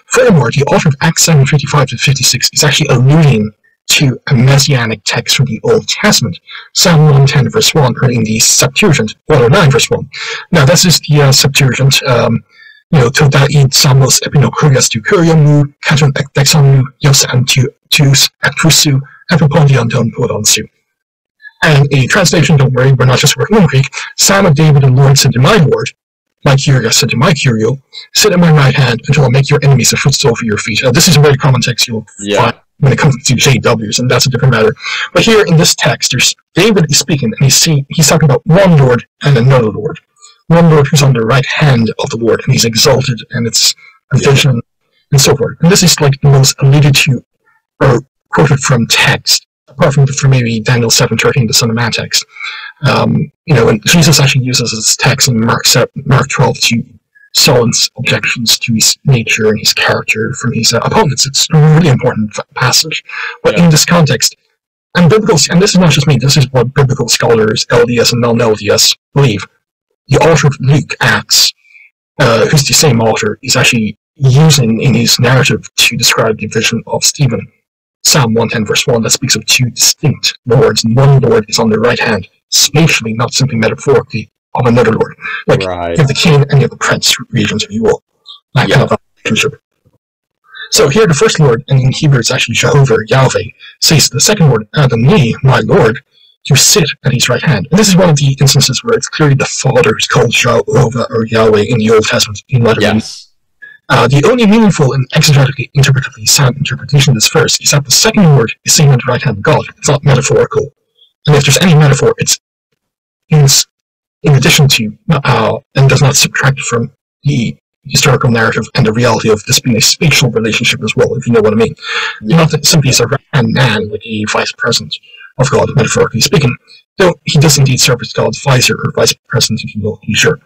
Furthermore, the author of Acts 7, 55 to 56 is actually alluding to a messianic text from the Old Testament, Psalm 110 verse 1, or in the Septuagint, 109 verse 1. Now, this is the uh, Septuagint, um, you know, to that id samos epinokurias tu kurium mu, katon ekdexon mu, yosan tu, tus, akrusu, epipondion don podonsu. And a translation, don't worry, we're not just working in Greek. Son of David and Lord said to my Lord, my Kyria said to my Curio, sit at my right hand until I make your enemies a footstool for your feet. Uh, this is a very common text you'll Yeah. find when it comes to JWs, and that's a different matter. But here in this text, there's David is speaking, and he's, see, he's talking about one Lord and another Lord. One Lord who's on the right hand of the Lord, and he's exalted, and it's a vision, and so forth. And this is like the most alluded to or quoted from text, apart from, from maybe Daniel 7.13, the Son of Man text. Um, you know, and Jesus actually uses this text in Mark, 7, Mark 12 to silence objections to his nature and his character from his uh, opponents. It's a really important passage. But Yeah. in this context, and biblical, and this is not just me, this is what biblical scholars, LDS and non-LDS, believe. The author of Luke, Acts, uh, who's the same author, is actually using in his narrative to describe the vision of Stephen. Psalm 110 verse 1 that speaks of two distinct lords, and one lord is on the right hand, spatially, not simply metaphorically, of another lord. Like Right. you have the king and you have the prince regions, you will. That Yeah. kind of relationship. So here the first lord, and in Hebrew it's actually Jehovah, Yahweh, says to the second lord, Adonai, my lord, you sit at his right hand. And this is one of the instances where it's clearly the father who's called Jehovah or Yahweh in the Old Testament in letter Yes. uh, the only meaningful and exegetically interpretively sound interpretation of this verse is that the second word is seen on the right hand of God. It's not metaphorical. And if there's any metaphor, it's in, s- in addition to, uh, and does not subtract from the historical narrative and the reality of this being a spatial relationship as well, if you know what I mean. you Not that simply as a man, like a vice president of God, metaphorically speaking, though he does indeed serve as God's vicar or vice president, if you will, he's sure.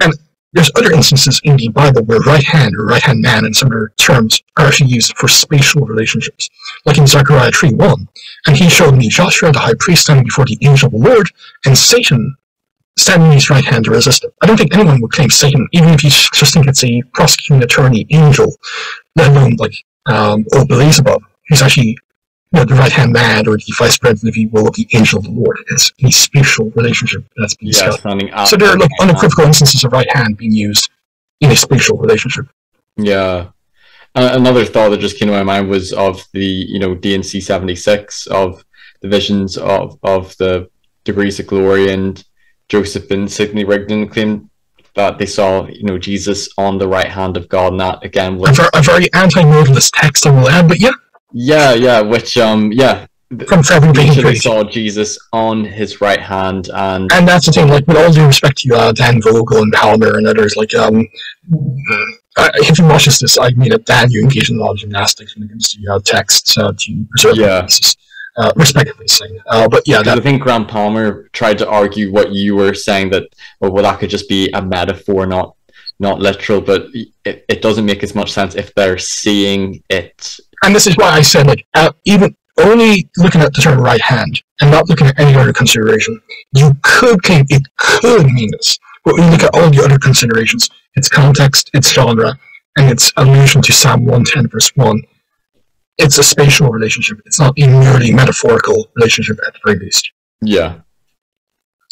And there's other instances in the Bible where right hand or right hand man and similar terms are actually used for spatial relationships, like in Zechariah 3 1. And he showed me Joshua the high priest standing before the angel of the Lord, and Satan standing in his right hand to resist him. I don't think anyone would claim Satan, even if you just think it's a prosecuting attorney angel, let alone like um, old Beelzebub, who's actually you know, the right hand man or the vice president, if you will, of the angel of the Lord. It's a spatial relationship that's being Yeah, discussed. standing So there are like unequivocal instances of right hand being used in a spatial relationship. Yeah. Uh, another thought that just came to my mind was of the you know D&C seventy six of the visions of of the degrees of glory and Joseph and Sidney Rigdon claimed that they saw you know Jesus on the right hand of God, and that again was a very anti-modalist text I will add, but yeah, yeah yeah which um yeah from Trevor they Green actually Page. saw Jesus on his right hand and And that's the thing, like, with all due respect to uh, Dan Vogel and Palmer and others, like, um, uh, if you watch this, I mean, Dan, you engage in a lot of gymnastics when it comes to uh, texts uh, to preserve Yeah. Uh, respectively. Uh, but yeah, that, I think Grant Palmer tried to argue what you were saying that, oh, well, that could just be a metaphor, not not literal. But it, it doesn't make as much sense if they're seeing it. and this is why I said, like, uh, even only looking at the term right hand and not looking at any other consideration, you could claim it could mean this. But when you look at all the other considerations, its context, its genre, and its allusion to Psalm 110, verse 1, it's a spatial relationship. It's not a merely metaphorical relationship at the very least. Yeah,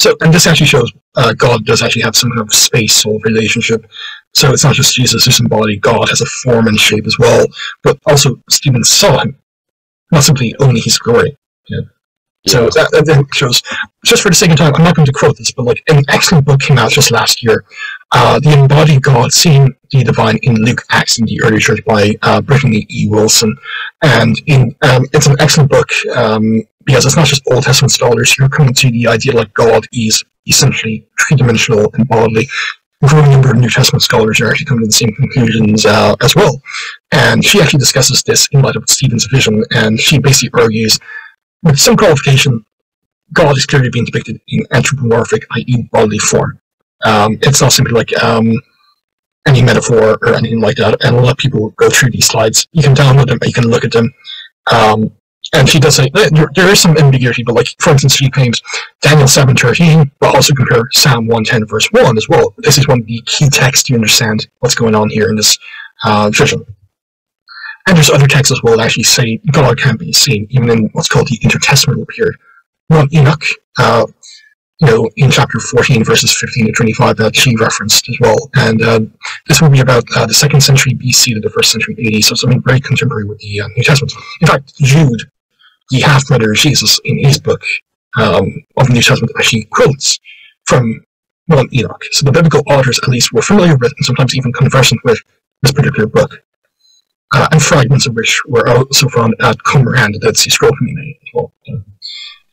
So, and this actually shows uh, God does actually have some kind of space or relationship. So it's not just Jesus who's embodied. God has a form and shape as well. But also, Stephen saw him, not simply only his glory. So yeah. that, that then shows, just for the sake of time, I'm not going to quote this, but like an excellent book came out just last year, uh, The Embodied God, Seeing the Divine in Luke, Acts in the Early Church by uh, Brittany E. Wilson. And in um, it's an excellent book um, because it's not just Old Testament scholars who are coming to the idea that God is essentially three-dimensional and bodily. A growing number of New Testament scholars are actually coming to the same conclusions uh, as well. And she actually discusses this in light of Stephen's vision, and she basically argues with some qualification, God is clearly being depicted in anthropomorphic, i.e., bodily form. Um, it's not simply like um, any metaphor or anything like that. And a lot of people go through these slides. You can download them, you can look at them. Um, and she does say there, there is some ambiguity, but like for instance, she claims Daniel seven thirteen, but also compare Psalm one ten verse one as well. This is one of the key texts to understand what's going on here in this uh, vision. And there's other texts as well that actually say God can be seen, even in what's called the intertestamental period. One Enoch, uh, you know, in chapter 14, verses 15 to 25, that she referenced as well. And uh, this will be about uh, the second century BC to the first century AD, so something very contemporary with the uh, New Testament. In fact, Jude, the half brother of Jesus, in his book um, of the New Testament, actually quotes from one Enoch. So the biblical authors, at least, were familiar with and sometimes even conversant with this particular book uh, and fragments of which were also found at Qumran, the Dead Sea Scroll community as well.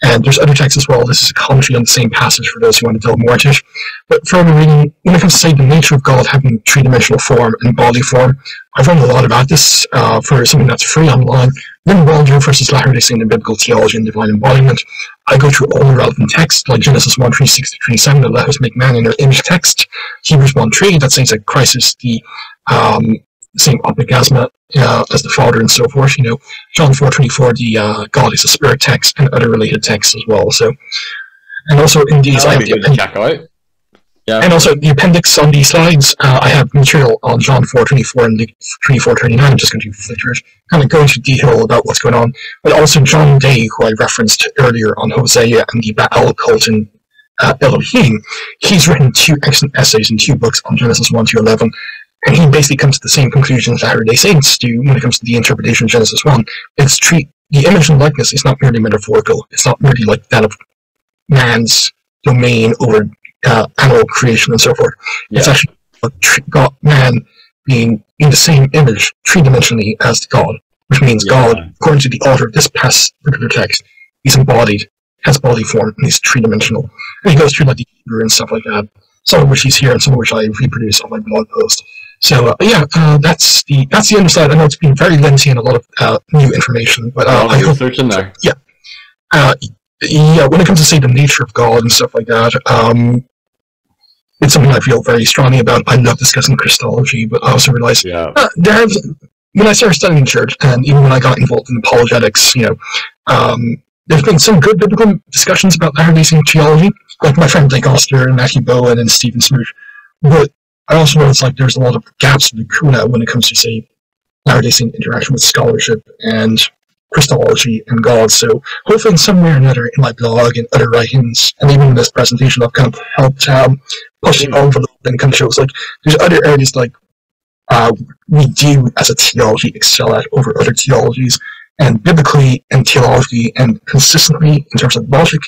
And there's other texts as well. This is a commentary on the same passage for those who want to delve more into it. But further reading, when it comes to say the nature of God having three-dimensional form and bodily form, I've read a lot about this uh, for something that's free online. Lynn Walder versus Latter-day Saint in Biblical Theology and Divine Embodiment. I go through all the relevant texts, like Genesis 1, 3, 6 to 27, that let us make man in their image text. Hebrews 1, 3, that says that Christ is the um, same Obligasma uh, as the Father and so forth. You know, John 4.24, the uh, God is a spirit text and other related texts as well. So, And also in these... I have the check out. Yeah. And also the appendix on these slides, uh, I have material on John 4.24 and Luke 24.29. I'm just going to flip through it, kind of go into detail about what's going on. But also John Day, who I referenced earlier on Hosea and the Baal cult in uh, Elohim, he's written two excellent essays and two books on Genesis 1 to 11 he basically comes to the same conclusions that Latter-day Saints do when it comes to the interpretation of Genesis 1. It's treat the image and likeness is not merely metaphorical. It's not merely like that of man's domain over uh, animal creation and so forth. It's actually God, man being in the same image, three-dimensionally as God, which means Yeah. God, according to the author of this past particular text, is embodied, has body form, and he's three-dimensional. And he goes through like the Hebrew and stuff like that. Some of which he's here, and some of which I reproduce on my blog post. So uh, yeah, uh, that's the that's the underside. I know it's been very lengthy and a lot of uh, new information, but uh, I hope research in there. uh, yeah, when it comes to say the nature of God and stuff like that, um, it's something I feel very strongly about. I love discussing Christology, but I also realize Yeah, uh, there's when I started studying church, and even when I got involved in apologetics, you know, um, there's been some good biblical discussions about Latter-day Saint theology, like my friend Blake Ostler and Matthew Bowen and Stephen Smoot. But I also it's like there's a lot of gaps in the kuna when it comes to say Latter-day Saint interaction with scholarship and Christology and God. So hopefully in some way or another in my blog and other writings and even in this presentation I've kind of helped um, push the envelope and kind of shows like there's other areas like uh, we do as a theology excel at over other theologies and biblically and theologically and consistently in terms of logic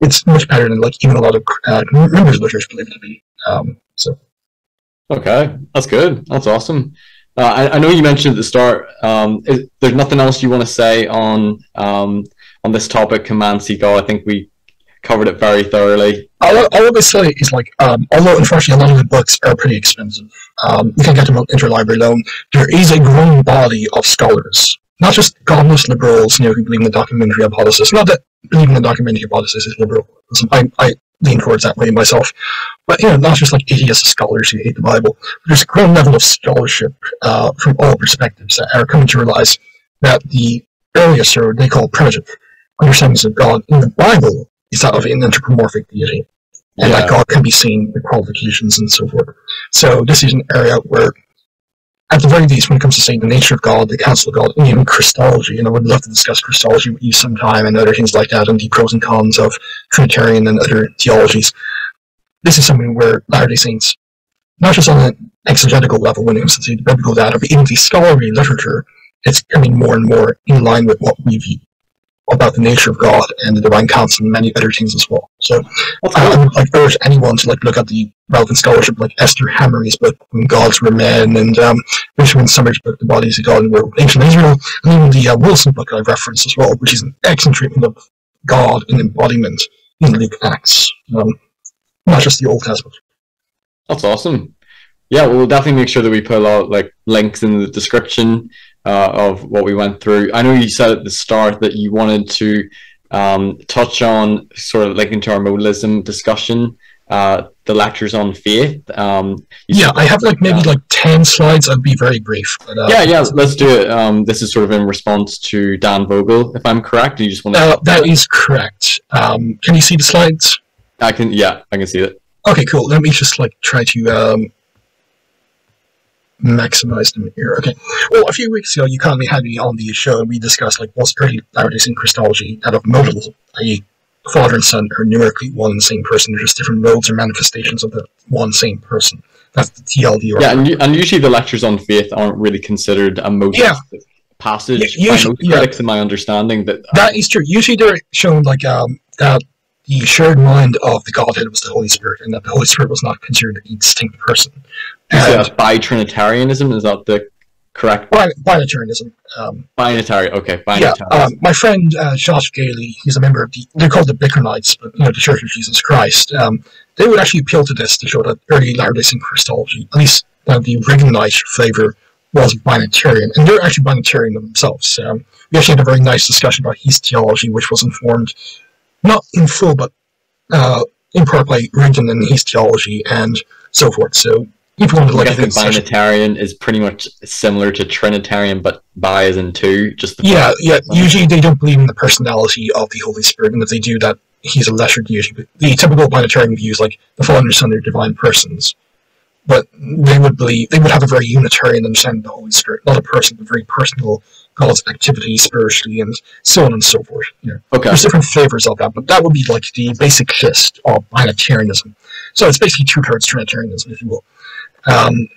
it's much better than like even a lot of uh, numbers literatures believe it to be. Um, so. Okay, that's good. That's awesome. Uh, I, I, know you mentioned at the start. Um, is, there's nothing else you want to say on um, on this topic, Can man see God. I think we covered it very thoroughly. All, all I would say is like, um, although unfortunately a lot of the books are pretty expensive, um, you can get them on interlibrary loan. There is a growing body of scholars, not just godless liberals, you know, who believe in the documentary hypothesis. Not that believing the documentary hypothesis is liberalism. I, I lean towards that way myself. But you know, not just like idiots scholars who hate the Bible. There's a growing level of scholarship uh, from all perspectives that are coming to realize that the earliest, or they call primitive, understandings of God in the Bible is that of an anthropomorphic deity. And yeah. that God can be seen with qualifications and so forth. So this is an area where at the very least, when it comes to saying the nature of God, the counsel of God, and even Christology, and I would love to discuss Christology with you sometime and other things like that, and the pros and cons of Trinitarian and other theologies. This is something where Latter-day Saints, not just on an exegetical level when it comes to the biblical data, but even the scholarly literature, it's coming more and more in line with what we about the nature of God and the divine counsel and many other things as well. So I would like urge anyone to like look at the relevant scholarship like Esther Hamori's book When Gods Were Men and um, Benjamin Sommer's book The Bodies of God and Were Ancient Israel and even the uh, Wilson book I've referenced as well, which is an excellent treatment of God and embodiment in Luke Acts, um, not just the Old Testament. That's awesome. Yeah, we'll definitely make sure that we put a lot of, like links in the description uh, of what we went through. I know you said at the start that you wanted to um, touch on sort of linking to our modalism discussion, uh, the lectures on faith. Um, yeah, I have like maybe like 10 slides. I'd be very brief. But, uh, yeah, yeah, let's do it. Um, this is sort of in response to Dan Vogel, if I'm correct. You just want to. Uh, that is correct. Um, can you see the slides? I can, yeah, I can see it. Okay, cool. Let me just like try to um, maximize them here. Okay. Well, a few weeks ago, you kindly had me on the show, and we discussed like what's early nowadays in Christology out of modalism, i.e., father and son are numerically one and the same person. They're just different modes or manifestations of the one same person. That's the TLD. Yeah, and, and usually the lectures on faith aren't really considered a modalist yeah. passage yeah, usually, by critics, in my understanding. That that is true. Usually they're shown like um that the shared mind of the Godhead was the Holy Spirit, and that the Holy Spirit was not considered a distinct person. Is bi-Trinitarianism? Is that the correct? Bi- binitarianism. Um, binitary. Okay. Binitarianism. Yeah. Um, my friend uh, Josh Gailey, he's a member of the. They're called the Bickertonites, but you know the Church of Jesus Christ. Um, they would actually appeal to this to show that early Latter-day Saint Christology, at least uh, the Rigdonite flavor, was binitarian, and they're actually binitarian themselves. Um, we actually had a very nice discussion about his theology, which was informed not in full, but uh, in part by Rigdon and his theology and so forth. So if you want to look at binitarian is pretty much similar to Trinitarian, but bi is in two. Just yeah, yeah. Usually they don't believe in the personality of the Holy Spirit, and if they do that, he's a lesser deity. But The typical binitarian view is like the Father and Son are divine persons, but they would believe they would have a very Unitarian understanding of the Holy Spirit, not a person, but very personal God's activity spiritually and so on and so forth. You know, okay. There's different flavors of that, but that would be like the basic gist of binitarianism. So it's basically two-thirds Trinitarianism, if you will. Um,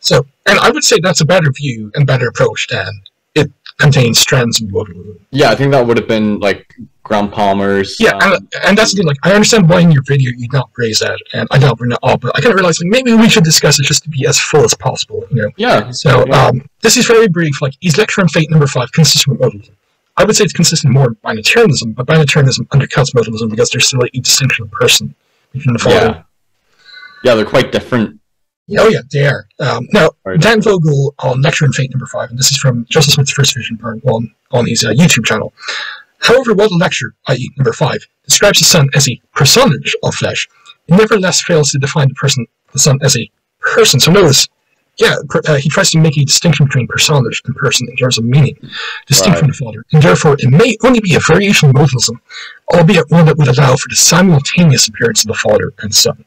so, and I would say that's a better view and better approach than it contains strands of modalism. Yeah, I think that would have been like Graham Palmer's. Yeah, um, and, and that's the thing. Like, I understand why in your video you don't raise that, and I don't bring it up, but I kind of realized like maybe we should discuss it just to be as full as possible. You know. Yeah. So, yeah. um, this is very brief. Like, is lecture on faith number five consistent with modalism? I would say it's consistent more with binitarianism, but binitarianism undercuts modalism because there's still a distinction of person between the following. Yeah. Yeah, they're quite different. Oh yeah, they are. Um, now, Dan Vogel on Lecture on Faith number five, and this is from Joseph Smith's First Vision part one on his uh, YouTube channel. However, while the lecture, i.e., number five, describes the Son as a personage of flesh, it nevertheless fails to define the person, the Son, as a person. So notice, yeah, uh, he tries to make a distinction between personage and person in terms of meaning, distinct right. from the Father, and therefore it may only be a variation of modalism, albeit one that would allow for the simultaneous appearance of the Father and Son.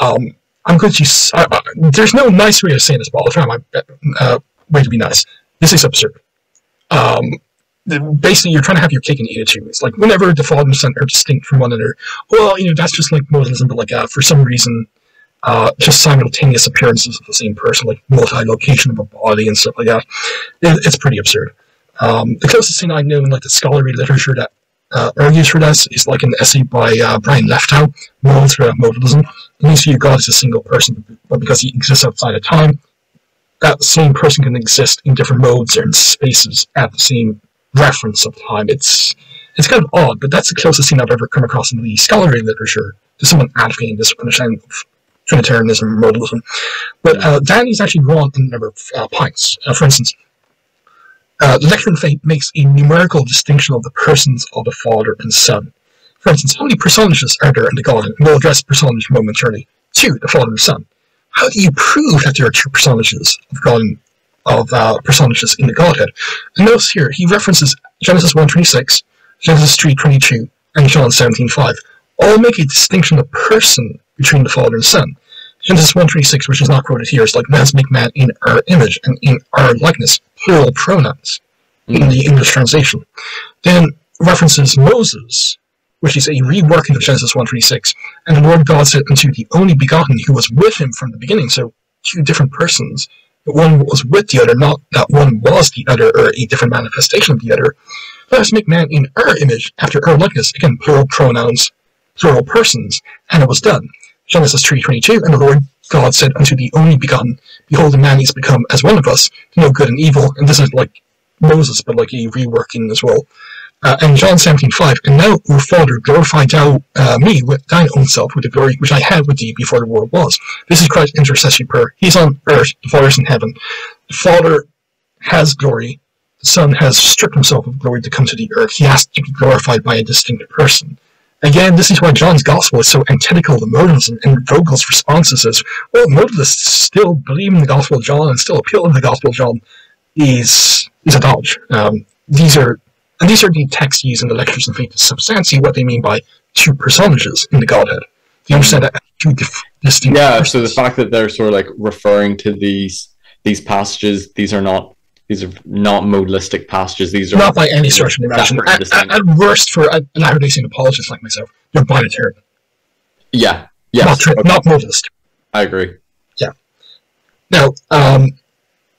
Um, I'm going to. Uh, uh, there's no nice way of saying this, but I'll try my uh, way to be nice. This is absurd. Um, basically you're trying to have your cake and eat it too. It's like whenever the Father and Son are distinct from one another, well, you know, that's just like modalism, but like uh, for some reason, uh, just simultaneous appearances of the same person, like multi-location of a body and stuff like that. It, it's pretty absurd. Um, the closest thing I know in like the scholarly literature that uh, argues for this is like an essay by uh, Brian Leftow, Modes for Modalism. And you see God as a single person, but because he exists outside of time, that same person can exist in different modes or in spaces at the same reference of time. It's it's kind of odd, but that's the closest thing I've ever come across in the scholarly literature to someone advocating this understanding of Trinitarianism or modalism. But uh, Danny's actually drawn a number of uh, points. Uh, for instance, uh, the lecture faith makes a numerical distinction of the persons of the Father and Son. For instance, how many personages are there in the Godhead? And we'll address personage momentarily. Two, the Father and Son. How do you prove that there are two personages of God of uh, personages in the Godhead? And notice here, he references Genesis 1.26, Genesis 3.22, and John 17.5. All make a distinction of person between the Father and Son. Genesis 1.26, which is not quoted here, is like, Let's make man in our image and in our likeness, plural pronouns in the English translation. Then references Moses, which is a reworking of Genesis 1.26, and the Lord God said unto the only begotten who was with him from the beginning, so two different persons, but one was with the other, not that one was the other or a different manifestation of the other. Let us make man in our image, after our likeness, again, plural pronouns, plural persons, and it was done. Genesis 3.22, And the Lord God said unto the only begotten, Behold, a man is become as one of us, to know good and evil. And this is like Moses, but like a reworking as well. Uh, and John 17.5, And now, O Father, glorify thou uh, me with thine own self, with the glory which I had with thee before the world was. This is Christ's intercessory prayer. He's on earth, the Father's in heaven. The Father has glory. The Son has stripped himself of glory to come to the earth. He has to be glorified by a distinct person. Again, this is why John's gospel is so antithetical to modalism, and Vogel's responses is, well, modalists still believe in the gospel of John and still appeal to the gospel of John is is a dodge. Um, these are and these are the texts used in the lectures of faith to substantiate what they mean by two personages in the Godhead. Do you understand that two distinct? Yeah. Persons? So the fact that they're sort of like referring to these these passages, these are not these are not modalistic passages. These are not by any stretch of the imagination. At, worst, for a Latter Day Saint apologist like myself, they're binitarian. Yeah. Yeah. Not, okay. not modalist. I agree. Yeah. Now, um,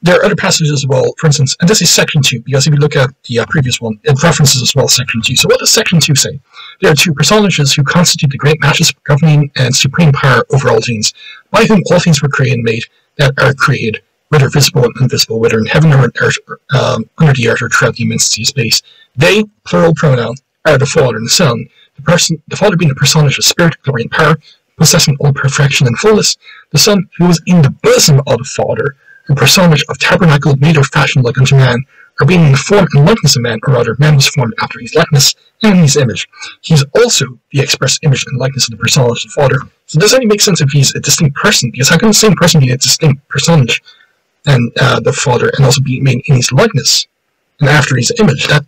there are other passages as well. For instance, and this is section two because if you look at the uh, previous one, it references as well section two. So what does section two say? There are two personages who constitute the great majesty, governing and supreme power over all things, by whom all things were created and made that are created whether visible and invisible, whether in heaven or earth, um, under the earth or throughout the immensity of space. They, plural pronoun, are the Father and the Son. The person, the Father being the personage of spirit, glory, and power, possessing all perfection and fullness. The Son, who was in the bosom of the Father, the personage of tabernacle made or fashioned like unto man, or being in the form and likeness of man, or rather, man was formed after his likeness and his image. He is also the express image and likeness of the personage of the Father. So does that make sense if he's a distinct person? Because how can the same person be a distinct personage? And uh, the Father, and also be made in his likeness and after his image. That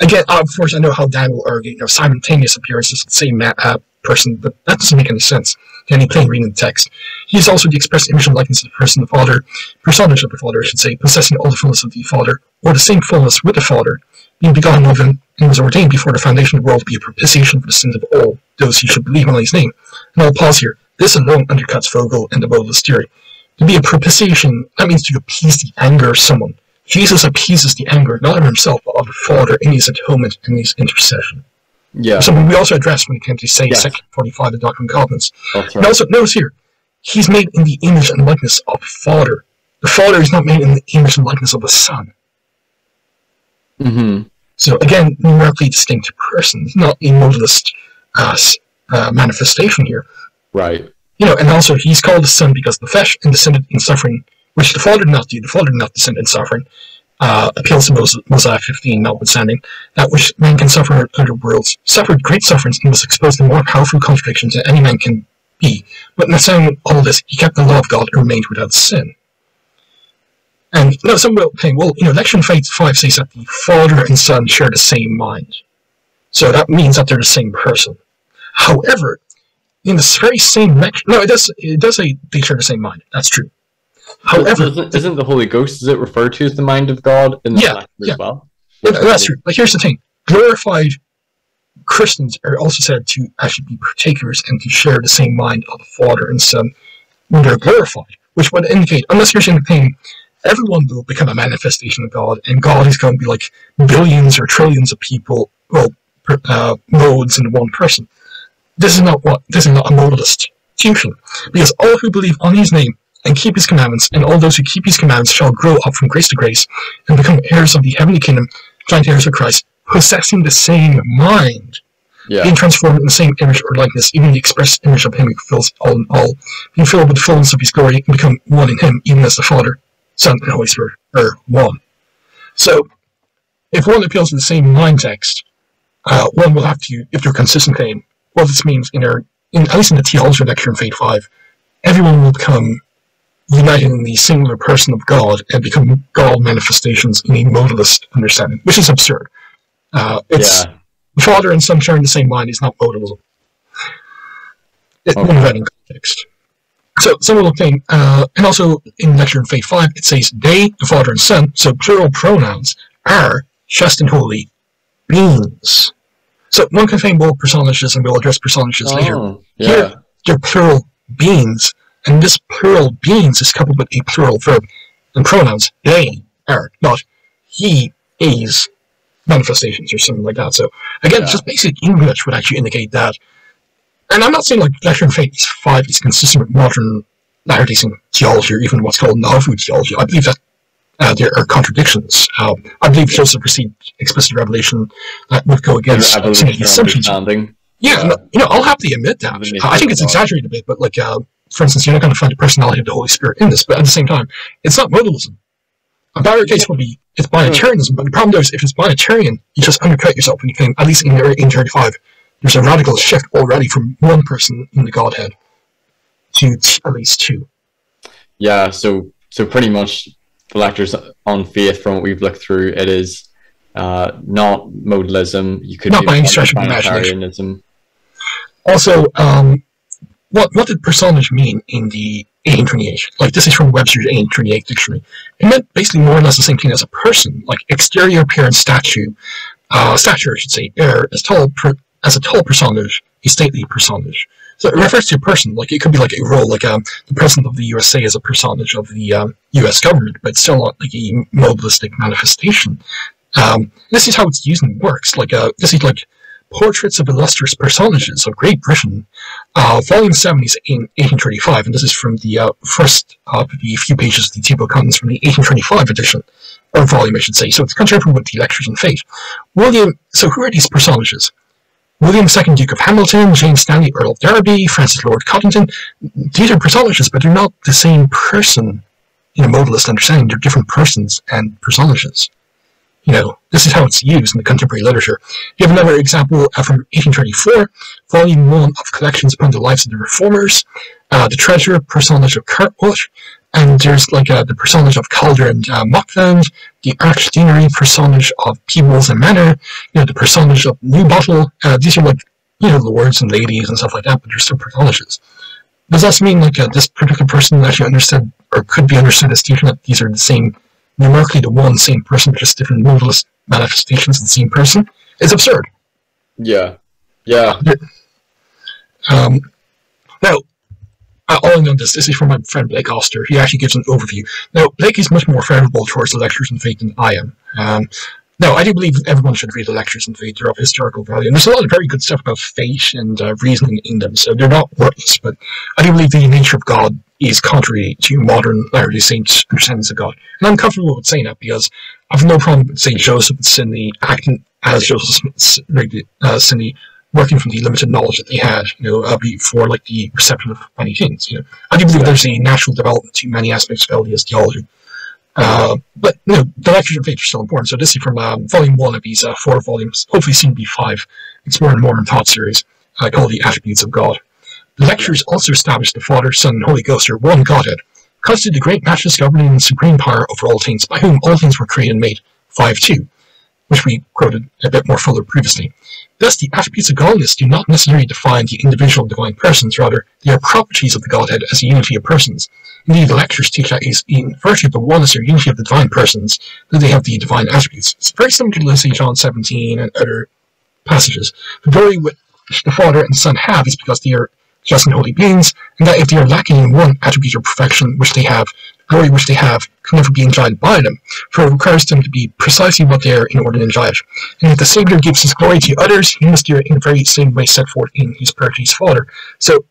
again, of course, I know how Dan will argue, you know, simultaneous appearances of the same uh, person, but that doesn't make any sense to any plain reading the text. He is also the express image and likeness of the person, the Father, personage of the Father, I should say, possessing all the fullness of the Father, or the same fullness with the Father, being begotten of him, and was ordained before the foundation of the world to be a propitiation for the sins of all those who should believe on his name. And I'll pause here. This alone undercuts Vogel and the modalist theory. To be a propitiation, that means to appease the anger of someone. Jesus appeases the anger, not of himself, but of the Father in his atonement and his intercession. Yeah. Something we also addressed when it came to say yes. section 45 of the Doctrine and Covenants. Right. And also, notice here, he's made in the image and likeness of the Father. The Father is not made in the image and likeness of the Son. Mm-hmm. So again, numerically distinct persons, not a modalist uh, uh, manifestation here. Right. You know, and also he's called the Son because the flesh and descended in suffering, which the Father did not do. The Father did not descend in suffering. Uh, appeals to Moses, Mosiah 15, notwithstanding, that which man can suffer under worlds, suffered great sufferings and was exposed to more powerful contradictions than any man can be. But in saying all this, he kept the law of God and remained without sin. And know, some will think, well, you know, Faith 5 says that the Father and Son share the same mind. So that means that they're the same person. However, in this very same lecture. No, it does. It does say they share the same mind. That's true. However, isn't, isn't, the Holy Ghost is it referred to as the mind of God in the yeah, yeah. as well? Yeah, that's true. Like, here's the thing: glorified Christians are also said to actually be partakers and to share the same mind of the Father and Son when they're glorified, which would indicate, unless you're saying the thing, everyone will become a manifestation of God, and God is going to be like billions or trillions of people, well, uh, modes in one person. This is not what this is not a modalist teaching, because all who believe on His name and keep His commandments, and all those who keep His commandments shall grow up from grace to grace and become heirs of the heavenly kingdom, joint heirs of Christ, possessing the same mind, Yeah. being transformed in the same image or likeness, even the express image of Him who fills all in all, being filled with the fullness of His glory, and become one in Him, even as the Father, Son, and Holy Spirit are one. So, if one appeals to the same mind text, uh, one will have to, if they're consistent claim, what this means in their, in, at least in the theology lecture in Faith 5, everyone will become united in the singular person of God and become God manifestations in a modalist understanding, which is absurd. Uh, it's yeah. father and son sharing the same mind is not modalism. It, Okay. Read in context. So will claim, uh, and also in lecture in Faith 5, it says they, the father and son, so plural pronouns, are just and holy beings. So one can claim both personages and we'll address personages later. Oh, yeah. Here, they're plural beings, and this plural beings is coupled with a plural verb and pronouns. They are, not he is manifestations or something like that. So again, Yeah. just basic English would actually indicate that. And I'm not saying like Lecture in Faith 5 is consistent with modern Latter-day Saint theology or even what's called Nauvoo theology. I believe that uh, there are contradictions. Uh, I believe Joseph received explicit revelation that would go against uh, some of the assumptions yeah, no, you know, I'll happily admit that. Even I think it's exaggerated a bit, but like, uh, for instance, you're not going to find a personality of the Holy Spirit in this. But at the same time, it's not modalism. A barrier case would be it's binitarianism, but the problem there is if it's binitarian, you just undercut yourself when you claim, at least in the 1835, there's a radical shift already from one person in the Godhead to t- at least two. Yeah, so so pretty much the lectures on faith from what we've looked through, it is uh, not modalism. You could Not by any stretch of imagination. Also, um, what what did personage mean in the 1828? Like this is from Webster's 1828 dictionary. It meant basically more or less the same thing as a person, like exterior appearance, statue, uh, stature, I should say, air as tall per, as a tall personage, a stately personage. So it refers to a person, like it could be like a role, like um, the president of the USA is a personage of the um, U.S. government, but still not like a modalistic manifestation. Um, this is how it's used and works. Like uh, this is like portraits of illustrious personages of Great Britain uh, volume 7 is in 1835, and this is from the uh, first of the few pages of the of contents from the 1825 edition, or volume, I should say. So it's contemporary with the lectures in faith. William, so who are these personages? William II, Duke of Hamilton, James Stanley, Earl of Derby, Francis Lord Cottington. These are personages, but they're not the same person in a modalist understanding. They're different persons and personages. You know, this is how it's used in the contemporary literature. You have another example uh, from 1824, volume 1 of Collections upon the Lives of the Reformers, uh, the treasurer personage of Kirkwood, and there's like uh, the personage of Calder and uh, Mockland, the archdeanery personage of Peebles and Manor, you know, the personage of Newbattle. Uh, these are like, you know, lords and ladies and stuff like that, but they're still personages. Does that mean like uh, this particular person actually understood or could be understood as teaching that these are the same, numerically the one same person, but just different modalist manifestations of the same person? It's absurd. Yeah, yeah, Um, now, uh, all I know this, this is from my friend Blake Ostler. He actually gives an overview. Now, Blake is much more favorable towards the lectures in faith than I am. Um, no, I do believe everyone should read the lectures in faith. They're of historical value. And there's a lot of very good stuff about faith and uh, reasoning in them, so they're not worthless. But I do believe the nature of God is contrary to modern Latter-day Saints' understandings of God. And I'm comfortable with saying that because I have no problem with, say, Joseph and Sidney acting as Joseph Smith, uh, Sidney working from the limited knowledge that they had, you know, uh, before like the reception of many things. You know, I do believe there's a natural development to many aspects of LDS theology. Uh, but you know, the lectures of faith are still important. So this is from um, volume one of these uh, four volumes, hopefully soon to be five, exploring Mormon thought series uh, called the Attributes of God. The lectures also establish the Father, Son, and Holy Ghost are one Godhead, constitute the great matchless governing and supreme power over all things, by whom all things were created and made. 5.2, which we quoted a bit more fuller previously. Thus, the attributes of godliness do not necessarily define the individual divine persons, rather, they are properties of the Godhead as a unity of persons, Indeed, the lectures teach that is in virtue of the oneness or unity of the divine persons that they have the divine attributes. It's very similar to let's John 17 and other passages. The glory which the Father and the Son have is because they are just and holy beings, and that if they are lacking in one attribute or perfection which they have, glory which they have can never be enjoyed by them, for it requires them to be precisely what they are in order to enjoy it. And if the Saviour gives his glory to others, he must do it in the very same way set forth in his prayer to his Father. So,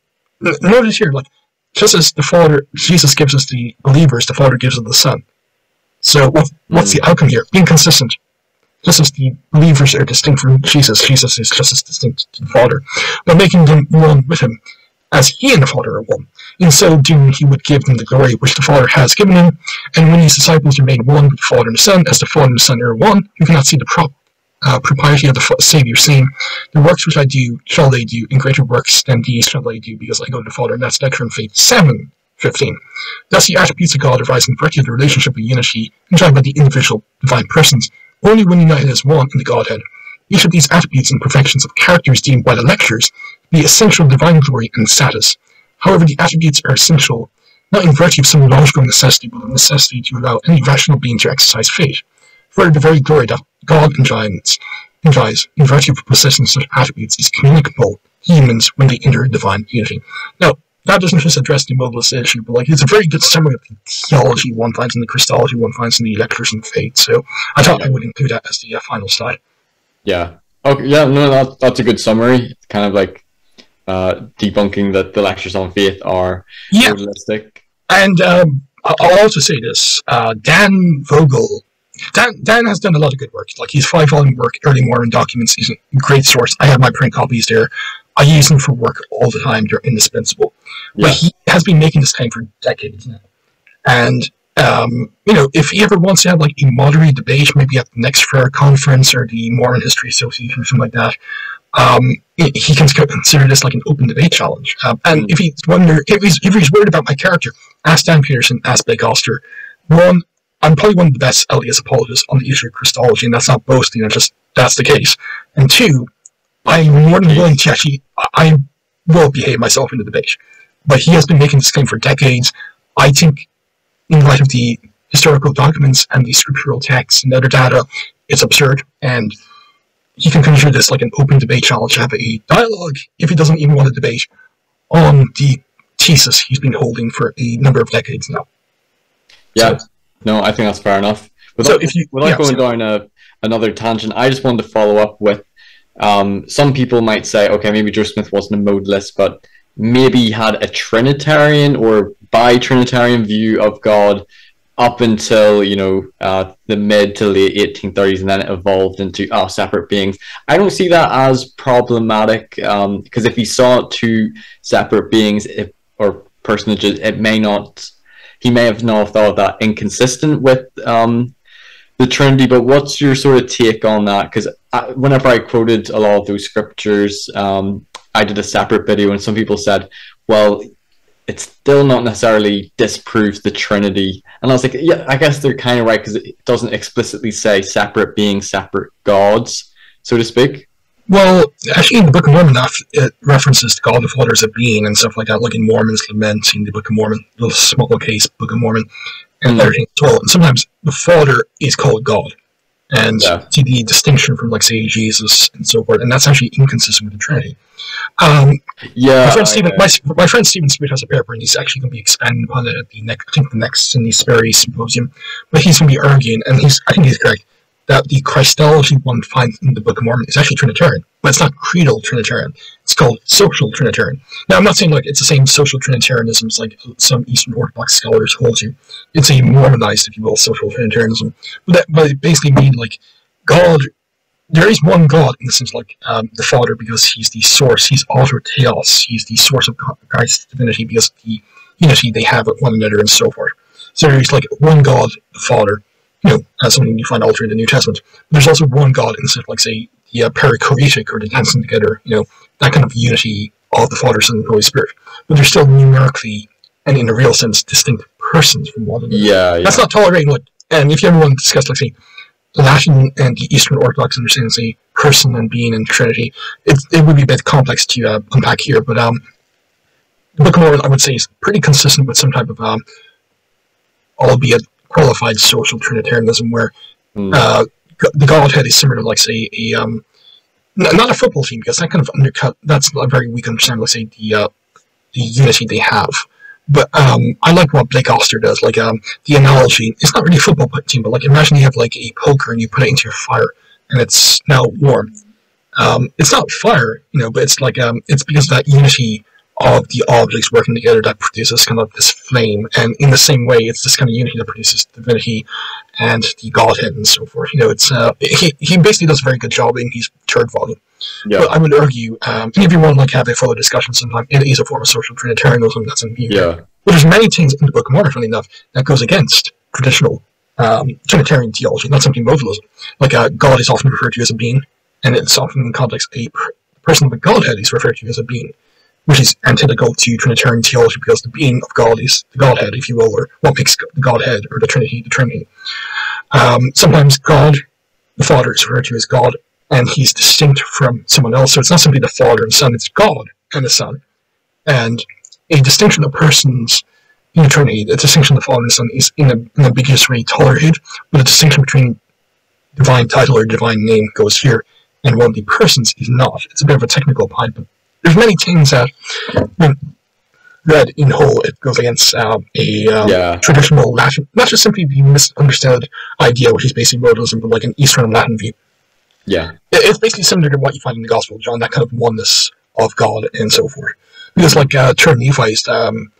notice here, like, just as the Father, Jesus gives us the believers, the Father gives us the Son. So, what, what's the hmm. outcome here? Being consistent. Just as the believers are distinct from Jesus, Jesus is just as distinct to the Father, but making them one with him as he and the Father are one. In so doing, he would give them the glory which the Father has given him, and when his disciples are made one with the Father and the Son, as the Father and the Son are one, you cannot see the uh, propriety of the Savior saying, The works which I do shall they do, and greater works than these shall they do, because I go to the Father. And that's Doctrine Faith 7, 15. Thus, the attributes of God arise in virtue of the relationship of unity enjoyed by the individual divine persons, only when united as one in the Godhead. Each of these attributes and perfections of characters deemed by the lectures the essential divine glory and status. However, the attributes are essential not in virtue of some logical necessity, but a necessity to allow any rational being to exercise faith. For the very glory that God enjoys, enjoys in virtue of possessing such attributes is communicable to humans when they enter divine unity. Now, that doesn't just address the modalist issue, but like it's a very good summary of the theology one finds in the Christology one finds in the lectures and faith. So I thought I would include that as the uh, final slide. Yeah. Okay. Yeah. No, that, that's a good summary. Kind of like uh, debunking that the lectures on faith are yeah. realistic. And um, I'll also say this: uh, Dan Vogel, Dan, Dan has done a lot of good work. Like his five-volume work, Early Mormon Documents, is a great source. I have my print copies there. I use them for work all the time. They're indispensable. Yeah. But he has been making this claim for decades now. And um, you know, if he ever wants to have like a moderate debate, maybe at the next fair conference or the Mormon History Association or something like that, um, he can consider this like an open debate challenge. Um, and mm. if he's wonder if he's if he's worried about my character, ask Dan Peterson, ask Blake Ostler. One, I'm probably one of the best LDS apologists on the issue of Christology, and that's not boasting, it's just that's the case. And two, I'm more than willing to actually I will behave myself in the debate. But he has been making this claim for decades. I think in light of the historical documents and the scriptural texts and other data, it's absurd and he can consider this like an open debate challenge, have a dialogue if he doesn't even want to debate on the thesis he's been holding for a number of decades now. Yeah, so, no, I think that's fair enough. Without, so if you, without yeah, going so, down a, another tangent, I just wanted to follow up with um, some people might say, okay, maybe Joe Smith wasn't a modalist, but maybe he had a Trinitarian or bi Trinitarian view of God up until you know uh, the mid to late 1830s, and then it evolved into our separate beings. I don't see that as problematic because um, if he saw two separate beings if, or personages, it may not. He may have not thought that inconsistent with um, the Trinity. But what's your sort of take on that? Because whenever I quoted a lot of those scriptures, um, I did a separate video, and some people said, "Well, it still not necessarily disproves the Trinity. And I was like, yeah, I guess they're kind of right because it doesn't explicitly say separate beings, separate gods, so to speak. Well, actually, in the Book of Mormon, it references God the Father as a being and stuff like that, like in Mormon's Lament in the Book of Mormon, the small case Book of Mormon, and mm-hmm. everything as well. And sometimes the Father is called God. And yeah. see the distinction from, like, say, Jesus and so forth, and that's actually inconsistent with the Trinity. Um, yeah, my friend Stephen, my, my friend Stephen Smith has a paper, and he's actually going to be expanding upon it at the next, I think the next in the Sperry Symposium. But he's going to be arguing, and he's, I think he's correct, that the Christology one finds in the Book of Mormon is actually Trinitarian, but it's not creedal Trinitarian. It's called social Trinitarian. Now, I'm not saying like it's the same social Trinitarianism as like some Eastern Orthodox scholars hold to. It's a Mormonized, if you will, social Trinitarianism. But that, but it basically means like God there is one God in the sense like um, the Father because he's the source, he's alter theos, he's the source of Christ's divinity because the unity they have with one another and so forth. So there's like one God, the Father, you know, as something you find altered in the New Testament. But there's also one God in the sense like say the uh, perichoretic or the dancing together, you know, that kind of unity of the Father, Son, and Holy Spirit. But they're still numerically and in a real sense distinct persons from one another. Yeah, yeah. That's not tolerating what and if you ever want to discuss like say Latin and the Eastern Orthodox understands a person and being and Trinity. It, it would be a bit complex to uh, unpack here, but um, the Book of Mormon, I would say, is pretty consistent with some type of, um, albeit qualified social Trinitarianism, where Mm. uh, the Godhead is similar to, like, say, a um, not a football team because that kind of undercut. That's a very weak understanding. Let's say the uh, the unity they have. But um, I like what Blake Ostler does. Like um, the analogy, it's not really a football team, but like imagine you have like a poker and you put it into your fire and it's now warm. Um, it's not fire, you know, but it's like um, it's because of that unity of the objects working together that produces kind of this flame. And in the same way, it's this kind of unity that produces divinity and the Godhead and so forth. You know, it's uh, he he basically does a very good job in his third volume. Yeah. But I would argue, um, if you want to like have a further discussion sometime, it is a form of social Trinitarianism that's in view. Yeah. But there's many things in the Book of Mormon, funny enough, that goes against traditional um, Trinitarian theology, not simply modalism. Like uh, God is often referred to as a being, and it's often in context a person of the Godhead is referred to as a being, which is antithetical to Trinitarian theology because the being of God is the Godhead, if you will, or what makes the Godhead or the Trinity the Trinity. Um, sometimes God, the Father, is referred to as God, and he's distinct from someone else. So it's not simply the Father and Son; it's God and the Son. And a distinction of persons in the Trinity, the distinction of the Father and the Son, is in an ambiguous way tolerated, but the distinction between divine title or divine name goes here, and one of the persons is not. It's a bit of a technical point, but there's many things that, read in whole, it goes against um, a um, Yeah. traditional Latin, not just simply the misunderstood idea, which is basically modalism, but like an Eastern Latin view. Yeah. It- It's basically similar to what you find in the Gospel of John, that kind of oneness of God and so forth. Because like uh, Turn Nephi is um,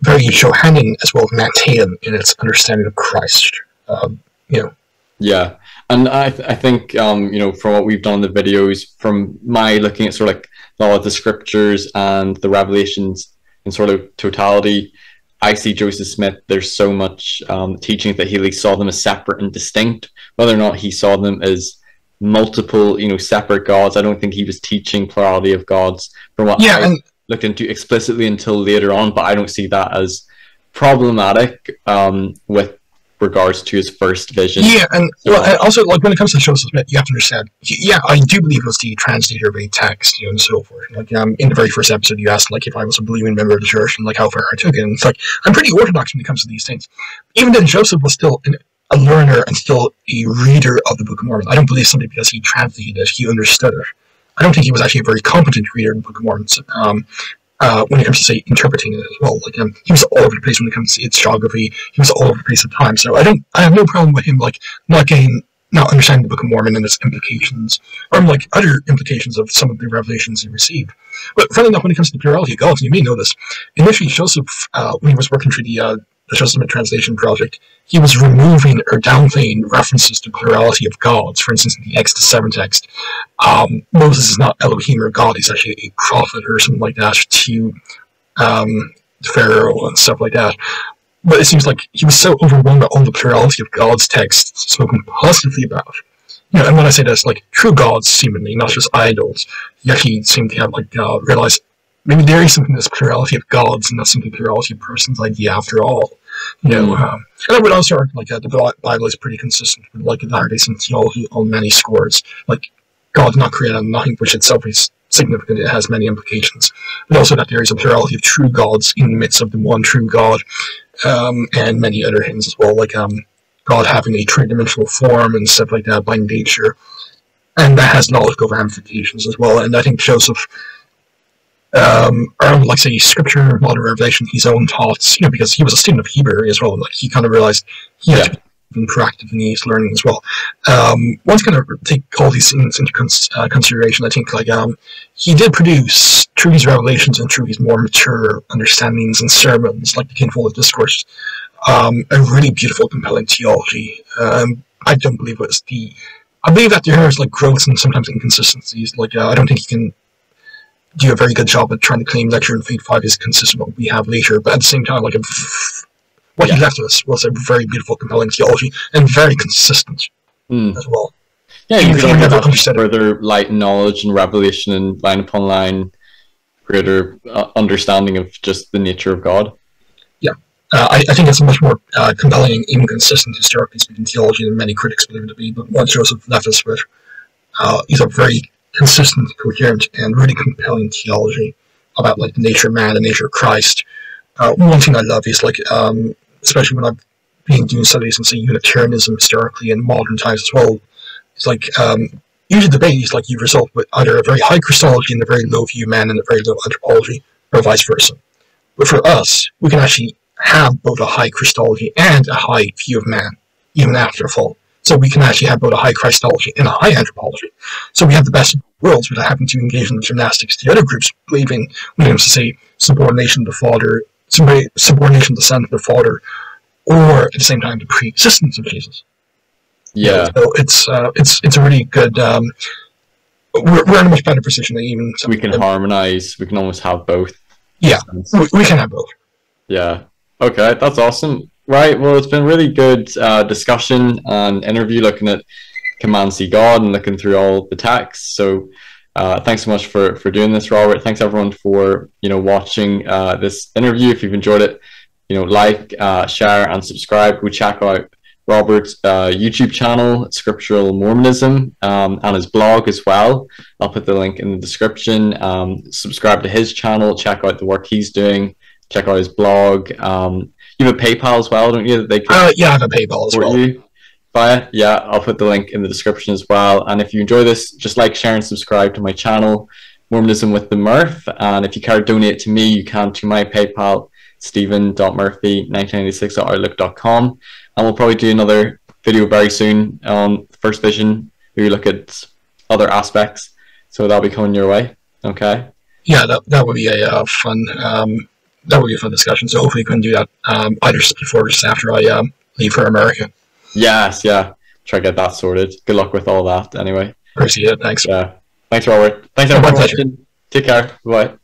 very Johannine as well as Matthean in its understanding of Christ. Um, you know, Yeah, and I th- I think um you know from what we've done in the videos, from my looking at sort of like a lot of the scriptures and the revelations in sort of totality, I see Joseph Smith. There's so much um, teaching that he saw them as separate and distinct. Whether or not he saw them as multiple, you know, separate gods, I don't think he was teaching plurality of gods. From what yeah, I and looked into explicitly until later on, but I don't see that as problematic um, with regards to his first vision. yeah, and So- well, and also like when it comes to Joseph Smith, you have to understand. he- Yeah, I do believe it was the translator of a text, you know, and so forth. Like um, in the very first episode, you asked like if I was a believing member of the church and like how far I took it. And it's like I'm pretty orthodox when it comes to these things. Even then, Joseph was still an, a learner and still a reader of the Book of Mormon. I don't believe simply because he translated it, he understood it. I don't think he was actually a very competent reader of the Book of Mormon. Um, uh, when it comes to say interpreting it as well, like um, he was all over the place when it comes to its geography. He was all over the place at times. So I don't, I have no problem with him like not getting, not understanding the Book of Mormon and its implications, or like other implications of some of the revelations he received. But funny enough, when it comes to the plurality of gods, you may know this. Initially, Joseph, uh, when he was working through the uh, the Smith translation project, he was removing or downplaying references to plurality of gods. For instance, in the Exodus 7 text, um, Moses is not Elohim or God, he's actually a prophet or something like that to um, Pharaoh and stuff like that. But it seems like he was so overwhelmed by all the plurality of God's texts spoken positively about. You know, and when I say this, like true gods, seemingly, not just idols, you actually seem to have like uh, realize maybe there is something that's plurality of gods and not something plurality of persons idea after all. You know, Mm. um, and I would also argue like uh, the Bible is pretty consistent with like Saint theology on many scores. Like God not create out nothing, which itself is significant. It has many implications, but also that there is a plurality of true gods in the midst of the one true God, um, and many other things as well, like um, God having a three-dimensional form and stuff like that by nature, and that has logical ramifications as well. And I think Joseph um, or like say scripture, modern revelation, his own thoughts, you know, because he was a student of Hebrew as well, and like he kind of realized he had Yeah. to be proactive in his learning as well. Um, once kind of take all these things into cons- uh, consideration, I think like um, he did produce through his revelations and through his more mature understandings and sermons, like the King Follett Discourse, um, a really beautiful, compelling theology. Um, I don't believe it was the. I believe that there is like growths and sometimes inconsistencies. Like uh, I don't think he can do a very good job at trying to claim that your Faith 5 is consistent with what we have later, but at the same time, like, what he left us was a very beautiful, compelling theology, and very consistent Hmm. as well. Yeah, you could never that understood it. further light knowledge and revelation and line upon line, greater uh, understanding of just the nature of God. Uh, I, I think it's much more uh, compelling and even consistent historically speaking theology than many critics believe it to be, but what Joseph left us with uh, is a very consistent, coherent, and really compelling theology. about like the nature of man, and the nature of Christ. Uh, one thing I love is like, um, especially when I've been doing studies in say Unitarianism historically in modern times as well, it's like um, usually the debate is like you result with either a very high Christology and a very low view of man and a very low anthropology, or vice versa. But for us, we can actually have both a high Christology and a high view of man, even after the fall. So we can actually have both a high Christology and a high anthropology. So we have the best of worlds without having to engage in the gymnastics the other groups believing when it to say subordination to the Father, subordination to the Son to the Father, or at the same time the pre-existence of Jesus. Yeah. So it's uh, it's it's a really good. Um, we're, we're in a much better position than even. We can harmonize. We can almost have both. Yeah, we, we can have both. Yeah. Okay, that's awesome. Right. Well, it's been really good uh, discussion and interview looking at Can man see God and looking through all the texts. So. Uh, thanks so much for, for doing this, Robert. Thanks everyone for you know watching uh, this interview. If you've enjoyed it, you know like, uh, share, and subscribe. Go check out Robert's uh, YouTube channel, Scriptural Mormonism, um, and his blog as well. I'll put the link in the description. Um, subscribe to his channel, check out the work he's doing, check out his blog. Um, you have a PayPal as well, don't you? They can uh, yeah, I have a PayPal as well. You via yeah, I'll put the link in the description as well. And if you enjoy this, just like, share, and subscribe to my channel, Mormonism with the Murph. And if you care to donate to me, you can to my PayPal, stephen.murphy1996 at outlook.com and we'll probably do another video very soon on First Vision. Where we look at other aspects, so that'll be coming your way. Okay. Yeah, that, that would be a uh, fun um, that would be a fun discussion. So hopefully we can do that um, either before or just after I um, leave for America. Yes, yeah. Try to get that sorted. Good luck with all that. Anyway. Appreciate it. Thanks. Yeah. Thanks, Robert. Thanks everyone. Take care. Bye.